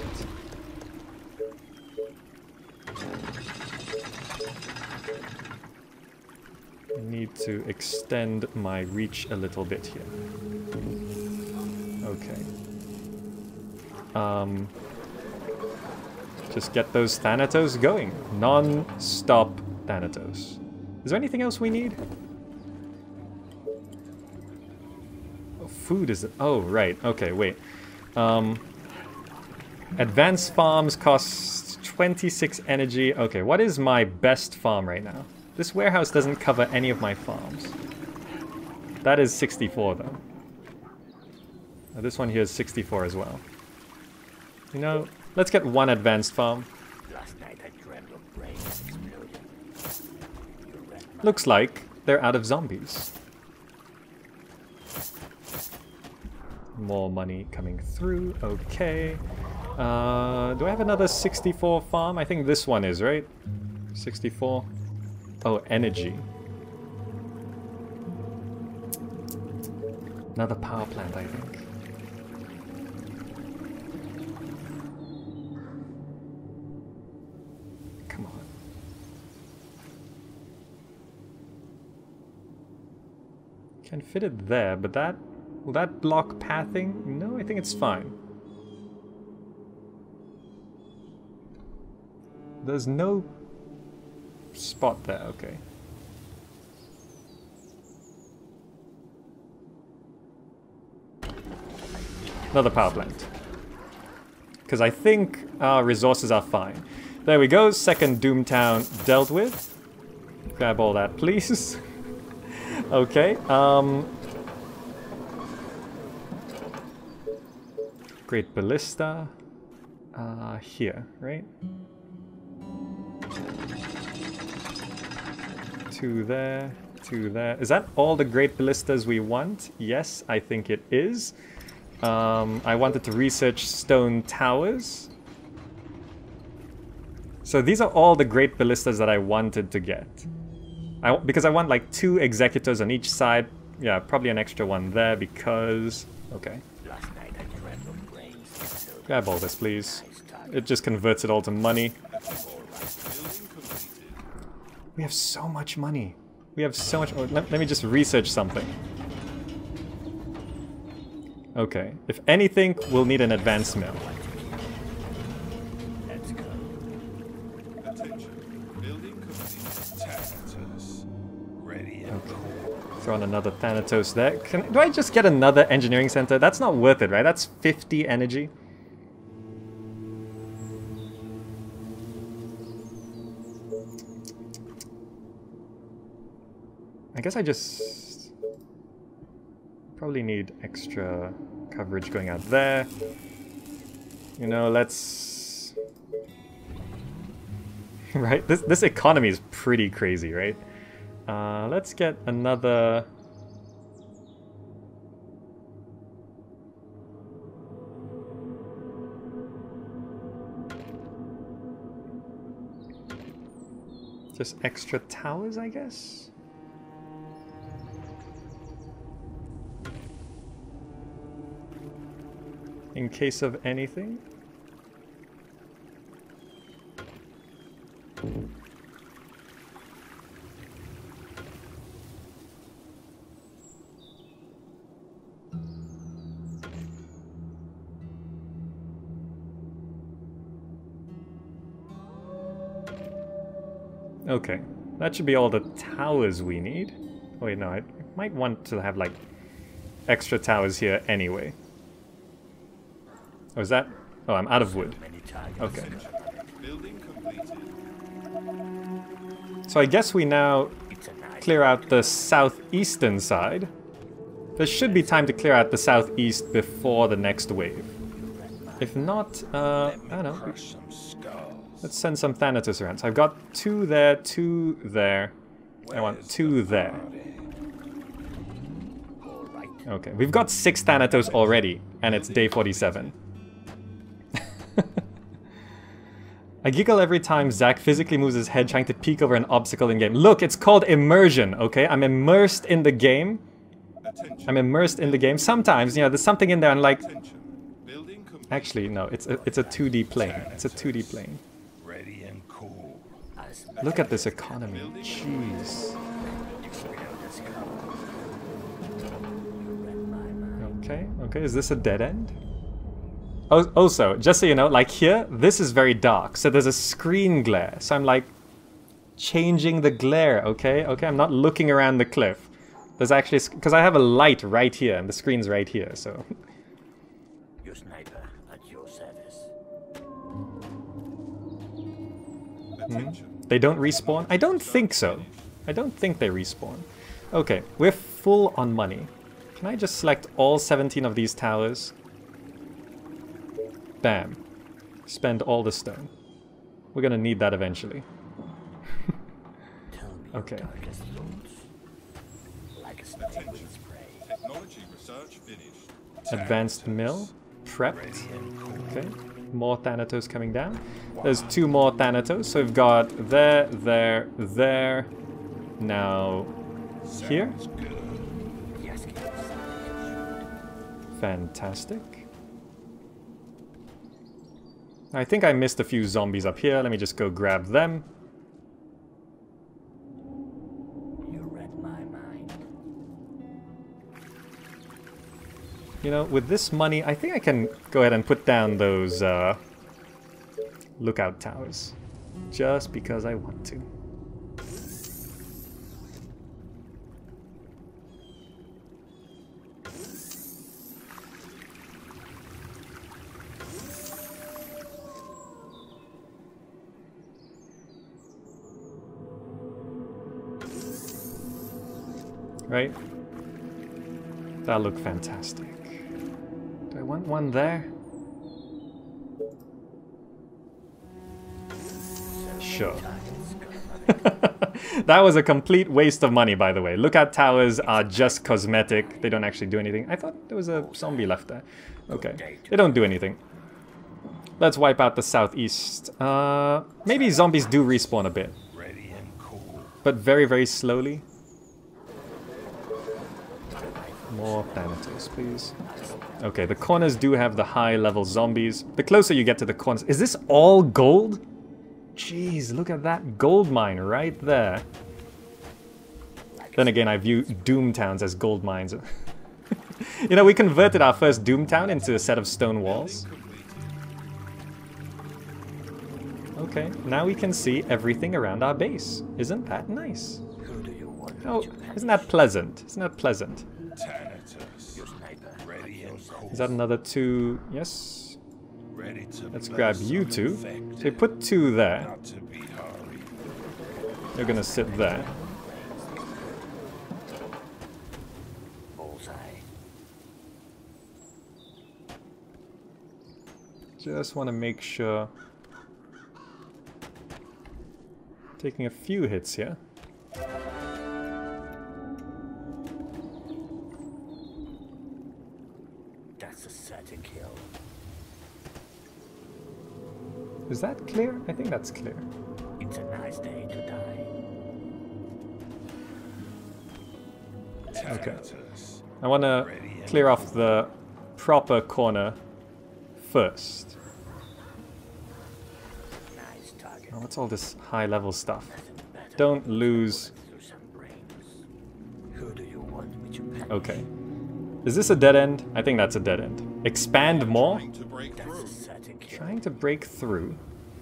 I need to extend my reach a little bit here. Okay. Um, just get those Thanatos going. Non-stop Thanatos. Is there anything else we need? Oh, food is... Oh, right. Okay, wait. Um, advanced farms cost 26 energy. Okay, what is my best farm right now? This warehouse doesn't cover any of my farms. That is 64 though. Now, this one here is 64 as well. You know, let's get one advanced farm. Looks like they're out of zombies. More money coming through. Okay. Uh, do I have another 64 farm? I think this one is, right? 64. Oh, energy. Another power plant, I think. Come on. Can fit it there, but that... Will that block pathing? No, I think it's fine. There's no spot there, okay. Another power plant. Because I think our resources are fine. There we go, second Doomtown dealt with. Grab all that, please. okay, um... Great Ballista. Uh, here, right? Two there, two there. Is that all the Great Ballistas we want? Yes, I think it is. Um, I wanted to research stone towers. So these are all the Great Ballistas that I wanted to get. I, because I want like two Executors on each side. Yeah, probably an extra one there because... Okay. Last night I dreamt of. Grab all this, please. It just converts it all to money. We have so much money. We have so much. Oh, let, let me just research something. Okay. If anything, we'll need an advanced mill. Throw on another Thanatos there. Can, do I just get another engineering center? That's not worth it, right? That's 50 energy. I guess I just probably need extra coverage going out there. You know, let's right. This this economy is pretty crazy, right? Uh, let's get another. Just extra towers, I guess? In case of anything? Okay, that should be all the towers we need. Oh, wait, no, I might want to have like extra towers here anyway. Oh, is that? Oh, I'm out of wood. Okay. So I guess we now clear out the southeastern side. There should be time to clear out the southeast before the next wave. If not, uh, I don't know. Crush some skulls. Let's send some Thanatos around. So I've got two there, two there. I want two the there. party? All right. Okay, we've got six Thanatos already, and it's day 47. I giggle every time Zakh physically moves his head trying to peek over an obstacle in game. Look, it's called immersion, okay? I'm immersed in the game. I'm immersed in the game. Sometimes, you know, there's something in there and like... Attention. Building complete. Actually, no, it's a, it's a 2D plane. It's a 2D plane. Ready and cool. As Look at this economy. Jeez. Okay, okay, is this a dead end? Oh, also, just so you know, like here, this is very dark, so there's a screen glare. So I'm like changing the glare, okay? Okay, I'm not looking around the cliff. There's actually, because I have a light right here, and the screen's right here, so. Your sniper at your service. Attention. They don't respawn? I don't think so. I don't think they respawn. Okay, we're full on money. Can I just select all 17 of these towers? Bam. Spend all the stone. We're gonna need that eventually. Tell me Okay. your darkest thoughts. Like a snake with its prey. Technology research finished. Advanced mill. Prepped. Ready and cool. Okay. More Thanatos coming down. There's two more Thanatos. So we've got there, there, there. Now here. Fantastic. I think I missed a few zombies up here. Let me just go grab them. You know, with this money, I think I can go ahead and put down those uh, lookout towers. Just because I want to. Right? That'll look fantastic. Want one there? Sure. that was a complete waste of money, by the way. Lookout towers are just cosmetic. They don't actually do anything. I thought there was a zombie left there. Okay. They don't do anything. Let's wipe out the southeast. Uh, maybe zombies do respawn a bit, but very, very slowly. More Thanatos, please. Okay, the corners do have the high level zombies. The closer you get to the corners... Is this all gold? Jeez, look at that gold mine right there. Then again, I view Doom Towns as gold mines. you know, we converted our first Doom Town into a set of stone walls. Okay, now we can see everything around our base. Isn't that nice? Who do you want Oh, isn't that pleasant? Isn't that pleasant? Is that another two? Yes. ready to Let's grab you two. infected, So we put two there. Not to be hurried. They're gonna sit there. Bullseye. Just want to make sure. Taking a few hits here. Is that clear? I think that's clear. It's a nice day to die. Okay. I want to clear off the proper corner first. Nice target. Oh, what's all this high level stuff? Don't lose. through some brains. Who do you want me to punish? Okay. Is this a dead end? I think that's a dead end. Expand more? Trying to break through. a certain kill. Trying to break through.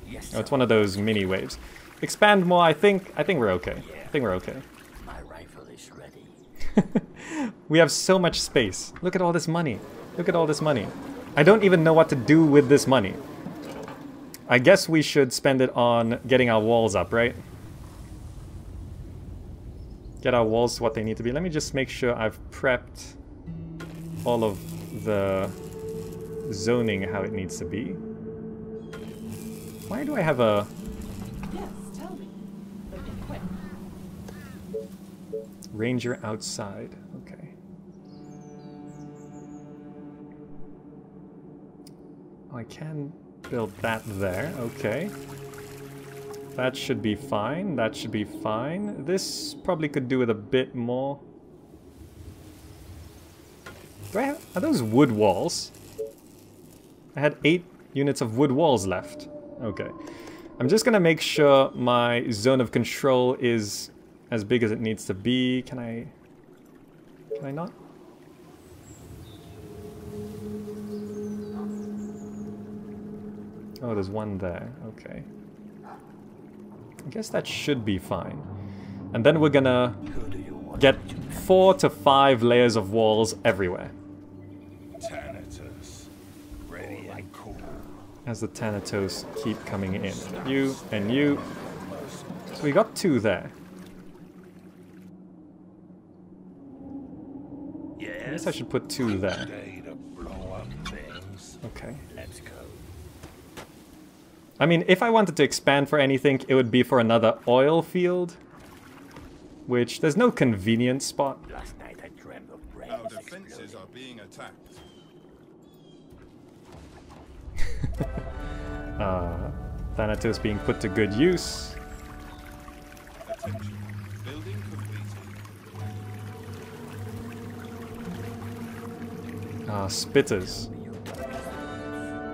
Yes, Oh, it's one of those mini waves. Expand more, I think I think we're okay. I think we're okay. My rifle is ready. We have so much space. Look at all this money. Look at all this money. I don't even know what to do with this money. I guess we should spend it on getting our walls up, right? Get our walls to what they need to be. Let me just make sure I've prepped all of the zoning how it needs to be. Why do I have a... Yes, tell me. Ranger outside. Okay. Oh, I can build that there. Okay. That should be fine. That should be fine. This probably could do with a bit more. Do I have, are those wood walls? I had eight units of wood walls left. Okay. I'm just gonna make sure my zone of control is as big as it needs to be. Can I... Can I not? Oh, there's one there. Okay. I guess that should be fine. And then we're gonna Who do you want get to four to five layers of walls everywhere. Thanatos, ready and cool. As the Thanatos keep coming in. You and you. So we got two there. Yes. I guess I should put two there. day to blow up things. Okay. Let's go. I mean, if I wanted to expand for anything, it would be for another oil field. Which, there's no convenient spot. Last night I dreamt of brains Our defenses exploding. are being attacked. Uh, Thanatos being put to good use. Ah, spitters.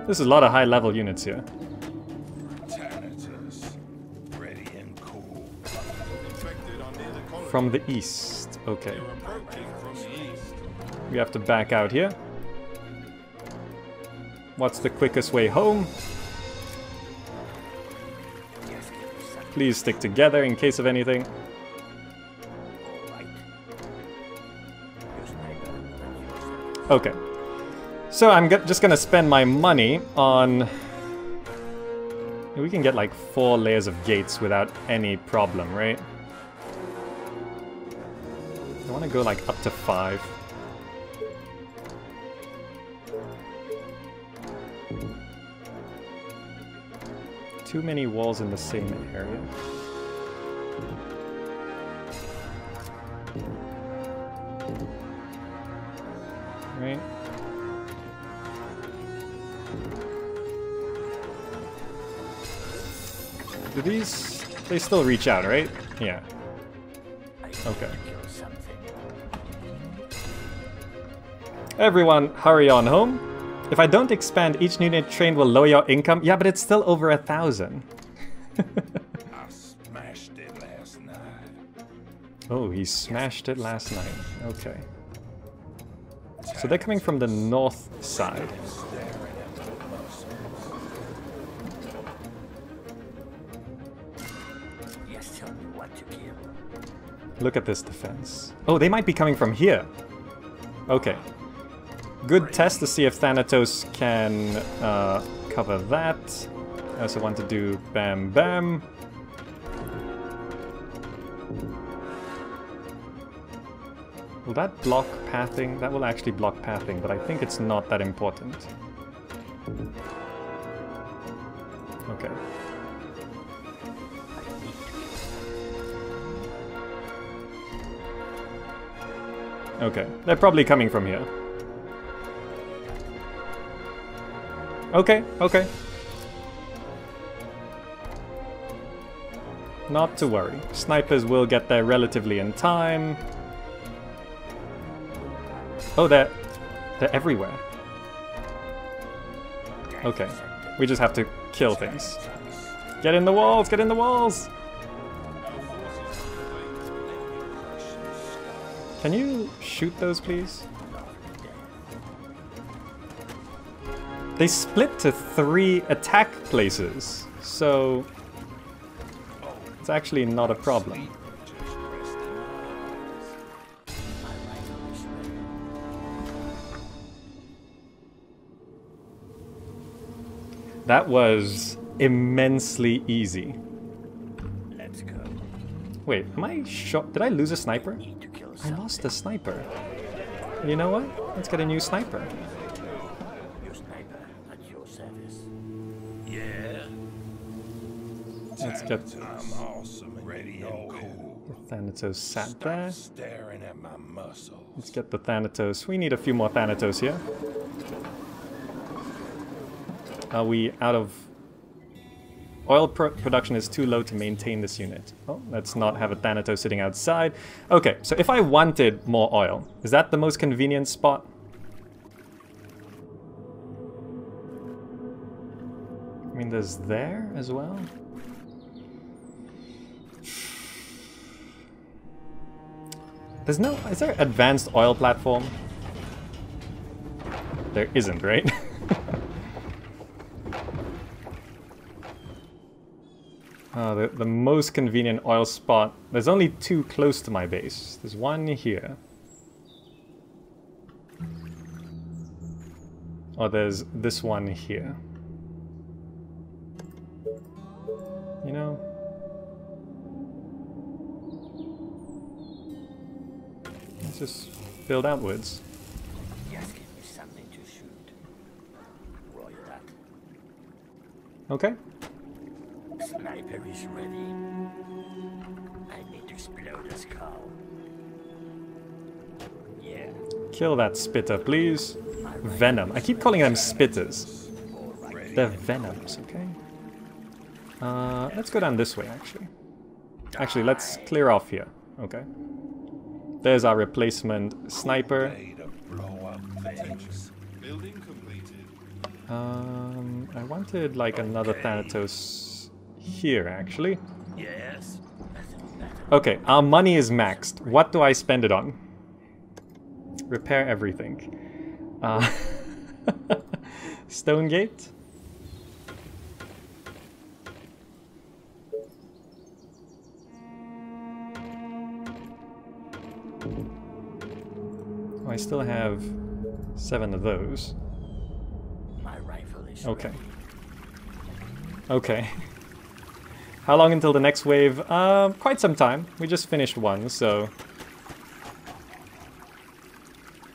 This is a lot of high level units here. Thanatos, ready and cool. Infected are near the colony. From the east. Okay. They're approaching from the east. We have to back out here. What's the quickest way home? Please stick together in case of anything. Okay. So I'm just gonna spend my money on... We can get like four layers of gates without any problem, right? I want to go like up to five. Too many walls in the same area. Right? Do these... They still reach out, right? Yeah. Okay. Everyone, hurry on home. If I don't expand, each new unit trained will lower your income. Yeah, but it's still over a thousand. I smashed it last night. Oh, he smashed it last night. Okay. So they're coming from the north side. Staring at my muscles. Yes, tell me what to kill. Look at this defense. Oh, they might be coming from here. Okay. Good test to see if Thanatos can uh, cover that. I also want to do Bam Bam. Will that block pathing? That will actually block pathing, but I think it's not that important. Okay. Okay, they're probably coming from here. Okay, okay. Not to worry. Snipers will get there relatively in time. Oh, they're... They're everywhere. Okay. We just have to kill things. Get in the walls! Get in the walls! Can you shoot those, please? They split to three attack places, so it's actually not a problem. Just resting my eyes. My rifle is ready. That was immensely easy. Let's go. Wait, am I shot? Did I lose a sniper? Need to kill I lost a sniper. You know what? Let's get a new sniper. Let's get I'm awesome, ready and cool. Thanatos sat there. Staring at my muscles. Let's get the Thanatos. We need a few more Thanatos here. Are we out of... Oil pro production is too low to maintain this unit. Oh, let's not have a Thanatos sitting outside. Okay, so if I wanted more oil, is that the most convenient spot? I mean, there's there as well? There's no... Is there advanced oil platform? There isn't, right? Uh, the, the most convenient oil spot. There's only two close to my base. There's one here. Oh, there's this one here. You know? Just build outwards. Just give me something to shoot. That. Okay? Sniper is ready. I need to explode a skull. Yeah, Kill that spitter, please. Venom. I keep calling them spitters. They're venoms, okay? Uh, let's go down this way, actually. Actually, let's clear off here. Okay. There's our replacement sniper. Day to blow up things. Building completed. Um, I wanted like another Thanatos here, actually. Yes. Okay, our money is maxed. What do I spend it on? Repair everything. Uh, Stonegate? I still have seven of those. My rifle is Okay. Okay. How long until the next wave? Uh, quite some time. We just finished one, so...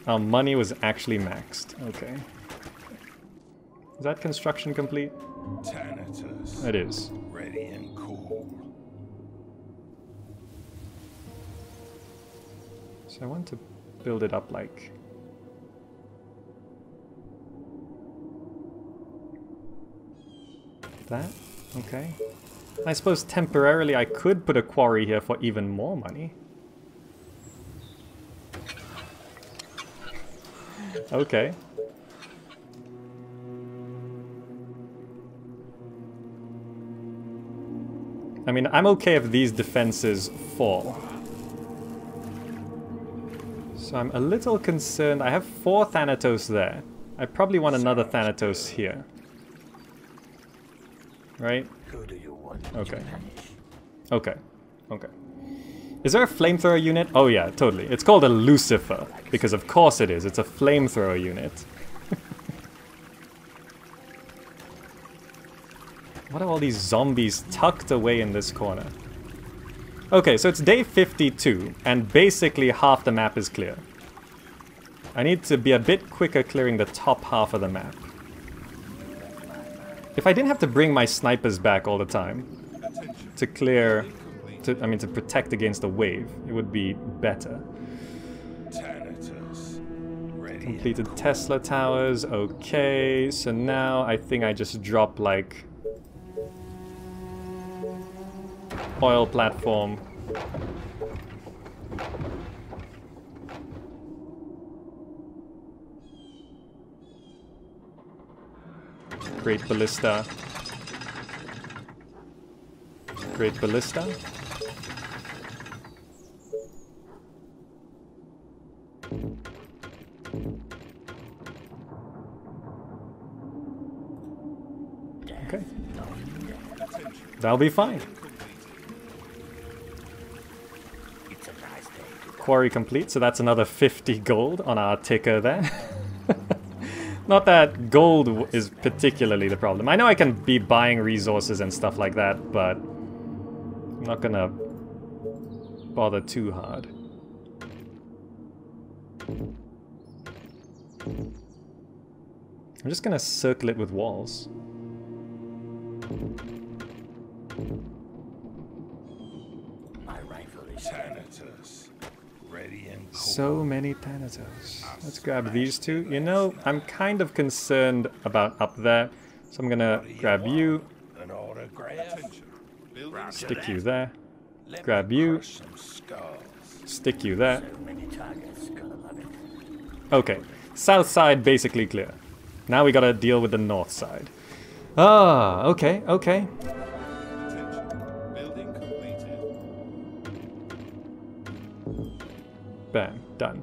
Our money was actually maxed. Okay. Is that construction complete? Thanatos. It is. Ready and cool. So I want to build it up like... That? Okay. I suppose temporarily I could put a quarry here for even more money. Okay. I mean, I'm okay if these defenses fall. So I'm a little concerned. I have four Thanatos there. I probably want another Thanatos here. Right? Who do you want Okay. Okay. Okay. Is there a flamethrower unit? Oh yeah, totally. It's called a Lucifer. Because of course it is. It's a flamethrower unit. what are all these zombies tucked away in this corner? Okay, so it's day 52, and basically half the map is clear. I need to be a bit quicker clearing the top half of the map. If I didn't have to bring my snipers back all the time, to clear, to, I mean to protect against the wave, it would be better. Thanatos. Ready. and Completed Tesla towers, okay, so now I think I just drop like oil platform. Great ballista. Great ballista. Okay. That'll be fine. Quarry complete, so that's another 50 gold on our ticker there. Not that gold is particularly the problem. I know I can be buying resources and stuff like that, but I'm not gonna bother too hard. I'm just gonna circle it with walls. My rifle is. So many Thanatos. Let's grab these two. You know, I'm kind of concerned about up there, so I'm gonna grab you, stick you there, grab you. stick you there. Okay, south side basically clear. Now we gotta deal with the north side. Ah, okay, okay. Bam, done.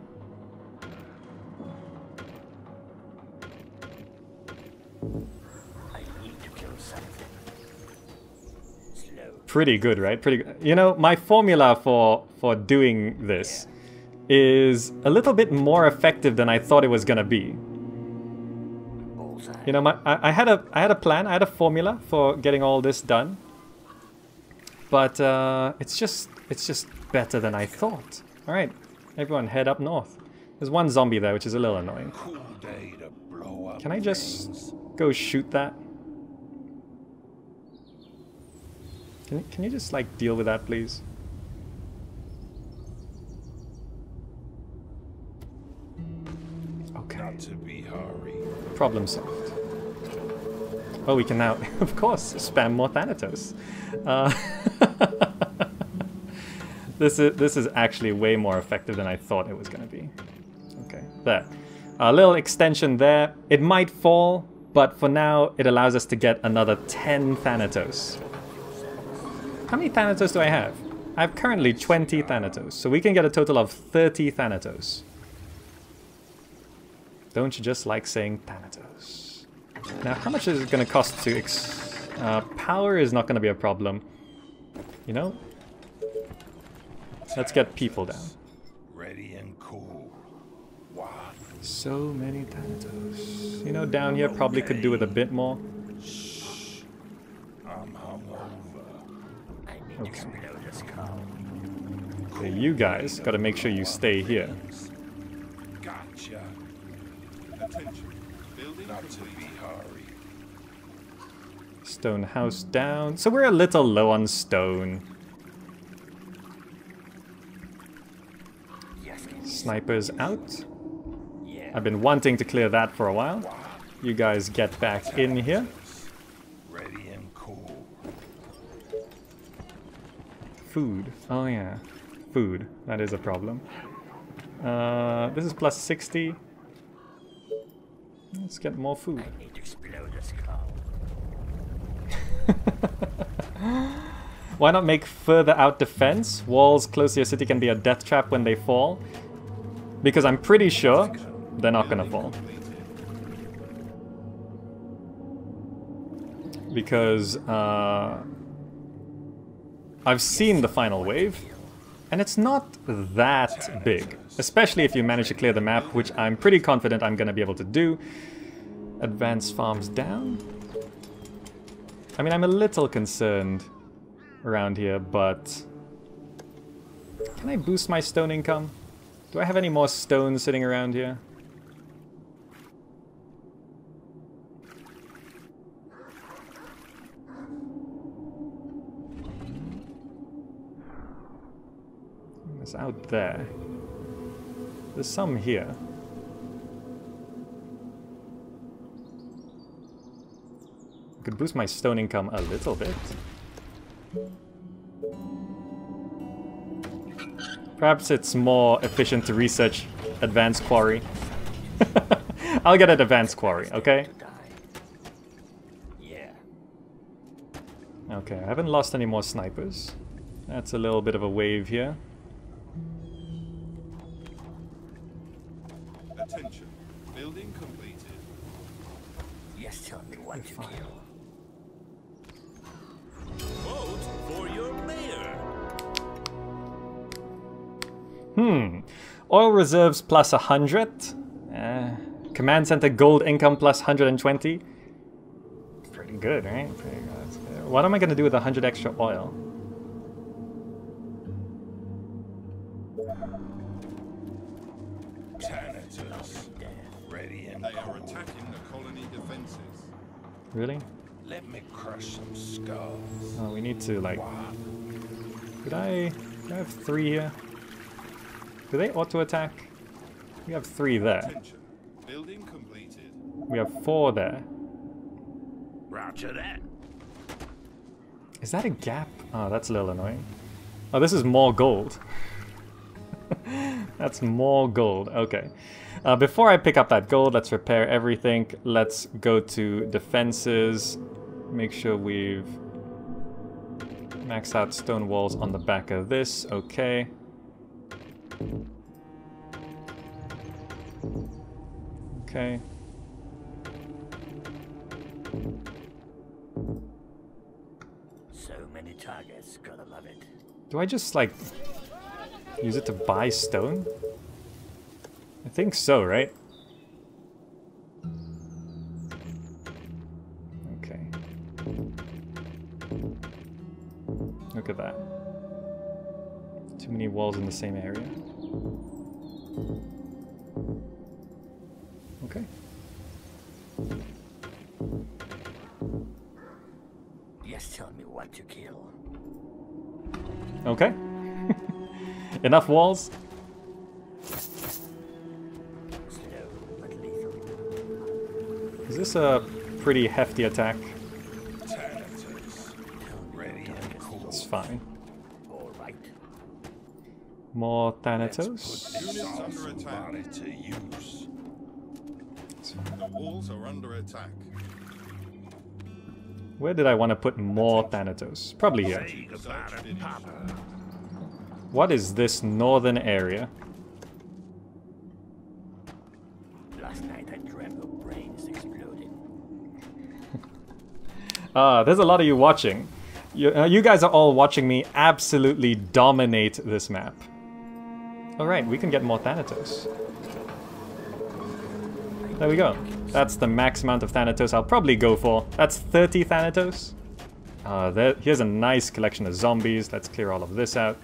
Pretty good, right? Pretty good. You know, my formula for for doing this is a little bit more effective than I thought it was gonna be. You know, my, I, I had a I had a plan, I had a formula for getting all this done. But uh, it's just it's just better than I thought. All right, everyone head up north. There's one zombie there, which is a little annoying. Cool day to blow up. Can I just go shoot that? Can you, can you just like deal with that, please? Okay. Not to be hurried. Problem solved. Oh, we can now, of course, spam more Thanatos. Uh, this is this is actually way more effective than I thought it was going to be. Okay, there. A little extension there. It might fall, but for now, it allows us to get another 10 Thanatos. How many Thanatos do I have? I have currently 20 Thanatos, so we can get a total of 30 Thanatos. Don't you just like saying Thanatos? Now, how much is it going to cost to ex... Uh, power is not going to be a problem. You know? Let's get people down. Ready and cool. What? So many Thanatos. You know, down here probably could do with a bit more. Shh. I'm hungover. I need Okay. to explode a skull. Okay, you guys got to make sure you stay here. Gotcha. Attention. Building Not to be hurried. Stone house down. So we're a little low on stone. Yes, Snipers out. I've been wanting to clear that for a while. You guys get back in here. Ready and cool. Food. Oh yeah. Food. That is a problem. Uh, this is plus 60. Let's get more food. I need to explode the skull. Why not make further out defense? Walls close to your city can be a death trap when they fall. Because I'm pretty sure they're not gonna fall. Because uh, I've seen the final wave, and it's not that big. Especially if you manage to clear the map, which I'm pretty confident I'm gonna be able to do. Advance farms down. I mean, I'm a little concerned around here, but... Can I boost my stone income? Do I have any more stone sitting around here? It's out there. There's some here. I could boost my stone income a little bit. Perhaps it's more efficient to research advanced quarry. I'll get an advanced quarry, okay? Yeah. Okay, I haven't lost any more snipers. That's a little bit of a wave here. Attention. Building completed. Yes, tell me what to kill. Hmm. Oil reserves plus 100. Uh, command center gold income plus 120. Pretty good, right? Pretty good. That's good. What am I going to do with 100 extra oil? Thanatos. Ready and They are attacking the colony defenses. Really? Let me crush some skulls. Oh, we need to, like... Could I... Do I have three here? Do they auto-attack? We have three there. Building completed. We have four there. Roger that. Is that a gap? Oh, that's a little annoying. Oh, this is more gold. that's more gold. Okay. Uh, before I pick up that gold, let's repair everything. Let's go to defenses. Make sure we've maxed out stone walls on the back of this. Okay. Okay. So many targets, gotta love it. Do I just like use it to buy stone? I think so, right? Okay. Look at that. Too many walls in the same area. Okay. Yes, tell me what to kill. Okay. Enough walls? Slow but lethal. Is this a pretty hefty attack? Thanatos. Ready and cool. It's fine. All right. More Put Thanatos. this Units under awesome attack. body to use. The walls are under attack. Where did I want to put more Thanatos? Probably here. Say goodbye Research to finished. Papa. What is this northern area? Last night I dreamt of brains exploding. Ah, there's a lot of you watching. You, uh, you guys are all watching me absolutely dominate this map. Alright, we can get more Thanatos. There we go. That's the max amount of Thanatos I'll probably go for. That's 30 Thanatos. Uh, there, here's a nice collection of zombies. Let's clear all of this out.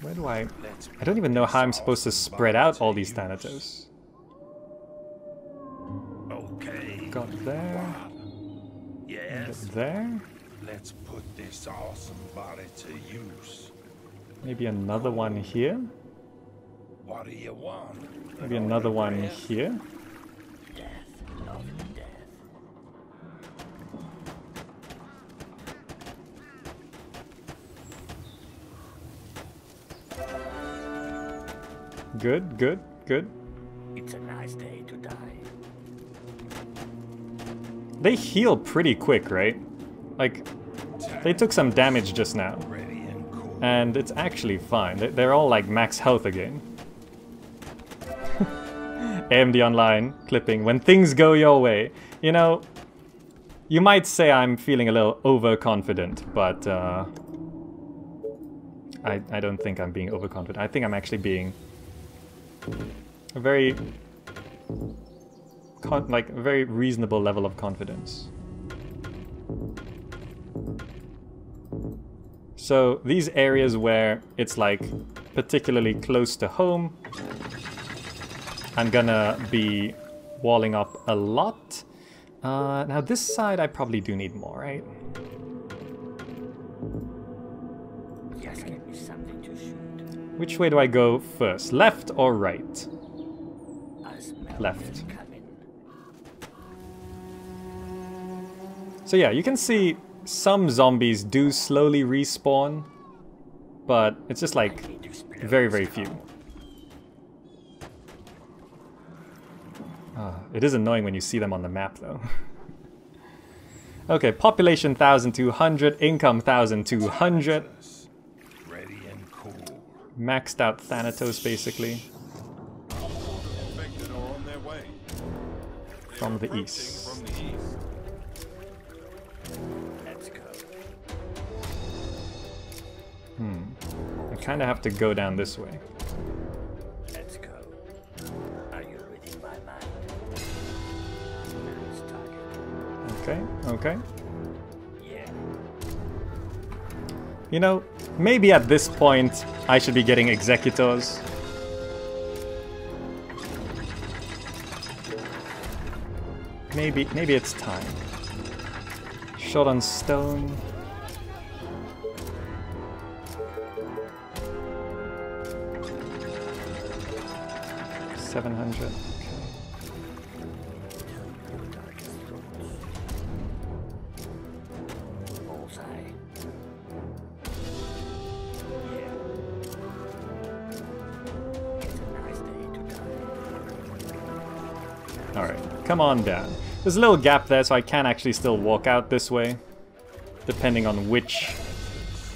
Where do I... I don't even know how I'm supposed to spread out all these Thanatos. Okay. Got there, Yes. there. Let's put this awesome body to use. Maybe another one here. What do you want? Maybe another one here. Death, love, death. Good, good, good. It's a nice day to die. They heal pretty quick, right? Like, they took some damage just now. And it's actually fine. They- They're all like max health again. AMD Online clipping. When things go your way. You know, you might say I'm feeling a little overconfident, but uh, I, I don't think I'm being overconfident. I think I'm actually being a very, like, a very reasonable level of confidence. So these areas where it's like particularly close to home, I'm gonna be walling up a lot. Uh, now this side I probably do need more, right? Just give me something to shoot. Which way do I go first? Left or right? Left. So yeah, you can see some zombies do slowly respawn, but it's just like Need to spill very, very few. Ah, it is annoying when you see them on the map though. okay, population 1200, income 1200, Ready and cool. maxed out Thanatos basically Infected are on their way. from the Approaching east. From the east. Kind of have to go down this way. Let's go. Are you reading my mind? Nice target. Okay, okay. Yeah. You know, maybe at this point I should be getting executors. Maybe, maybe it's time. Shot on stone. 700. Alright, come on down. There's a little gap there, so I can actually still walk out this way, depending on which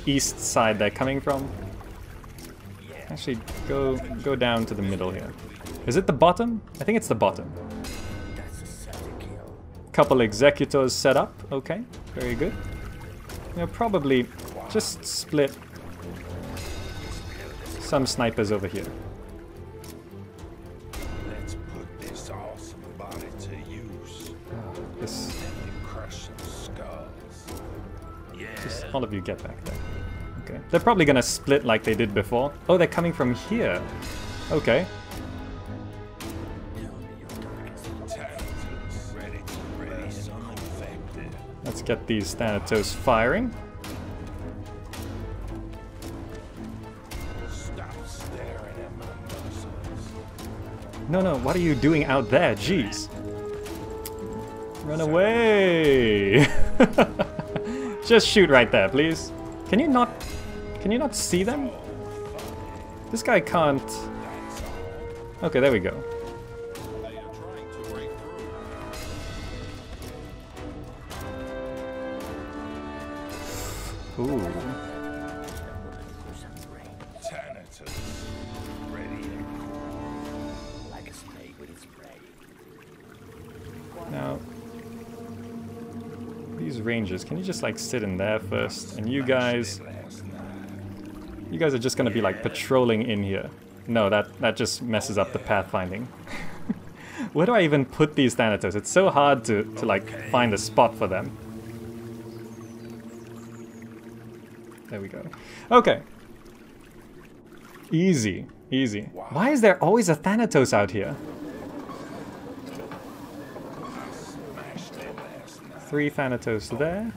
east side they're coming from. Actually, go go down to the middle here. Is it the bottom? I think it's the bottom. That's a kill. Couple executors set up. Okay, very good. We'll probably just split some snipers over here. Let's put this awesome body to use. Ah, this, And crush some skulls. Yeah. just all of you get back there. Okay. They're probably gonna split like they did before. Oh, they're coming from here. Okay. Get these Thanatos firing. Stop staring at my muscles. No, no, what are you doing out there? Jeez. Run away! Just shoot right there, please. Can you not... Can you not see them? This guy can't... Okay, there we go. Prey. Now... These rangers, can you just like sit in there first? And you guys... You guys are just gonna be like patrolling in here. No, that, that just messes up the pathfinding. Where do I even put these Thanatos? It's so hard to, to like find a spot for them. There we go. Okay. Easy, easy. Why is there always a Thanatos out here? Smashed it last night. Three Thanatos there.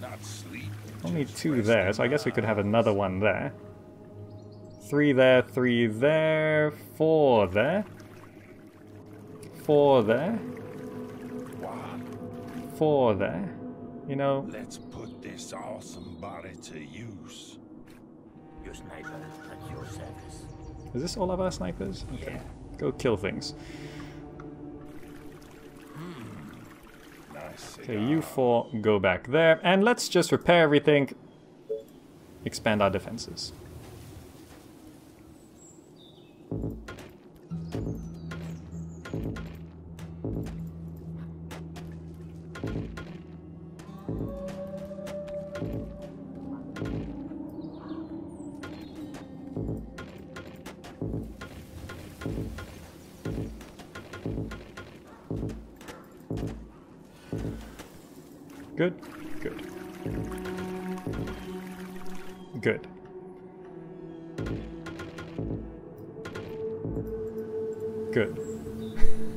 Not sleep. Only two there, so I guess we could have another one there. Three there, three there, four there. Four there, Wow. four there. You know, Let's put this awesome body to use. Your sniper at your service. Is this all of our snipers? Okay. Go kill things. Hmm. Nice Okay, you four go back there. And let's just repair everything. Expand our defenses. Good, good. Good. Good.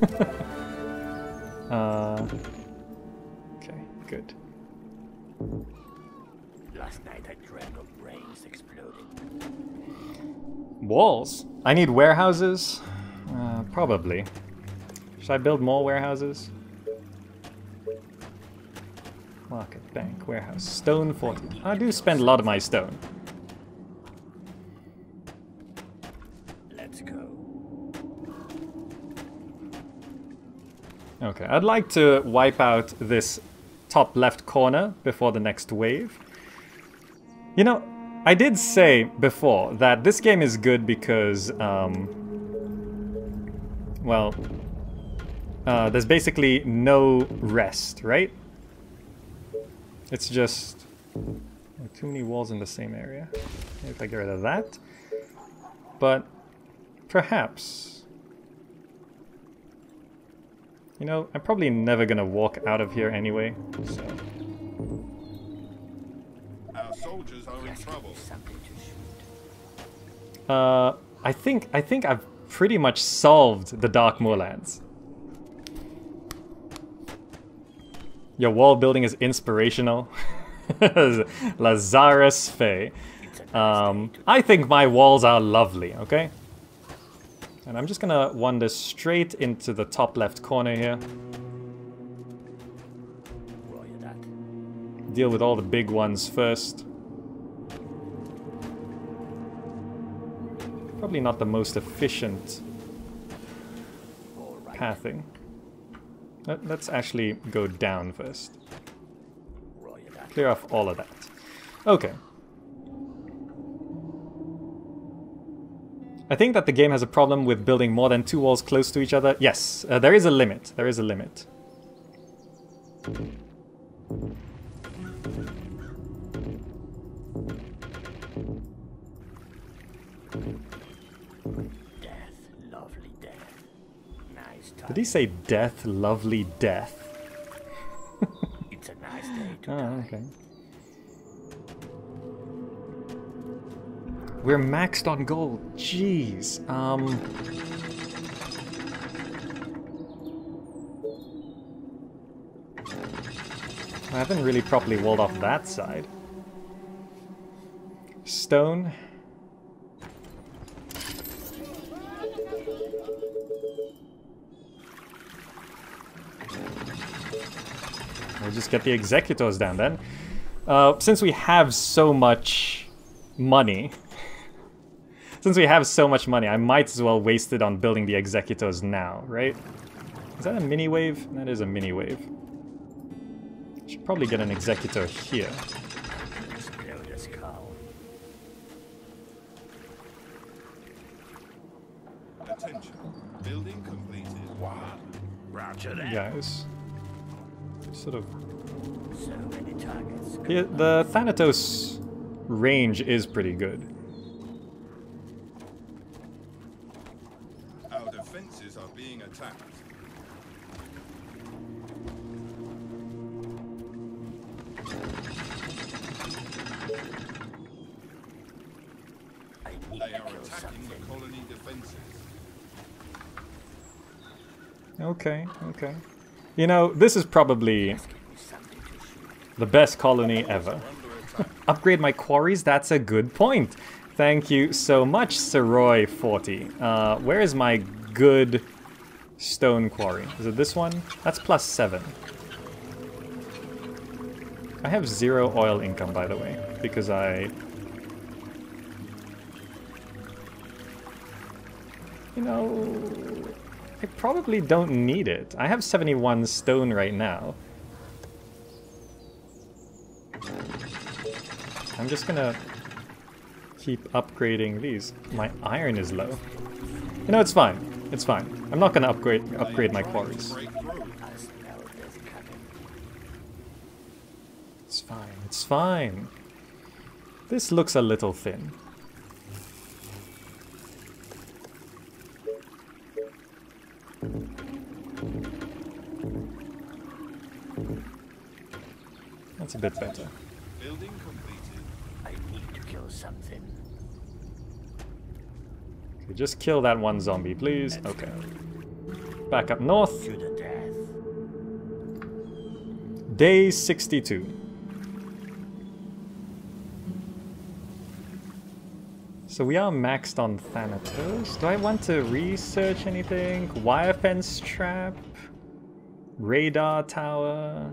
uh, okay, good. Last night I dreamt of brains exploding. Walls? I need warehouses? Uh, probably. Should I build more warehouses? Market, bank, warehouse, stone 40. I do spend a lot of my stone. Let's go. Okay, I'd like to wipe out this top left corner before the next wave. You know, I did say before that this game is good because, um, well, uh, there's basically no rest, right? It's just too many walls in the same area. If I get rid of that. But perhaps you know, I'm probably never gonna walk out of here anyway, so... Our soldiers are in trouble. me something to shoot. Uh, I think, I think I've pretty much solved the Dark Moorlands. Your wall building is inspirational. Lazarus Fay. Um, I think my walls are lovely, okay? And I'm just gonna wander straight into the top left corner here. Deal with all the big ones first. Probably not the most efficient pathing. Let- Let's actually go down first. Clear off all of that. Okay. I think that the game has a problem with building more than two walls close to each other. Yes, uh, there is a limit. There is a limit. Death, lovely death. Nice time. Did he say death, lovely death? It's a nice day to Oh, die. okay. We're maxed on gold. Jeez. Um. I haven't really properly walled off that side. Stone. Just get the executors down then. Uh, since we have so much money, since we have so much money, I might as well waste it on building the executors now, right? Is that a mini wave? That is a mini wave. Should probably get an executor here. Explode a. Attention. Building completed. One. Roger that. Guys. Sort of So many targets. Yeah, the Thanatos range is pretty good. Our defenses are being attacked. They are attacking the colony defenses. Okay, okay. You know, this is probably Just give me something to shoot. The best colony ever. Upgrade my quarries? That's a good point. Thank you so much, Seroy40. Uh, where is my good stone quarry? Is it this one? That's plus seven. I have zero oil income, by the way, because I... You know, I probably don't need it. I have 71 stone right now. I'm just gonna keep upgrading these. My iron is low. You know, it's fine. It's fine. I'm not gonna upgrade upgrade my quarries. It's fine. It's fine. This looks a little thin. That's a bit better. Building completed. I need to kill something. Okay, just kill that one zombie, please. Okay. Back up north. To the death. Day 62. So we are maxed on Thanatos. Do I want to research anything? Wire fence trap? Radar tower?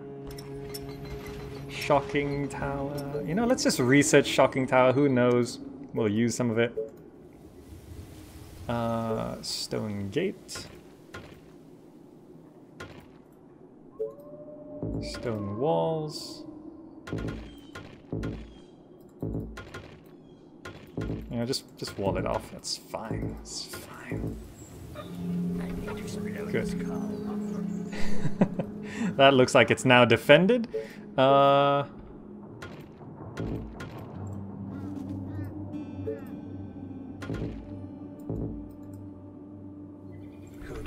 Shocking tower? You know, let's just research shocking tower. Who knows? We'll use some of it. Uh, stone gate. Stone walls. You know, just just wall it off. That's fine. It's fine. I need to explode Good. that looks like it's now defended. Uh,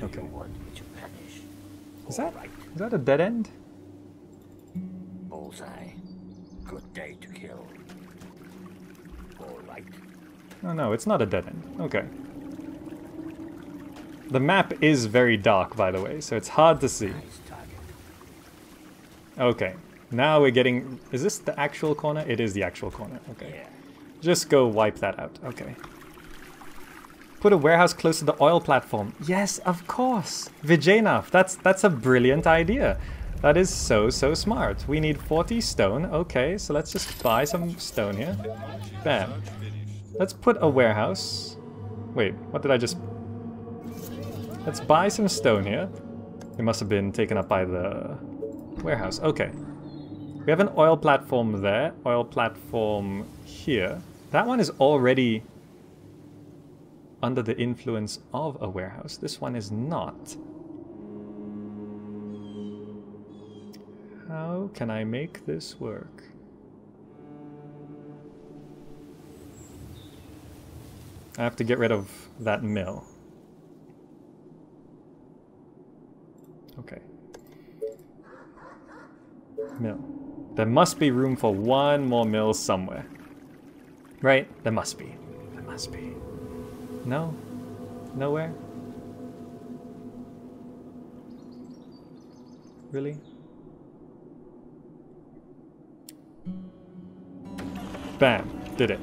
Okay. you want me to punish? is that Alright, is that a dead end? bullseye. Good day to kill. Alright. Oh no, it's not a dead end. Okay. The map is very dark, by the way, so it's hard to see. Okay. Now we're getting... Is this the actual corner? It is the actual corner. Okay. Yeah. Just go wipe that out. Okay. Put a warehouse close to the oil platform. Yes, of course. Vijaynath, that's that's a brilliant idea. That is so so smart. We need 40 stone. Okay, so let's just buy some stone here. Bam. Let's put a warehouse. Wait, what did I just Let's buy some stone here. It must have been taken up by the warehouse. Okay. We have an oil platform there, oil platform here. That one is already under the influence of a warehouse. This one is not. How can I make this work? I have to get rid of that mill. Okay. Mill. There must be room for one more mill somewhere. Right? There must be. There must be. No? Nowhere? Really? Bam. Did it.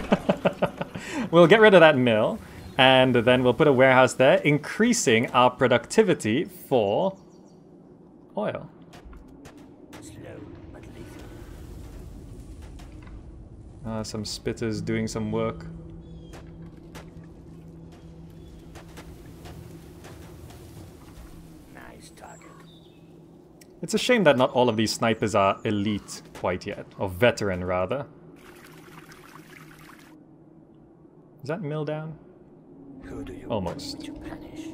we'll get rid of that mill, and then we'll put a warehouse there, increasing our productivity for oil. Slow but lethal. Uh, some spitters doing some work. Nice target. It's a shame that not all of these snipers are elite quite yet, or veteran rather. Is that mill down? Who do you Almost. to punish?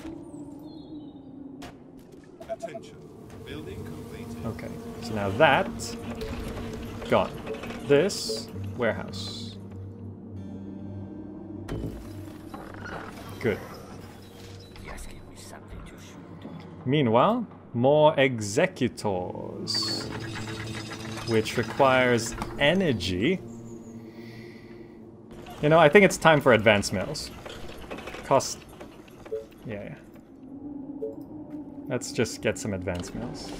Attention. Building completed. Okay, so now that gone. This warehouse. Good. You're asking me something to shoot. Meanwhile, more executors, which requires energy. You know, I think it's time for advanced mills. Cost. Yeah, yeah. Let's just get some advanced mills.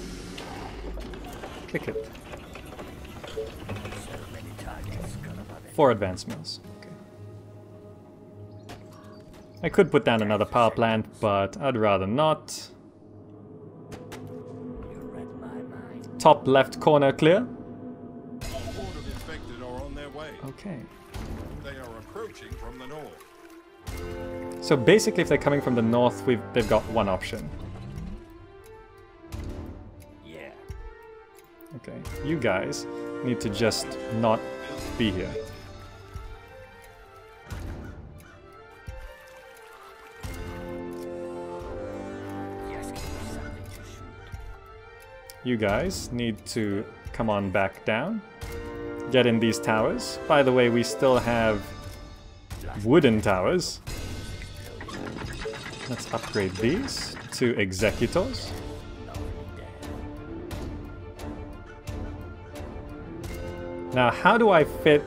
Click it. Four advanced mills. Okay. I could put down another power plant, but I'd rather not. You read my mind. Top left corner clear. Our horde of infected are on their way. Okay. They are approaching from the north. So basically, if they're coming from the north, we've they've got one option. Yeah. Okay, you guys need to just not be here. You guys need to come on back down. Get in these towers. By the way, we still have wooden towers. Let's upgrade these to executors. Now, how do I fit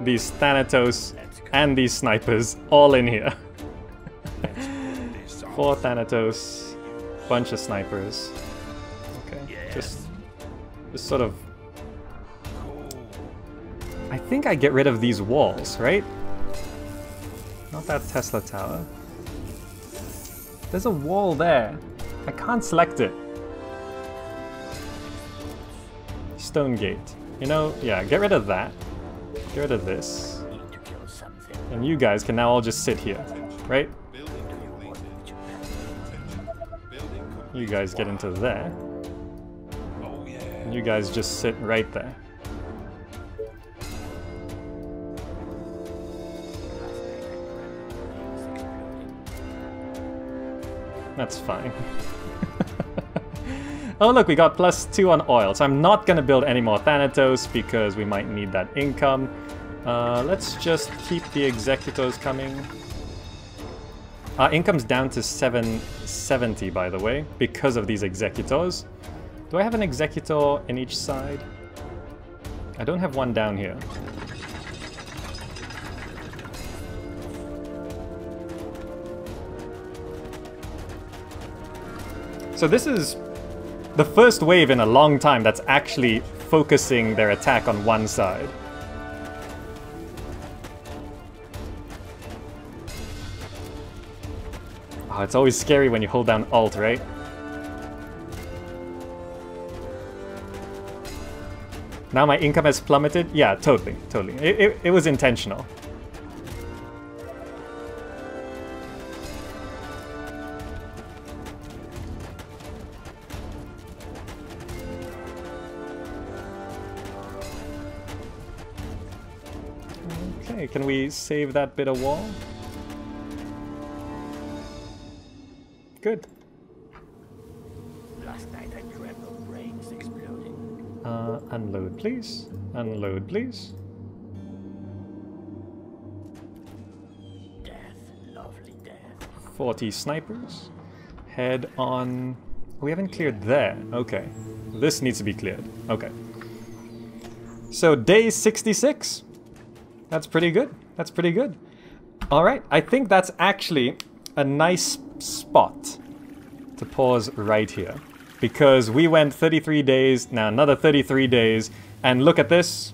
these Thanatos and these snipers all in here? Four. Thanatos, bunch of snipers. Just, sort of. I think I get rid of these walls, right? Not that Tesla tower. There's a wall there. I can't select it. Stone gate. You know, yeah, get rid of that. Get rid of this. And you guys can now all just sit here, right? You guys get into there. And you guys just sit right there. That's fine. oh look, we got plus two on oil, so I'm not gonna build any more Thanatos because we might need that income. Uh, let's just keep the Executors coming. Our income's down to 770, by the way, because of these Executors. Do I have an Executor in each side? I don't have one down here. So this is the first wave in a long time that's actually focusing their attack on one side. Oh, it's always scary when you hold down Alt, right? Now my income has plummeted? Yeah, totally, totally. It, it, it was intentional. Okay, can we save that bit of wall? Good. Last night I dreamt of brains exploding. Uh, unload, please. Unload, please. Death, lovely death. 40 snipers. Head on... We haven't cleared there. Okay. This needs to be cleared. Okay. So day 66. That's pretty good. That's pretty good. All right. I think that's actually a nice spot to pause right here. Because we went 33 days, now another 33 days, and look at this.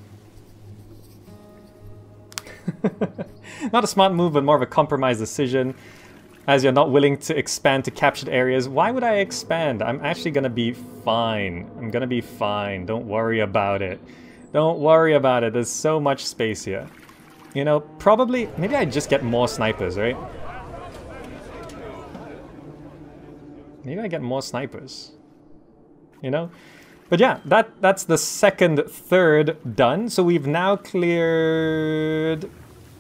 not a smart move, but more of a compromise decision. As you're not willing to expand to captured areas. Why would I expand? I'm actually gonna be fine. I'm gonna be fine. Don't worry about it. Don't worry about it. There's so much space here. You know, probably, maybe I just get more snipers, right? Maybe I get more snipers. You know? But yeah, that that's the second third done. So we've now cleared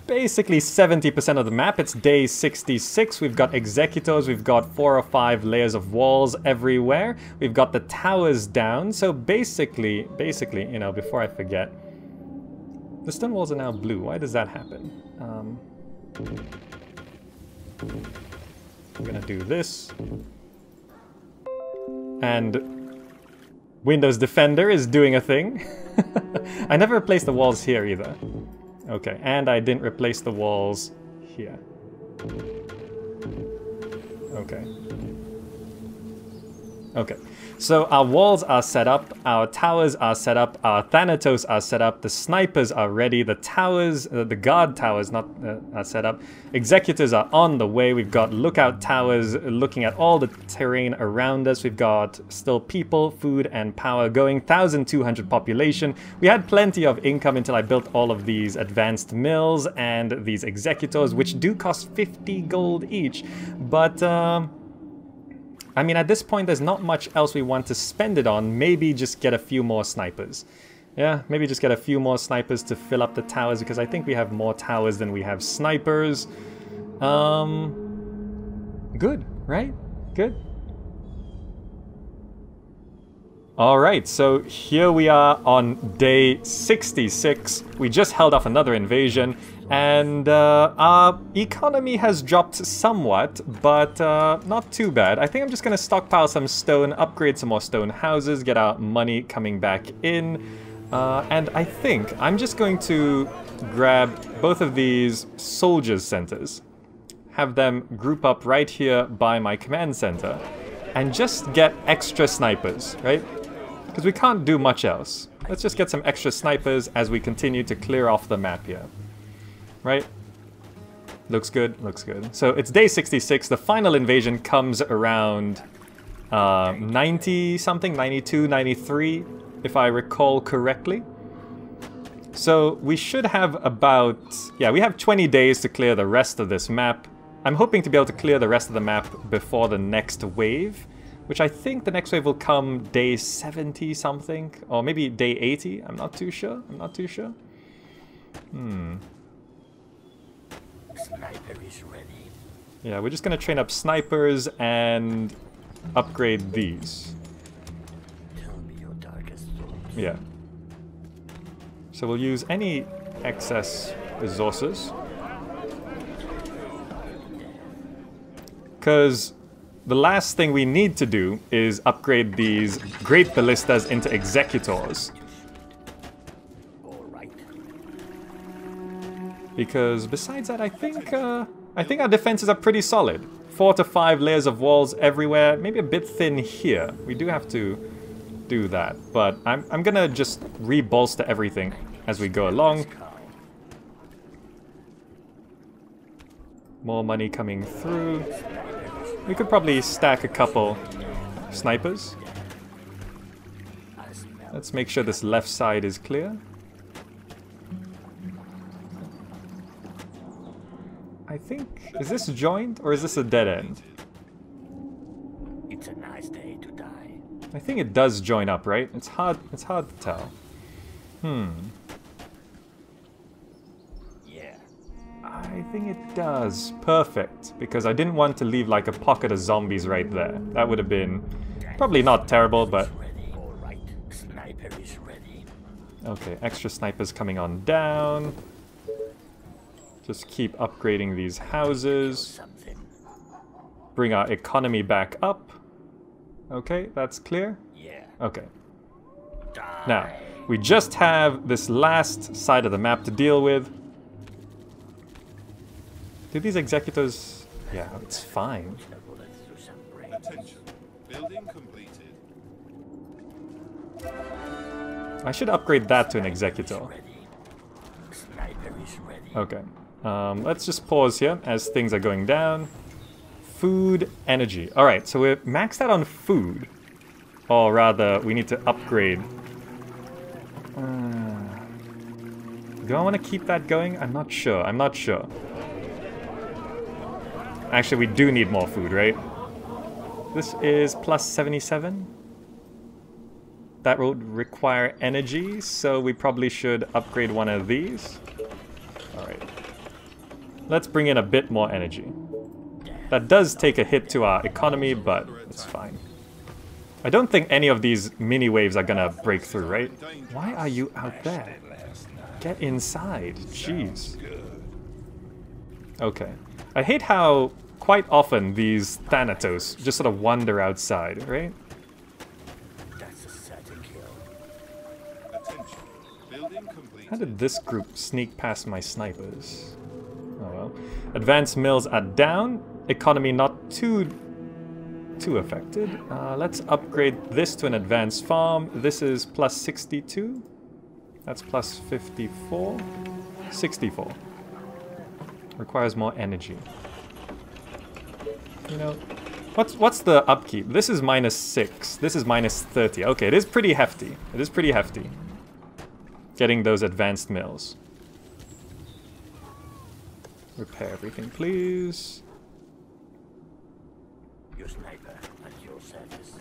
basically 70% of the map. It's day 66. We've got executors, we've got four or five layers of walls everywhere. We've got the towers down. So basically, basically, you know, before I forget, the stone walls are now blue. Why does that happen? Um, I'm gonna do this. And Windows Defender is doing a thing. I never replaced the walls here either. Okay, and I didn't replace the walls here. Okay. Okay, so our walls are set up, our towers are set up, our Thanatos are set up, the snipers are ready, the towers, uh, the guard towers not uh, are set up, executors are on the way, we've got lookout towers looking at all the terrain around us, we've got still people, food and power going, 1,200 population. We had plenty of income until I built all of these advanced mills and these executors, which do cost 50 gold each, but... Um, I mean, at this point, there's not much else we want to spend it on. Maybe just get a few more snipers. Yeah, maybe just get a few more snipers to fill up the towers, because I think we have more towers than we have snipers. Um, good, right? Good. Alright, so here we are on day 66. We just held off another invasion, and uh, our economy has dropped somewhat, but uh, not too bad. I think I'm just going to stockpile some stone, upgrade some more stone houses, get our money coming back in. Uh, and I think I'm just going to grab both of these soldiers centers, have them group up right here by my command center, and just get extra snipers, right? Because we can't do much else. Let's just get some extra snipers as we continue to clear off the map here. Right? Looks good, looks good. So it's day 66. The final invasion comes around uh, 90 something, 92, 93, if I recall correctly. So we should have about, yeah, we have 20 days to clear the rest of this map. I'm hoping to be able to clear the rest of the map before the next wave which I think the next wave will come day 70 something, or maybe day 80, I'm not too sure, I'm not too sure. Hmm. Sniper is ready. Yeah, we're just gonna train up snipers and upgrade these. Tell me your darkest thoughts. Yeah. So we'll use any excess resources. Because the last thing we need to do is upgrade these great ballistas into executors. Because besides that, I think uh, I think our defenses are pretty solid. Four to five layers of walls everywhere. Maybe a bit thin here. We do have to do that. But I'm, I'm gonna just re-bolster everything as we go along. More money coming through. We could probably stack a couple snipers. Let's make sure this left side is clear. I think... Is this joined or is this a dead end? It's a nice day to die. I think it does join up, right? It's hard it's hard to tell. Hmm. Yeah. I think it does. Perfect. Because I didn't want to leave like a pocket of zombies right there. That would have been probably not terrible, but Ready. All right. Sniper is ready. okay, extra snipers coming on down. Just keep upgrading these houses. Bring our economy back up. Okay, that's clear. Yeah. Okay. Die. Now, we just have this last side of the map to deal with. Do these executors... Yeah, it's fine. The bullets through some brains. Attention. Building completed. I should upgrade that to an executor. Ready. Sniper is ready. Okay. Um, let's just pause here as things are going down. Food, energy. Alright, so we're maxed out on food. Or rather, we need to upgrade. Uh, do I want to keep that going? I'm not sure. I'm not sure. Actually, we do need more food, right? This is plus 77. That will require energy, so we probably should upgrade one of these. Alright. Let's bring in a bit more energy. That does take a hit to our economy, but it's fine. I don't think any of these mini waves are gonna break through, right? Why are you out there? Get inside. Jeez. Okay. I hate how quite often these Thanatos just sort of wander outside, right? That's a certain kill. Attention. Building completed. How did this group sneak past my snipers? Well. Advanced mills are down. Economy not too too affected. Uh, let's upgrade this to an advanced farm. This is plus 62. That's plus 54. 64. Requires more energy. You know, what's what's the upkeep? This is minus 6. This is minus 30. Okay, it is pretty hefty. It is pretty hefty. Getting those advanced mills. Repair everything, please. Your sniper at your service.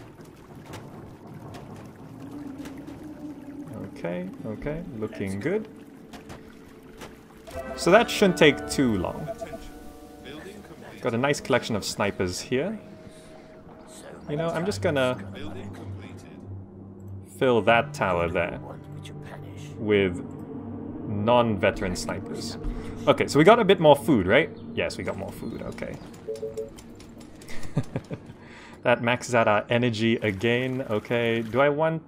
Okay, okay, looking good. So that shouldn't take too long. Got a nice collection of snipers here. You know, I'm just gonna fill that tower there want me to punish. with non-veteran snipers. Okay, so we got a bit more food, right? Yes, we got more food, okay. that maxes out our energy again, okay. Do I want...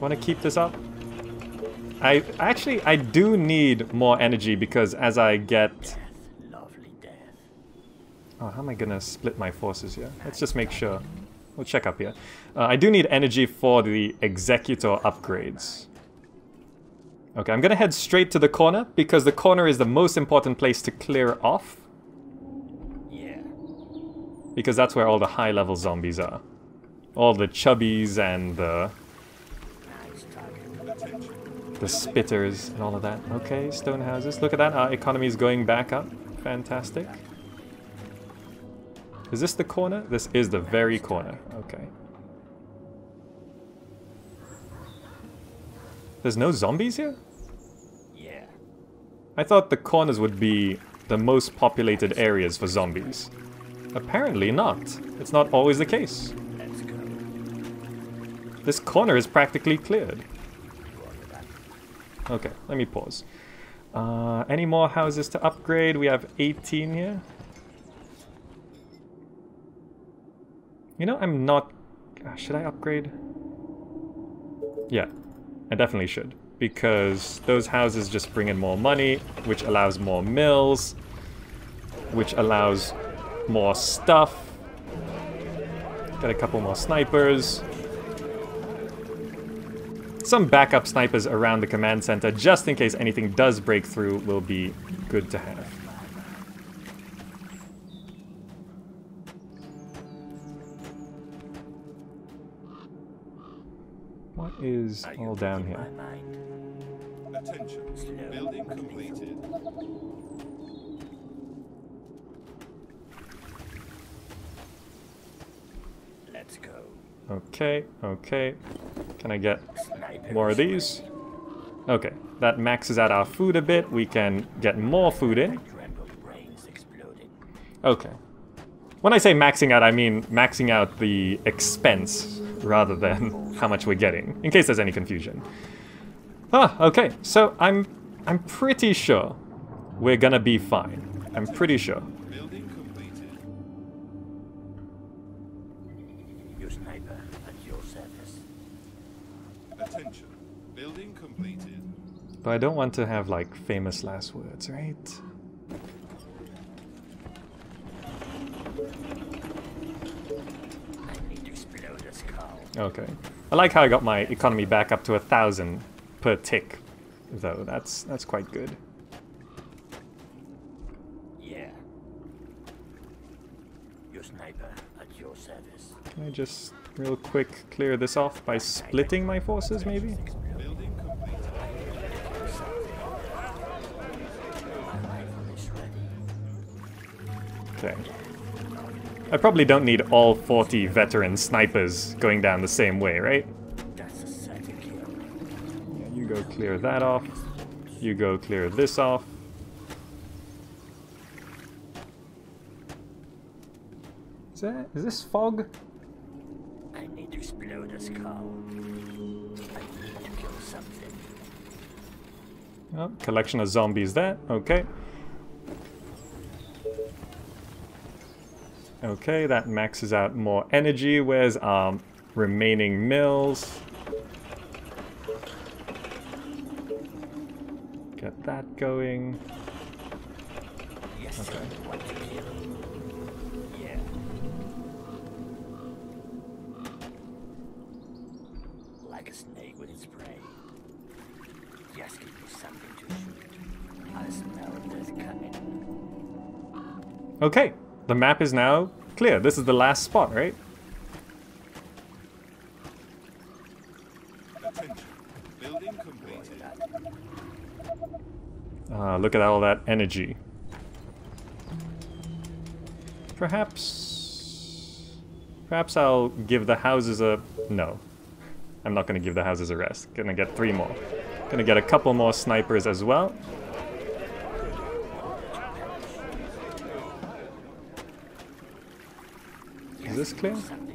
Want to keep this up? I actually, I do need more energy because as I get... Lovely death. Oh, how am I gonna split my forces here? Let's just make sure. We'll check up here. Uh, I do need energy for the Executor upgrades. Okay, I'm gonna head straight to the corner because the corner is the most important place to clear off Yeah. because that's where all the high level zombies are. All the chubbies and the, the spitters and all of that. Okay, stone houses. Look at that, our economy is going back up. Fantastic. Is this the corner? This is the very corner. Okay. There's no zombies here? Yeah. I thought the corners would be the most populated areas for zombies. Apparently not. It's not always the case. Let's go. This corner is practically cleared. Okay, let me pause. Uh, any more houses to upgrade? We have 18 here. You know, I'm not... uh, Should I upgrade? Yeah, I definitely should. Because those houses just bring in more money, which allows more mills, which allows more stuff. Get a couple more snipers. Some backup snipers around the command center, just in case anything does break through, will be good to have. Is Are all down here? My mind? Attention. Building completed. Let's go. Okay, okay. Can I get Sniper more of these? Okay, that maxes out our food a bit. We can get more food in. ready. Random brains exploding. Okay. When I say maxing out, I mean maxing out the expense rather than how much we're getting, in case there's any confusion. Ah, okay. So I'm I'm pretty sure we're gonna be fine. I'm pretty sure. Building completed. Your sniper at your service. Attention. Building completed. But I don't want to have like famous last words, right? I need to explode a skull. Okay. I like how I got my economy back up to a thousand per tick, though. That's that's quite good. Yeah. Your sniper at your service. Can I just real quick clear this off by splitting my forces, maybe? Building completed. My rifle is ready. Okay. I probably don't need all 40 veteran snipers going down the same way, right? That's a certain kill. Yeah, you go clear that off. You go clear this off. Is that is this fog? I need to explode a skull. I need to kill something. Oh, collection of zombies there. Okay. Okay, that maxes out more energy. Where's our remaining mills? Get that going. Okay. Like a snake with its prey. Give me something to shoot. I smell this coming. Okay the map is now clear. This is the last spot, right? Ah, look at all that energy. Perhaps... Perhaps I'll give the houses a... No. I'm not gonna give the houses a rest. Gonna get three more. Gonna get a couple more snipers as well. Is this clear?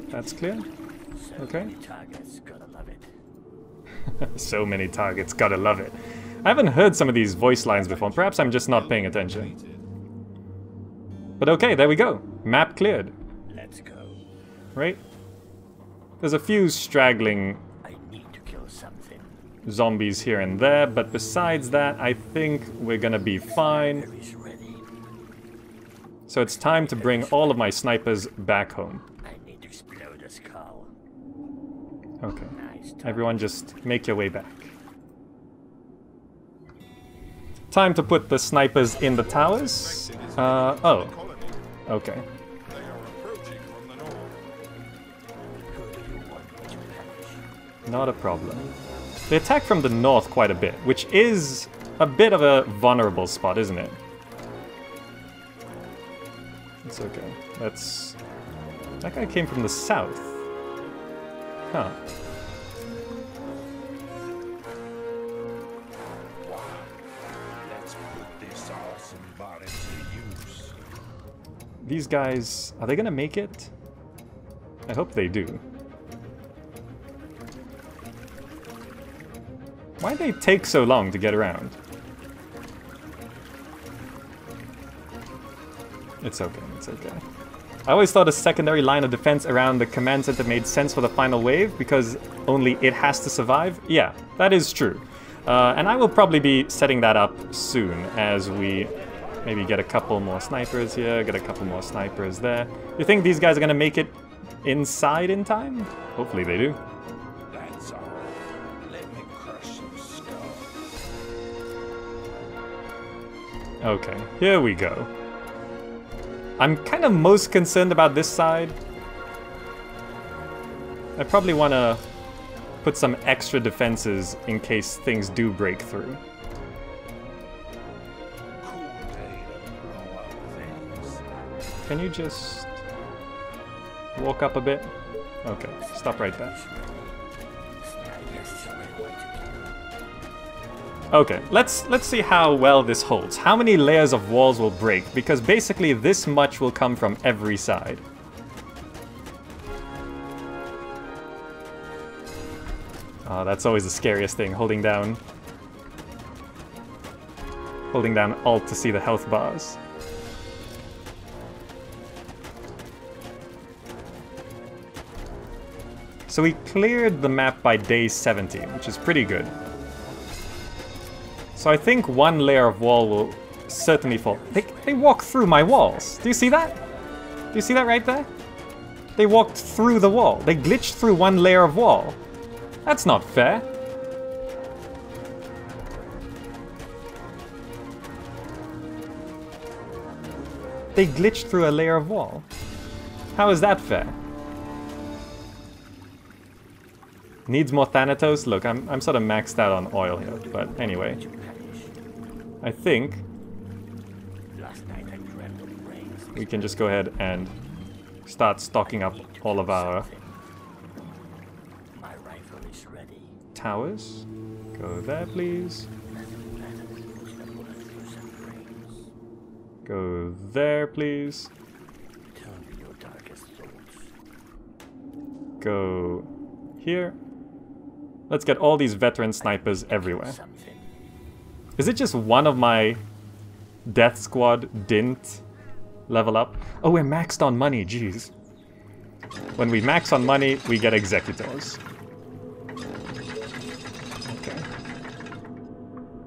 That's clear? Okay. many targets, gotta love it. so many targets, gotta love it. I haven't heard some of these voice lines before. Perhaps I'm just not paying attention. But okay, there we go. Map cleared, Let's go. right? There's a few straggling I need to kill something. zombies here and there, but besides that, I think we're gonna be fine. So it's time to bring all of my snipers back home. I need to explode a skull. Okay. Everyone just make your way back. Time to put the snipers in the towers. Uh, oh, okay. They are approaching from the north. Who do you want me to punish? Not a problem. They attack from the north quite a bit, which is a bit of a vulnerable spot, isn't it? It's okay. That's... That guy came from the south. Huh. Let's put this awesome body to use. These guys, are they gonna make it? I hope they do. Why they take so long to get around? It's okay, it's okay. I always thought a secondary line of defense around the command center made sense for the final wave because only it has to survive. Yeah, that is true. Uh, and I will probably be setting that up soon as we maybe get a couple more snipers here, get a couple more snipers there. You think these guys are gonna make it inside in time? Hopefully they do. That's all. Let me crush some skull. Okay, here we go. I'm kind of most concerned about this side. I probably want to put some extra defenses in case things do break through. Can you just walk up a bit? Okay, stop right there. Okay, let's let's see how well this holds. How many layers of walls will break? Because basically this much will come from every side. Oh, that's always the scariest thing, holding down holding down alt to see the health bars. So we cleared the map by day 17, which is pretty good. So I think one layer of wall will certainly fall. They, they walk through my walls. Do you see that? Do you see that right there? They walked through the wall. They glitched through one layer of wall. That's not fair. They glitched through a layer of wall. How is that fair? Needs more Thanatos? Look, I'm, I'm sort of maxed out on oil here, but anyway. I think Last night I dreamt of brains. we can just go ahead and start stocking up all of our My rifle is ready. towers. Go there, please. Go there, please. Tell me your darkest thoughts. Go here. Let's get all these veteran snipers everywhere. Is it just one of my death squad didn't level up? Oh, we're maxed on money, jeez. When we max on money, we get executors. Okay.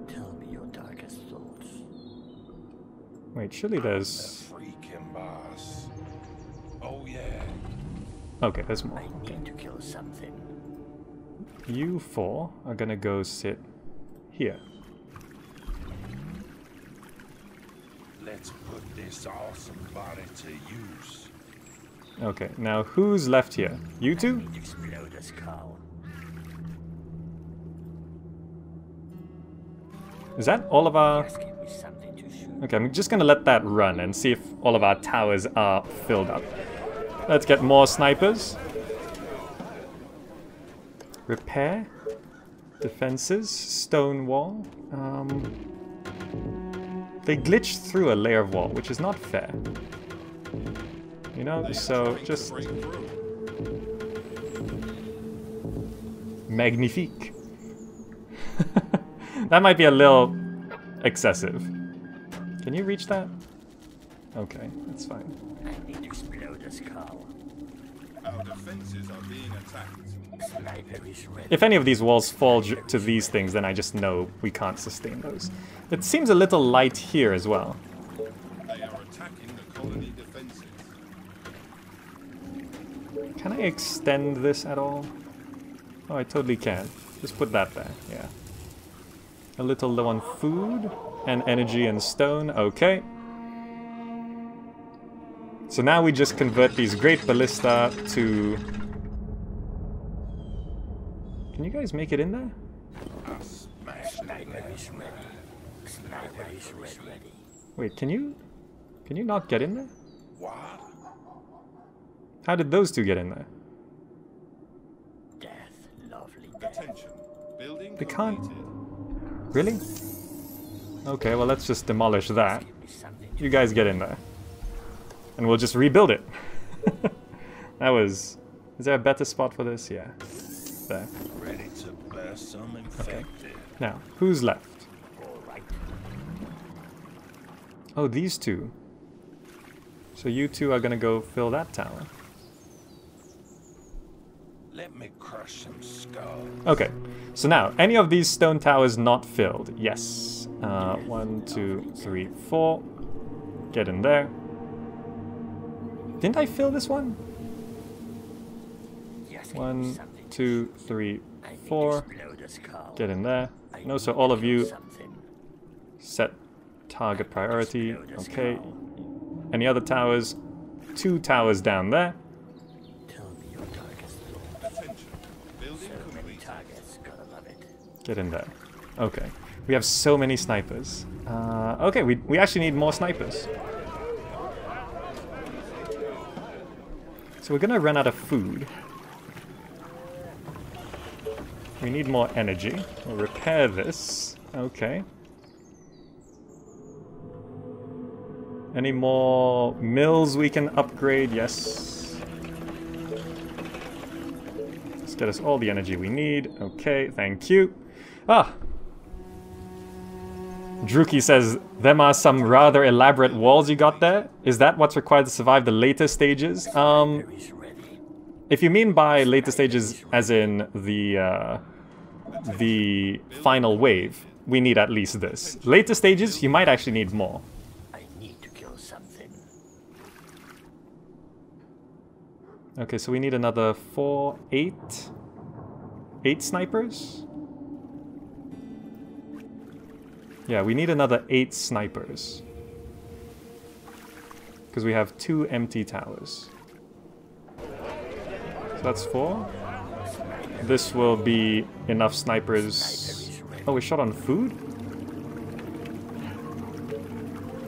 Tell me your darkest thoughts. Wait, surely there's... Freaking boss. Oh yeah. Okay, there's more. I Okay. need to kill something. you four are gonna go sit here. Let's put this awesome body to use. Okay, now who's left here? You two? Explode a skull. Is that all of our... Just give me something to shoot. Okay, I'm just gonna let that run and see if all of our towers are filled up. Let's get more snipers. Repair. Defenses. Stone wall. Um, they glitched through a layer of wall, which is not fair. You know, so just... Magnifique. that might be a little excessive. Can you reach that? Okay, that's fine. I need to explode a skull. Our defenses are being attacked. If any of these walls fall to these things, then I just know we can't sustain those. It seems a little light here as well. Can I extend this at all? Oh, I totally can. Just put that there, yeah. A little low on food and energy and stone, okay. So now we just convert these great ballista to... Can you guys make it in there? I smash Sniper is ready. Sniper is ready. Wait, can you... Can you not get in there? What? How did those two get in there? Death, lovely death. Attention. Building They can't- Really? Okay, well let's just demolish that. Give me something to You guys get in there. And we'll just rebuild it. that was... Is there a better spot for this? Yeah. There. Ready to burst some infected. Now, who's left? all right. Oh, these two. So you two are gonna go fill that tower. Let me crush some skulls. Okay, so now, any of these stone towers not filled? Yes. Uh, one, two, three, four. Get in there. Didn't I fill this one? Just give me One, something to two, three, four. Get in there. No, so all of you set target priority. Okay. Any other towers? Two towers down there. Get in there. Okay. We have so many snipers. Uh, okay, we, we actually need more snipers. So we're gonna run out of food. We need more energy. We'll repair this. Okay. Any more mills we can upgrade? Yes. Let's get us all the energy we need. Okay, thank you. Ah! Druki says, them are some rather elaborate walls you got there? Is that what's required to survive the later stages? Um, if you mean by later stages as in the, uh, the final wave, we need at least this. Later stages, you might actually need more. I need to kill something. Okay, so we need another four, eight, eight snipers? Yeah, we need another eight snipers. Because we have two empty towers. So that's four. This will be enough snipers. Oh, we shot on food?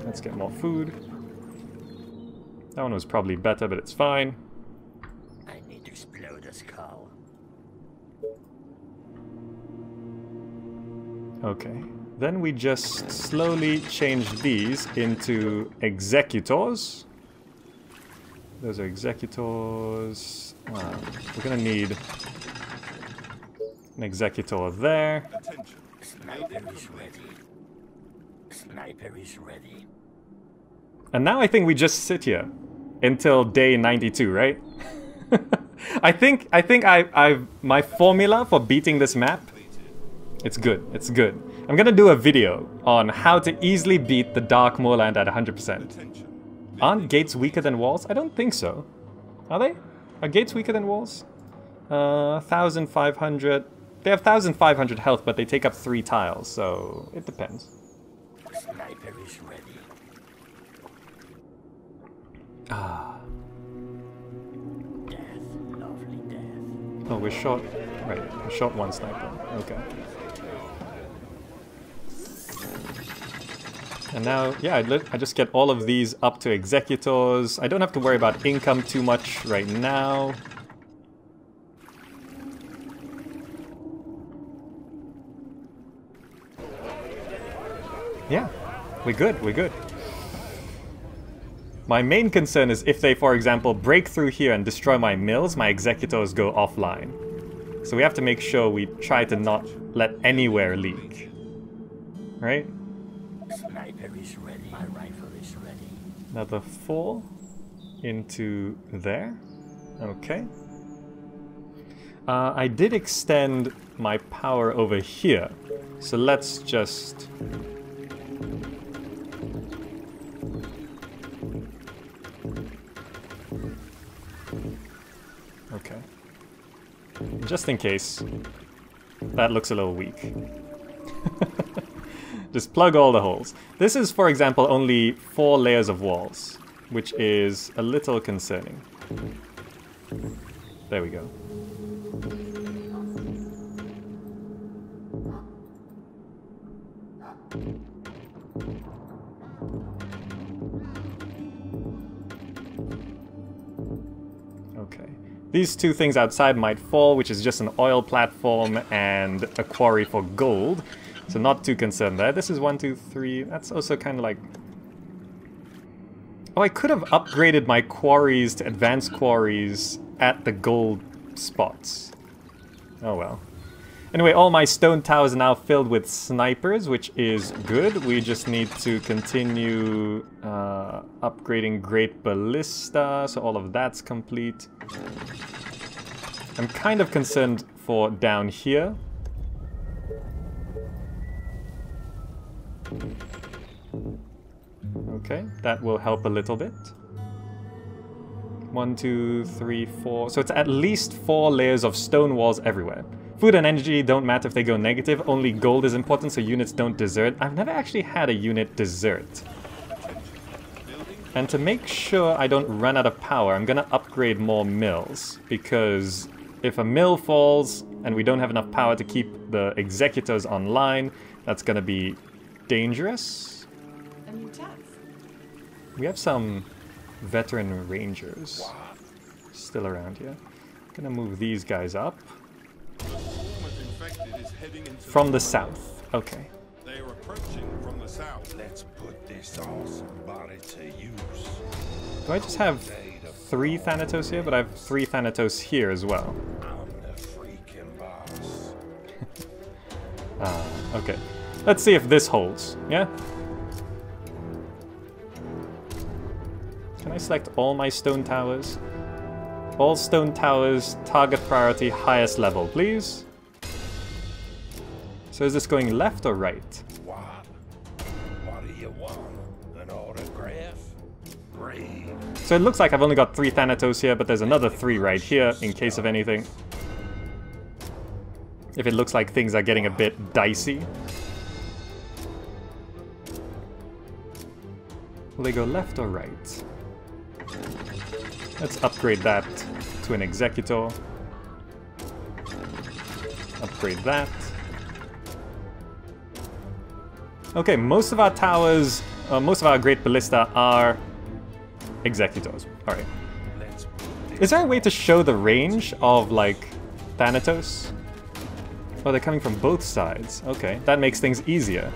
Let's get more food. That one was probably better, but it's fine. I need to explode a skull. Okay. Then we just slowly change these into executors. Those are executors. Uh, we're gonna need an executor there. Attention. Sniper is ready. Sniper is ready. And now I think we just sit here until day 92, right? I think I think I I've my formula for beating this map. It's good. It's good. I'm gonna do a video on how to easily beat the Dark Moorland at 100%. Aren't gates weaker than walls? I don't think so. Are they? Are gates weaker than walls? Uh, 1,500. They have 1,500 health, but they take up three tiles, so it depends. Sniper is ready. Ah. Death, lovely death. Oh, we're short. Right, we're short one sniper. Okay. And now, yeah, I, I just get all of these up to executors. I don't have to worry about income too much right now. Yeah, we're good, we're good. My main concern is if they, for example, break through here and destroy my mills, my executors go offline. So we have to make sure we try to not let anywhere leak. Right? Sniper is ready. My rifle is ready. Another four into there. Okay. Uh, I did extend my power over here. So let's just... Just in case. That looks a little weak. Just plug all the holes. This is, for example, only four layers of walls, which is a little concerning. There we go. These two things outside might fall, which is just an oil platform and a quarry for gold. So not too concerned there. This is one, two, three. That's also kind of like... Oh, I could have upgraded my quarries to advanced quarries at the gold spots. Oh well. Anyway, all my stone towers are now filled with snipers, which is good. We just need to continue uh, upgrading Great Ballista, so all of that's complete. I'm kind of concerned for down here. Okay, that will help a little bit. One, two, three, four. So it's at least four layers of stone walls everywhere. Food and energy don't matter if they go negative, only gold is important so units don't desert. I've never actually had a unit desert. And to make sure I don't run out of power, I'm gonna upgrade more mills. Because if a mill falls and we don't have enough power to keep the executors online, that's gonna be dangerous. A new task. We have some veteran rangers still around here. Gonna move these guys up. From the south. Okay. They are approaching from the south. Let's put this awesome body to use. Do I just have three Thanatos here? But I have three Thanatos here as well. I'm the freaking boss. Ah, okay. Let's see if this holds, yeah? Can I select all my stone towers? All stone towers, target priority, highest level, please. So is this going left or right? What? What do you want? An autograph? So it looks like I've only got three Thanatos here, but there's another three right here, in case of anything. If it looks like things are getting a bit dicey. Will they go left or right? Let's upgrade that to an Executor. Upgrade that. Okay, most of our towers, uh, most of our Great Ballista are Executors. Alright. Is there a way to show the range of, like, Thanatos? Oh, they're coming from both sides. Okay, that makes things easier.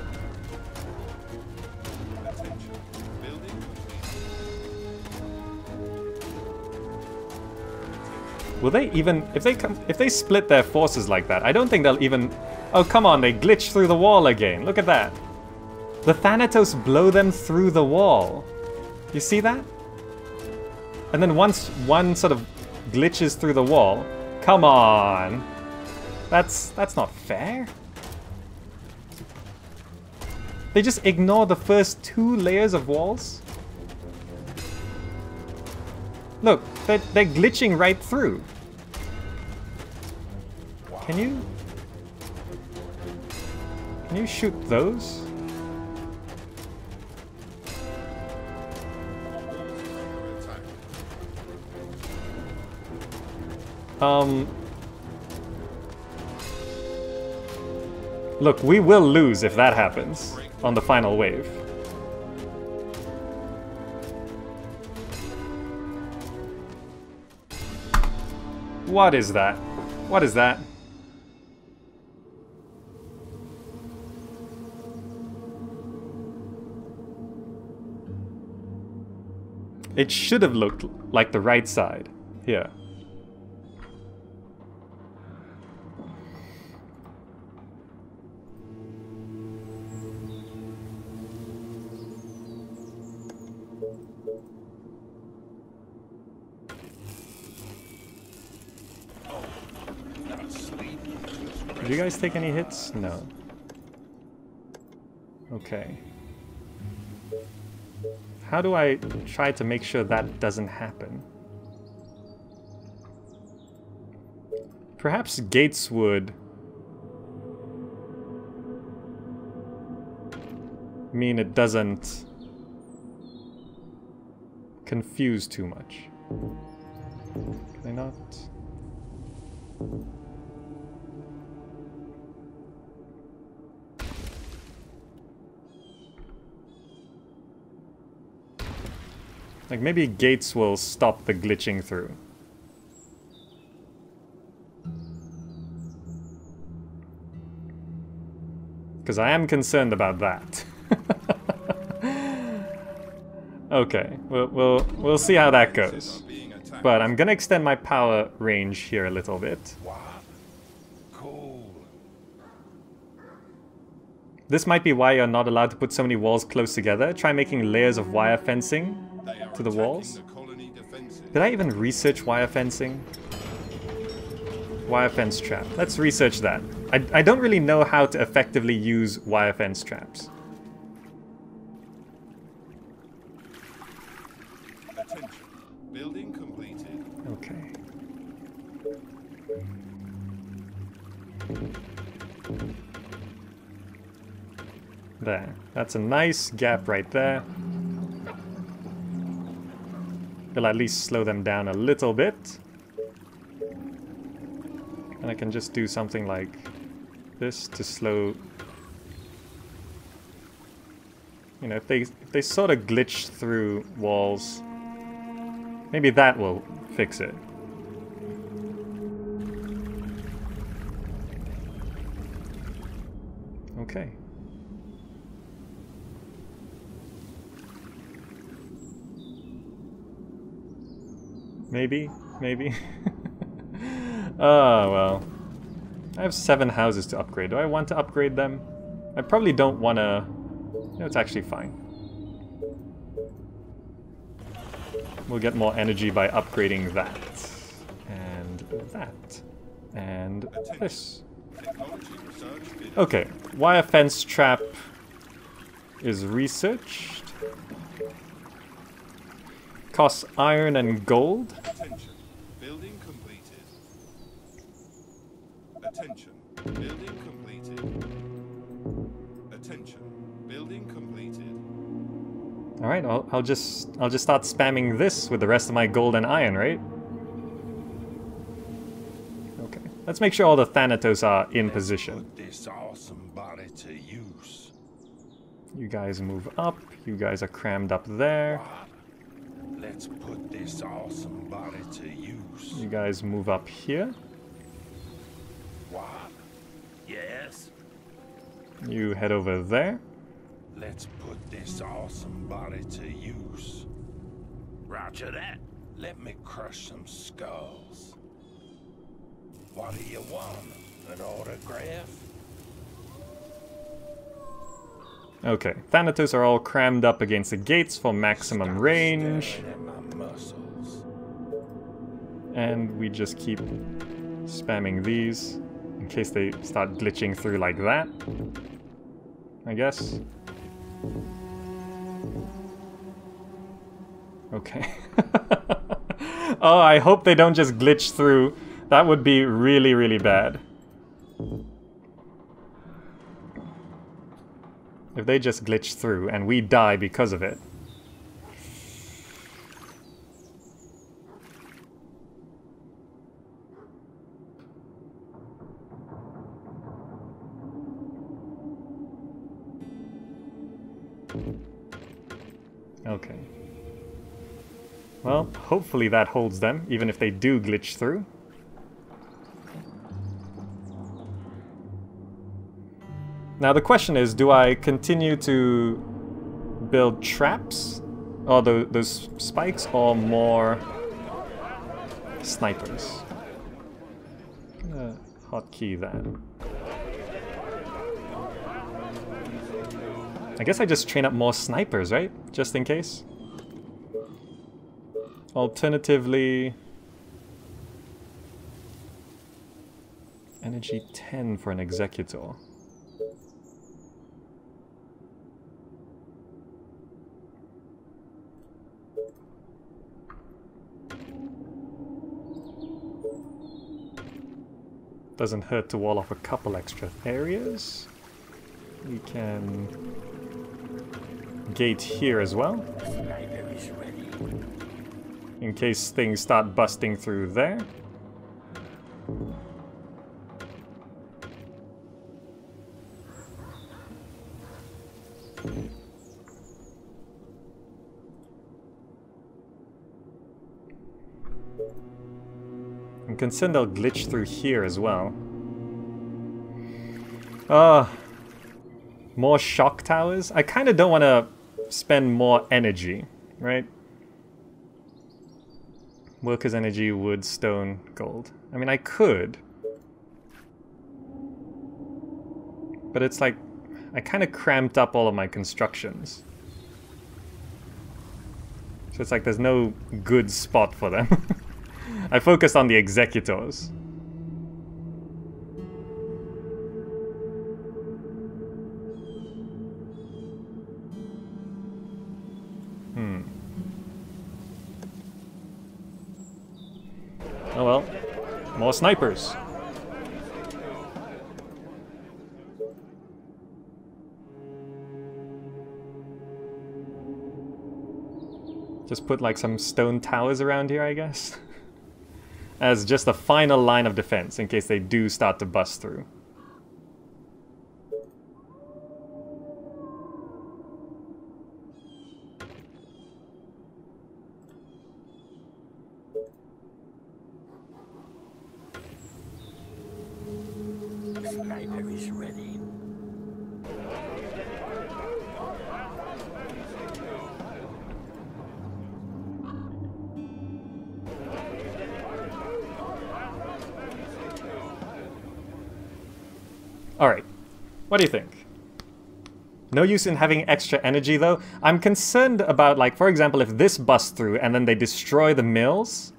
Will they even if they come if they split their forces like that? I don't think they'll even Oh, come on, they glitch through the wall again. Look at that. The Thanatos blow them through the wall. You see that? And then once one sort of glitches through the wall, come on. That's that's not fair. They just ignore the first two layers of walls. Look, they're, they're glitching right through. Can you... Can you shoot those? Um... Look, we will lose if that happens on the final wave. What is that? What is that? It should have looked like the right side. Here. Did you guys take any hits? No. Okay. How do I try to make sure that doesn't happen? Perhaps gates would mean it doesn't confuse too much. Can I not? Like maybe gates will stop the glitching through. Because I am concerned about that. okay, we'll, we'll, we'll see how that goes. Are being attacked. But I'm gonna extend my power range here a little bit. This might be why you're not allowed to put so many walls close together. Try making layers of wire fencing to the walls. The colony defenses. Did I even research wire fencing? Wire fence trap. Let's research that. I, I don't really know how to effectively use wire fence traps. Building completed. Okay. There. That's a nice gap right there. It'll at least slow them down a little bit. And I can just do something like this to slow... You know, if they, if they sort of glitch through walls, maybe that will fix it. Okay. Maybe, maybe. oh, well. I have seven houses to upgrade. Do I want to upgrade them? I probably don't want to... No, it's actually fine. We'll get more energy by upgrading that. And that. And this. Research. Okay, wire fence trap is researched. Costs iron and gold. Attention. Building completed. Attention. Building completed. Attention. Building completed. All right, I'll, I'll just I'll just start spamming this with the rest of my gold and iron, right? Okay, let's make sure all the Thanatos are in position. This awesome body to use. You guys move up. You guys are crammed up there. Let's put this awesome body to use. You guys move up here. What? Yes. You head over there. Let's put this awesome body to use. Roger that. Let me crush some skulls. What do you want? An autograph? Okay, Thanatos are all crammed up against the gates for maximum range. staring at my muscles. And we just keep spamming these in case they start glitching through like that. I guess. Okay. oh, I hope they don't just glitch through. That would be really, really bad. If they just glitch through and we die because of it. Okay. Well, hopefully that holds them, even if they do glitch through. Now the question is, do I continue to build traps, or the, those spikes, or more snipers? Uh, hotkey that. I guess I just train up more snipers, right? Just in case. Alternatively... Energy 10 for an Executor. Doesn't hurt to wall off a couple extra areas. We can gate here as well. In case things start busting through there. I'm concerned they'll glitch through here as well. Ah, more shock towers? I kind of don't want to spend more energy, right? Workers' energy, wood, stone, gold. I mean, I could. But it's like, I kind of cramped up all of my constructions. So it's like there's no good spot for them. I focused on the executors. Hmm. Oh well. More snipers. Just put like some stone towers around here, I guess. As just a final line of defense in case they do start to bust through. Sniper is ready. Alright. What do you think? No use in having extra energy though. I'm concerned about like, for example, if this busts through and then they destroy the mills,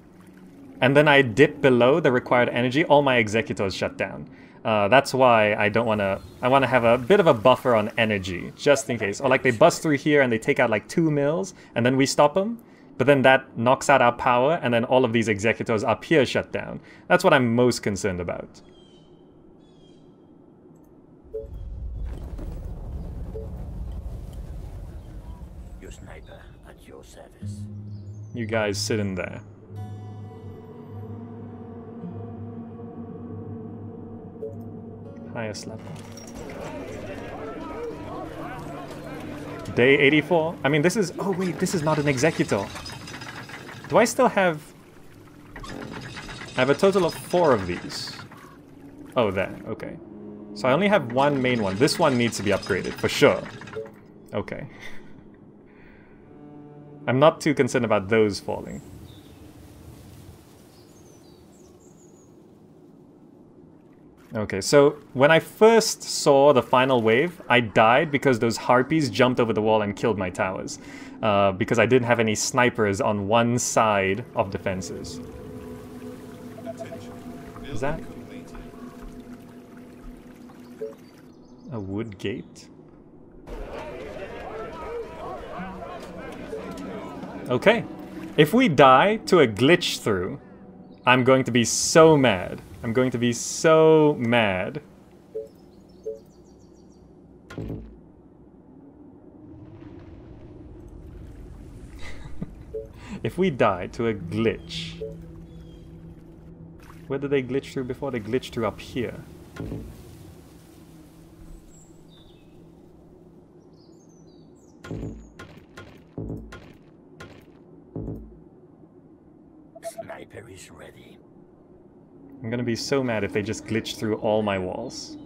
and then I dip below the required energy, all my executors shut down. Uh, that's why I don't want to... I want to have a bit of a buffer on energy, just in case. Or like they bust through here and they take out like two mills, and then we stop them. But then that knocks out our power, and then all of these executors up here shut down. That's what I'm most concerned about. Your sniper at your service. You guys sit in there. Highest level. Day 84. I mean, this is... Oh, wait, this is not an executor. Do I still have... I have a total of four of these. Oh, there. Okay. So I only have one main one. This one needs to be upgraded, for sure. Okay. I'm not too concerned about those falling. Okay, so when I first saw the final wave, I died because those harpies jumped over the wall and killed my towers. Uh, because I didn't have any snipers on one side of defenses. Is that- A wood gate? Okay. If we die to a glitch through, I'm going to be so mad. I'm going to be so mad. if we die to a glitch. Where did they glitch through before? They glitched through up here. Sniper is ready. I'm gonna be so mad if they just glitch through all my walls.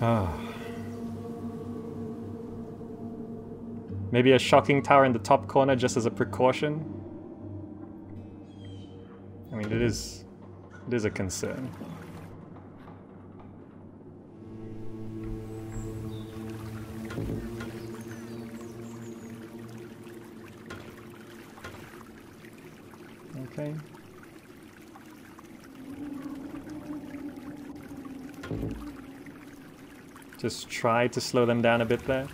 Ah. Maybe a shocking tower in the top corner just as a precaution? I mean, it is... It is a concern. Okay. Just try to slow them down a bit there.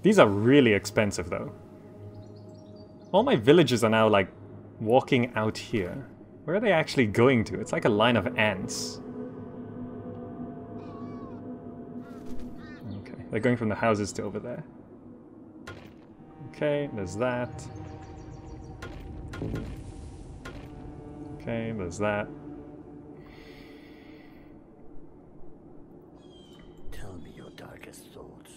These are really expensive though. All my villages are now like walking out here. Where are they actually going to? It's like a line of ants. Okay, they're going from the houses to over there. Okay, there's that. Okay, there's that. Tell me your darkest thoughts.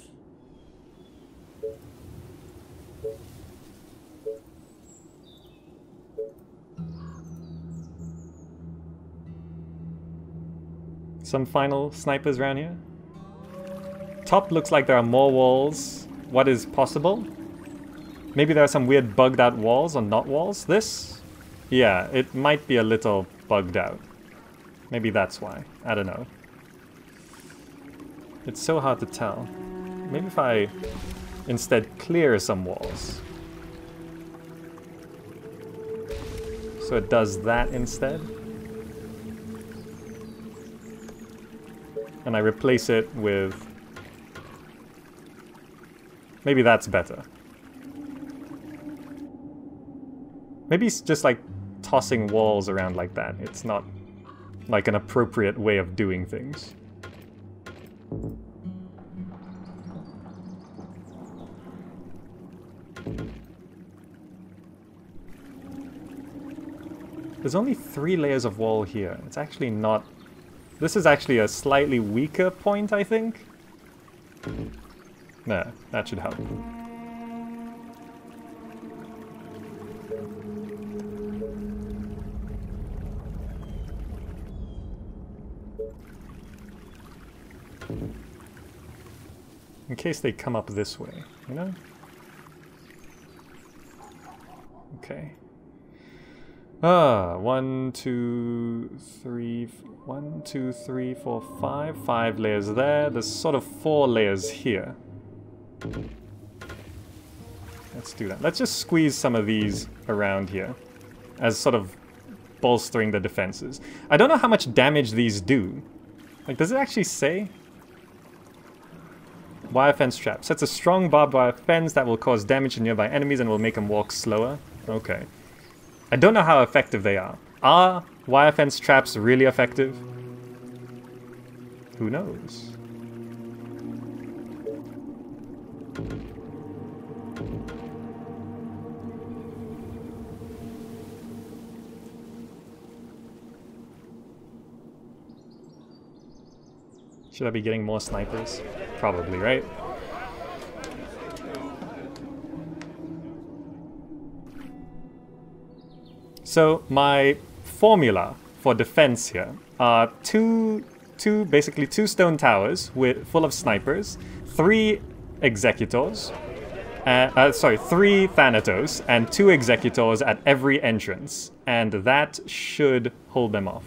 Some final snipers around here. Top looks like there are more walls. What is possible? Maybe there are some weird bugged out walls or not walls. This? Yeah, it might be a little bugged out. Maybe that's why. I don't know. It's so hard to tell. Maybe if I instead clear some walls. So it does that instead. And I replace it with... Maybe that's better. Maybe it's just like tossing walls around like that. It's not like an appropriate way of doing things. There's only three layers of wall here. It's actually not... This is actually a slightly weaker point, I think. Nah, that should help. In case they come up this way, you know? Okay. Ah, one, two, three, one, two, three, four, five. Five layers there. There's sort of four layers here. Let's do that. Let's just squeeze some of these around here as sort of bolstering the defenses. I don't know how much damage these do. Like, does it actually say? Wire fence trap. Sets a strong barbed wire fence that will cause damage to nearby enemies and will make them walk slower. Okay. I don't know how effective they are. Are wire fence traps really effective? Who knows? Should I be getting more snipers? Probably, right? So my formula for defense here are two, two basically two stone towers with full of snipers, three executors, uh, uh, sorry, three Thanatos and two Executors at every entrance, and that should hold them off.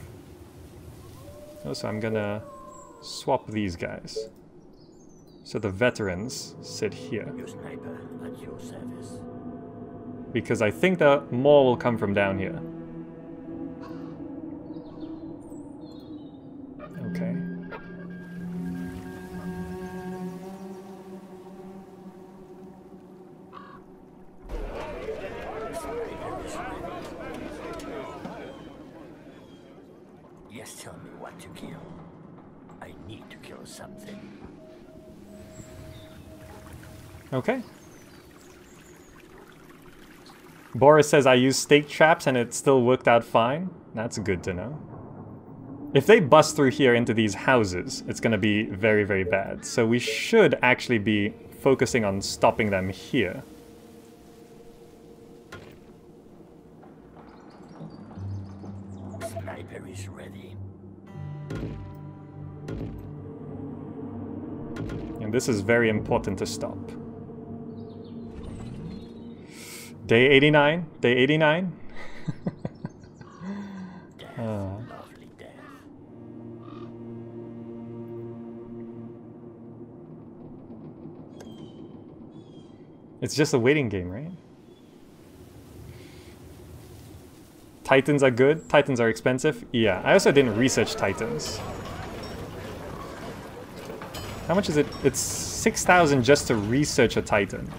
Oh, so I'm gonna swap these guys. So the veterans sit here, Your sniper at your service. because I think that more will come from down here. Okay. Something. Okay. Boris says I used stake traps and it still worked out fine. That's good to know. If they bust through here into these houses, it's going to be very, very bad. So we should actually be focusing on stopping them here. This is very important to stop. Day 89. Day 89. Death, Uh. It's just a waiting game, right? Titans are good. Titans are expensive. Yeah, I also didn't research Titans. How much is it? It's 6,000 just to research a Titan.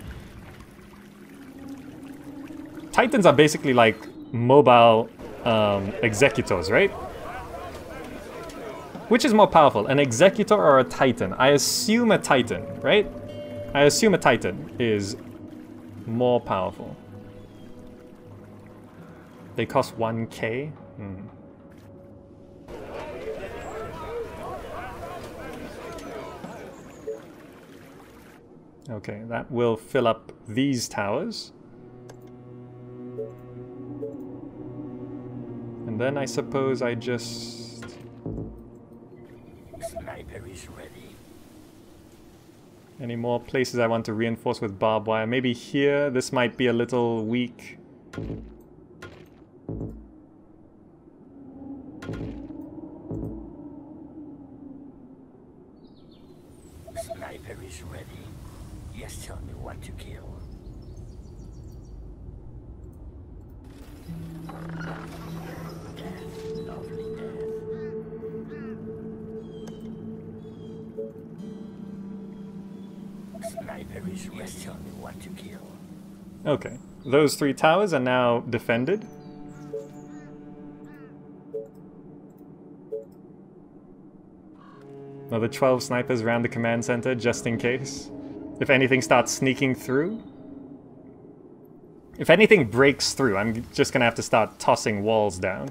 Titans are basically like mobile um, executors, right? Which is more powerful, an executor or a Titan? I assume a Titan, right? I assume a Titan is more powerful. They cost 1k? Hmm. Okay, that will fill up these towers. And then I suppose I just... Sniper is ready. Any more places I want to reinforce with barbed wire? Maybe here, this might be a little weak. Okay, those three towers are now defended. Another 12 snipers around the command center just in case. If anything starts sneaking through. If anything breaks through, I'm just gonna have to start tossing walls down.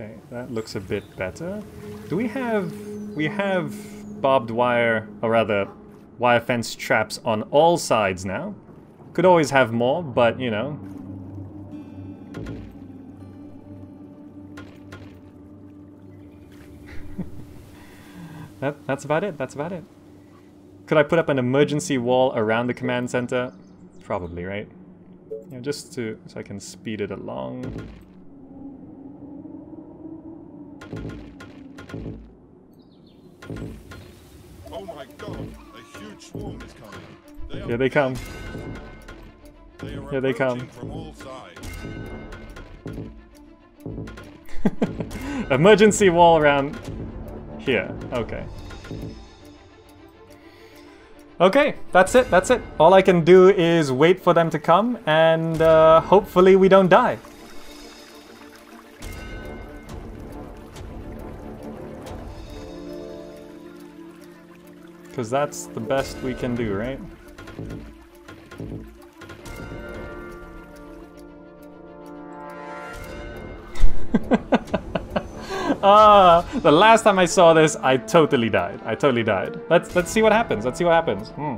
Okay, that looks a bit better. Do we have... We have barbed wire, or rather, wire fence traps on all sides now. Could always have more, but, you know. that, that's about it, that's about it. Could I put up an emergency wall around the command center? Probably, right? Yeah, just to so I can speed it along. Oh my god, a huge swarm is coming. They Here they come. they here they come. from all sides. Emergency wall around here. Okay. Okay, that's it, that's it. All I can do is wait for them to come and uh, hopefully we don't die. Because that's the best we can do, right? Ah, the last time I saw this, I totally died. I totally died. Let's let's see what happens. Let's see what happens. Hmm.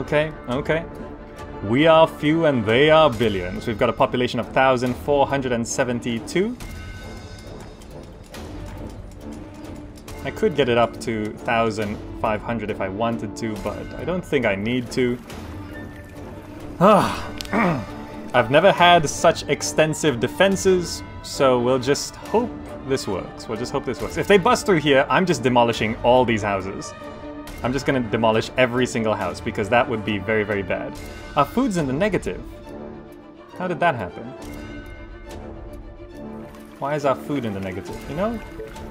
Okay, okay. We are few and they are billions. We've got a population of 1,472. I could get it up to 1,500 if I wanted to, but I don't think I need to. I've never had such extensive defenses, so we'll just hope this works. We'll just hope this works. If they bust through here, I'm just demolishing all these houses. I'm just gonna demolish every single house because that would be very, very bad. Our food's in the negative. How did that happen? Why is our food in the negative? You know,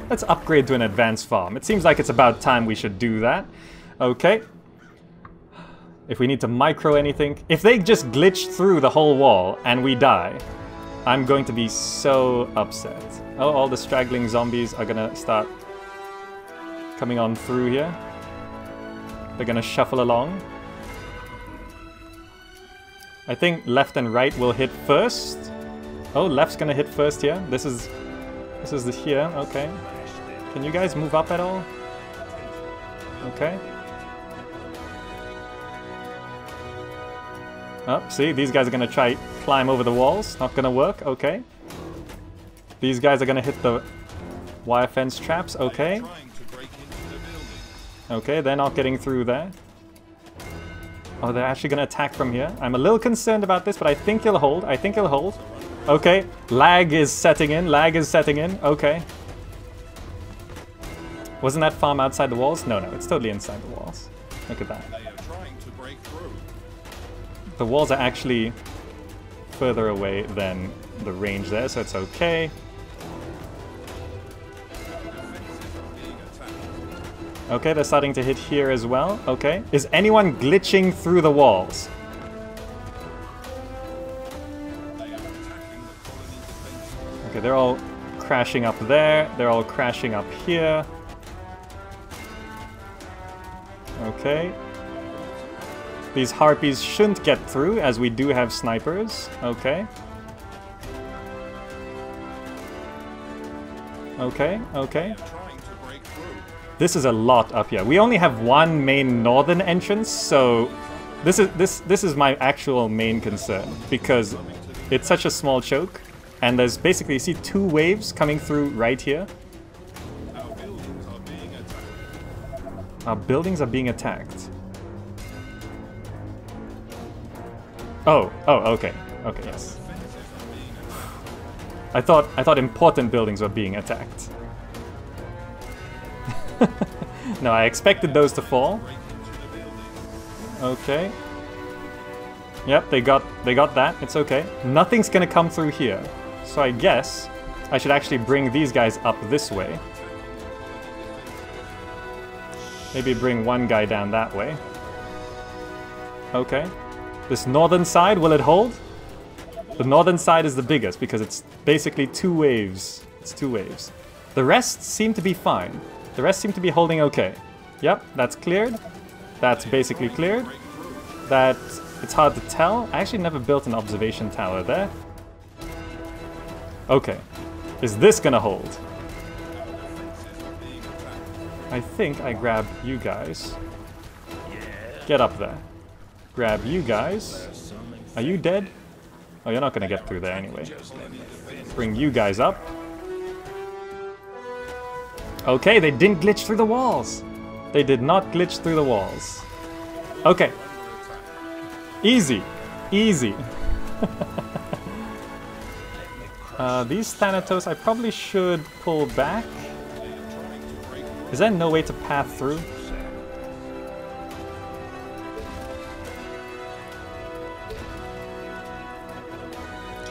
let's upgrade to an advanced farm. It seems like it's about time we should do that. Okay. If we need to micro anything, if they just glitch through the whole wall and we die, I'm going to be so upset. Oh, all the straggling zombies are gonna start coming on through here. They're gonna shuffle along. I think left and right will hit first. Oh, left's gonna hit first here. This is this is the here. Okay. Can you guys move up at all? Okay. Oh, see, these guys are gonna try climb over the walls. Not gonna work. Okay. These guys are gonna hit the wire fence traps. Okay. Okay, they're not getting through there. Oh, they're actually gonna attack from here. I'm a little concerned about this, but I think he'll hold. I think he'll hold. Okay, lag is setting in. Lag is setting in. Okay. Wasn't that farm outside the walls? No, no, it's totally inside the walls. Look at that. They are trying to break through. The walls are actually further away than the range there, so it's okay. Okay, they're starting to hit here as well. Okay. Is anyone glitching through the walls? They are attacking the colony defense. Okay, they're all crashing up there. They're all crashing up here. Okay. These harpies shouldn't get through as we do have snipers. Okay. Okay, okay. This is a lot up here. We only have one main northern entrance, so this is this this is my actual main concern because it's such a small choke and there's basically you see two waves coming through right here. Our buildings are being attacked. Oh, oh, okay. Okay, yes. I thought I thought important buildings were being attacked. no, I expected those to fall. Okay. Yep, they got they got that. It's okay. Nothing's gonna come through here. So I guess I should actually bring these guys up this way. Maybe bring one guy down that way. Okay. This northern side, will it hold? The northern side is the biggest because it's basically two waves. It's two waves. The rest seem to be fine. The rest seem to be holding okay. Yep, that's cleared. That's basically cleared. That it's hard to tell. I actually never built an observation tower there. Okay. Is this gonna hold? I think I grab you guys. Get up there. Grab you guys. Are you dead? Oh, you're not gonna get through there anyway. Bring you guys up. Okay, they didn't glitch through the walls. They did not glitch through the walls. Okay. Easy. Easy. uh, these Thanatos, I probably should pull back. Is there no way to path through?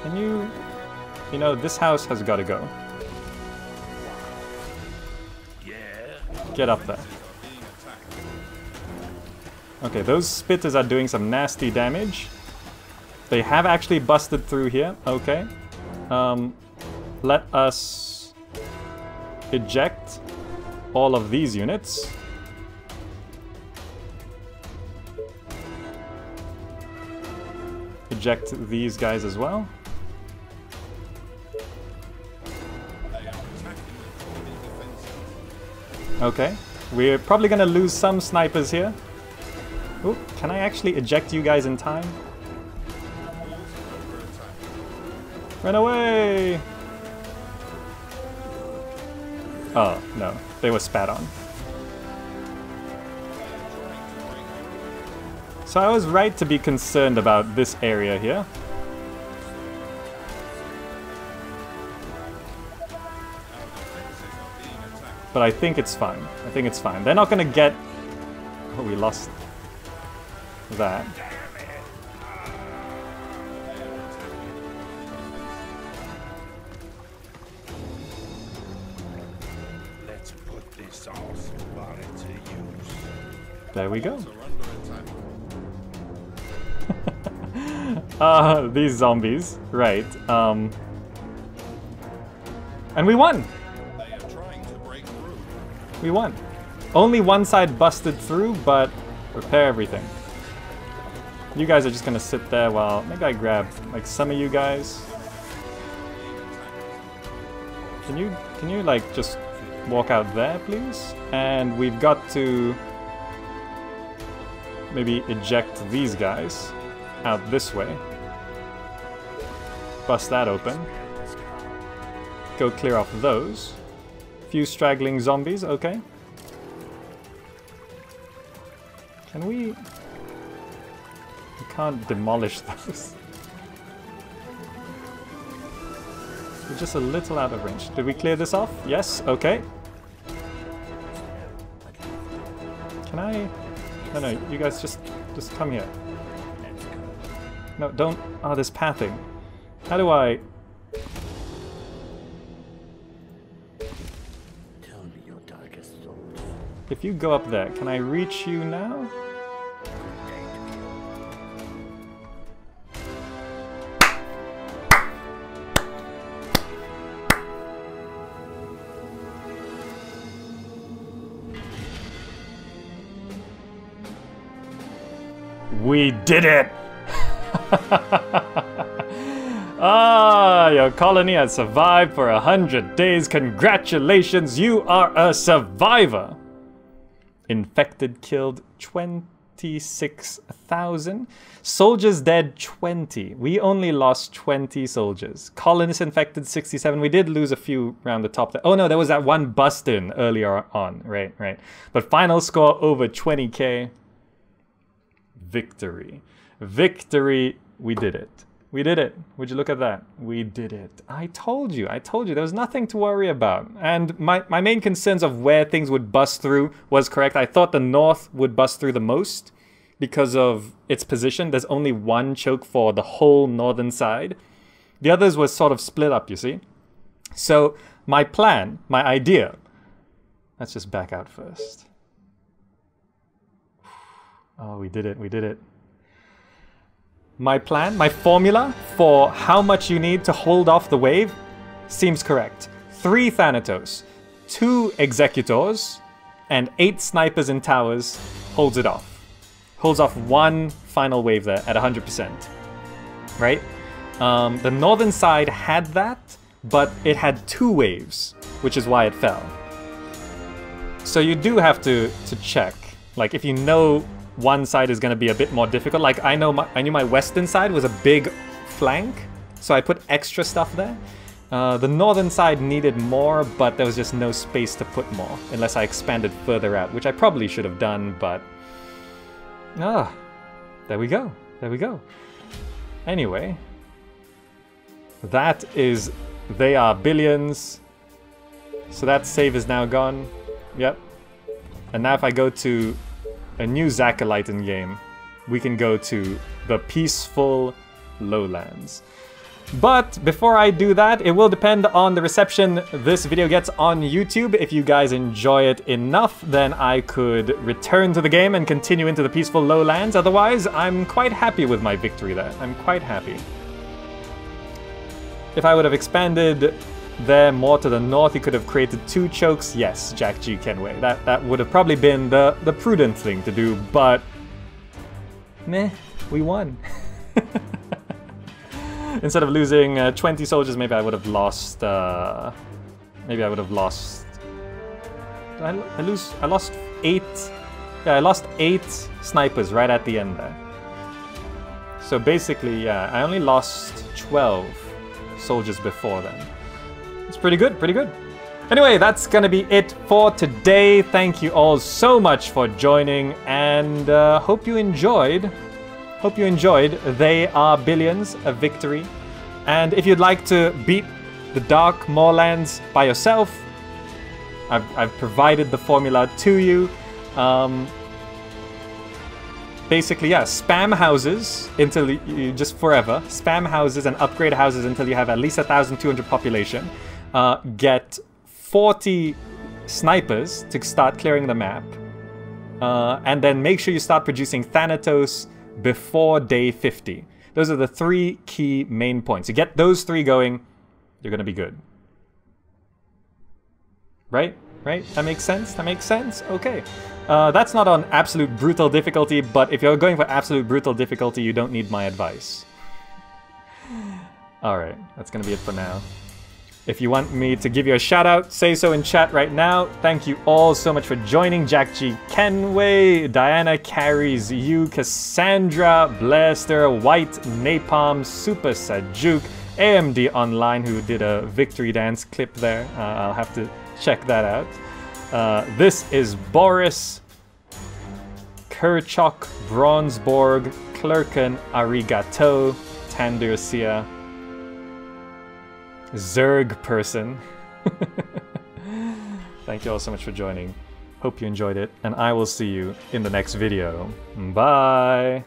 Can you... You know, this house has got to go. Get up there. Okay, those spitters are doing some nasty damage. They have actually busted through here. Okay. Um, let us eject all of these units. Eject these guys as well. Okay. We're probably gonna lose some snipers here. Oh, can I actually eject you guys in time? Run away! Oh, no. They were spat on. So I was right to be concerned about this area here. But I think it's fine. I think it's fine. They're not gonna get... Oh, we lost that. There we go. Uh, these zombies, right. Um, and we won! They are trying to break through. We won. Only one side busted through, but repair everything. You guys are just gonna sit there while maybe I grab like some of you guys. Can you can you like just walk out there, please? And we've got to maybe eject these guys out this way. Bust that open. Go clear off those. Few straggling zombies, okay. Can we... We can't demolish those. We're just a little out of range. Did we clear this off? Yes, okay. Can I... No, no, you guys just, just come here. No, don't... Oh, there's pathing. How do I... Tell me your darkest thoughts. If you go up there, can I reach you now? We did it! ah, your colony has survived for a hundred days. Congratulations, you are a survivor! Infected killed 26,000. Soldiers dead 20. We only lost 20 soldiers. Colonists infected 67. We did lose a few around the top there. Oh no, there was that one bust in earlier on. Right, right. But final score over 20k. Victory. Victory. We did it. We did it. Would you look at that? We did it. I told you. I told you. There was nothing to worry about. And my, my main concerns of where things would bust through was correct. I thought the north would bust through the most because of its position. There's only one choke for the whole northern side. The others were sort of split up, you see. So my plan, my idea, let's just back out first. Oh, we did it. We did it my plan, my formula for how much you need to hold off the wave seems correct. Three Thanatos, two Executors, and eight Snipers and Towers holds it off. Holds off one final wave there at 100%. Right? Um, the northern side had that, but it had two waves, which is why it fell. So you do have to, to check. Like, if you know one side is going to be a bit more difficult. Like I know my, I knew my western side was a big flank, so I put extra stuff there. Uh, the northern side needed more, but there was just no space to put more, unless I expanded further out, which I probably should have done, but... Ah, there we go, there we go. Anyway, that is... They are billions, so that save is now gone. Yep. And now if I go to a new Zakalitan game, we can go to the peaceful lowlands. But before I do that, it will depend on the reception this video gets on YouTube. If you guys enjoy it enough, then I could return to the game and continue into the peaceful lowlands. Otherwise, I'm quite happy with my victory there. I'm quite happy. If I would have expanded there more to the north, he could have created two chokes. Yes, Jack G. Kenway. That that would have probably been the, the prudent thing to do, but meh, we won. Instead of losing uh, 20 soldiers, maybe I would have lost. Uh, maybe I would have lost. I, I lose. I lost eight. Yeah, I lost eight snipers right at the end there. So basically, yeah, I only lost 12 soldiers before then. It's pretty good, pretty good. Anyway, that's gonna be it for today. Thank you all so much for joining, and uh, hope you enjoyed. Hope you enjoyed. They are billions, a victory. And if you'd like to beat the Dark Moorlands by yourself, I've, I've provided the formula to you. Um, basically, yeah, spam houses until you, just forever. Spam houses and upgrade houses until you have at least 1,200 population. Uh, get 40 snipers to start clearing the map. Uh, and then make sure you start producing Thanatos before day 50. Those are the three key main points. You get those three going, you're going to be good. Right? Right? That makes sense? That makes sense? Okay. Uh, that's not on absolute brutal difficulty, but if you're going for absolute brutal difficulty, you don't need my advice. Alright, that's gonna be it for now. If you want me to give you a shout out, say so in chat right now. Thank you all so much for joining. Jack G. Kenway, Diana Carries, you, Cassandra, Blaster, White, Napalm, Super Sajuk, AMD Online, who did a victory dance clip there. Uh, I'll have to check that out. Uh, this is Boris, Kerchok, Bronzeborg, Clerken, Arigato, Tandersia, Zerg person. Thank you all so much for joining. Hope you enjoyed it, and I will see you in the next video. Bye!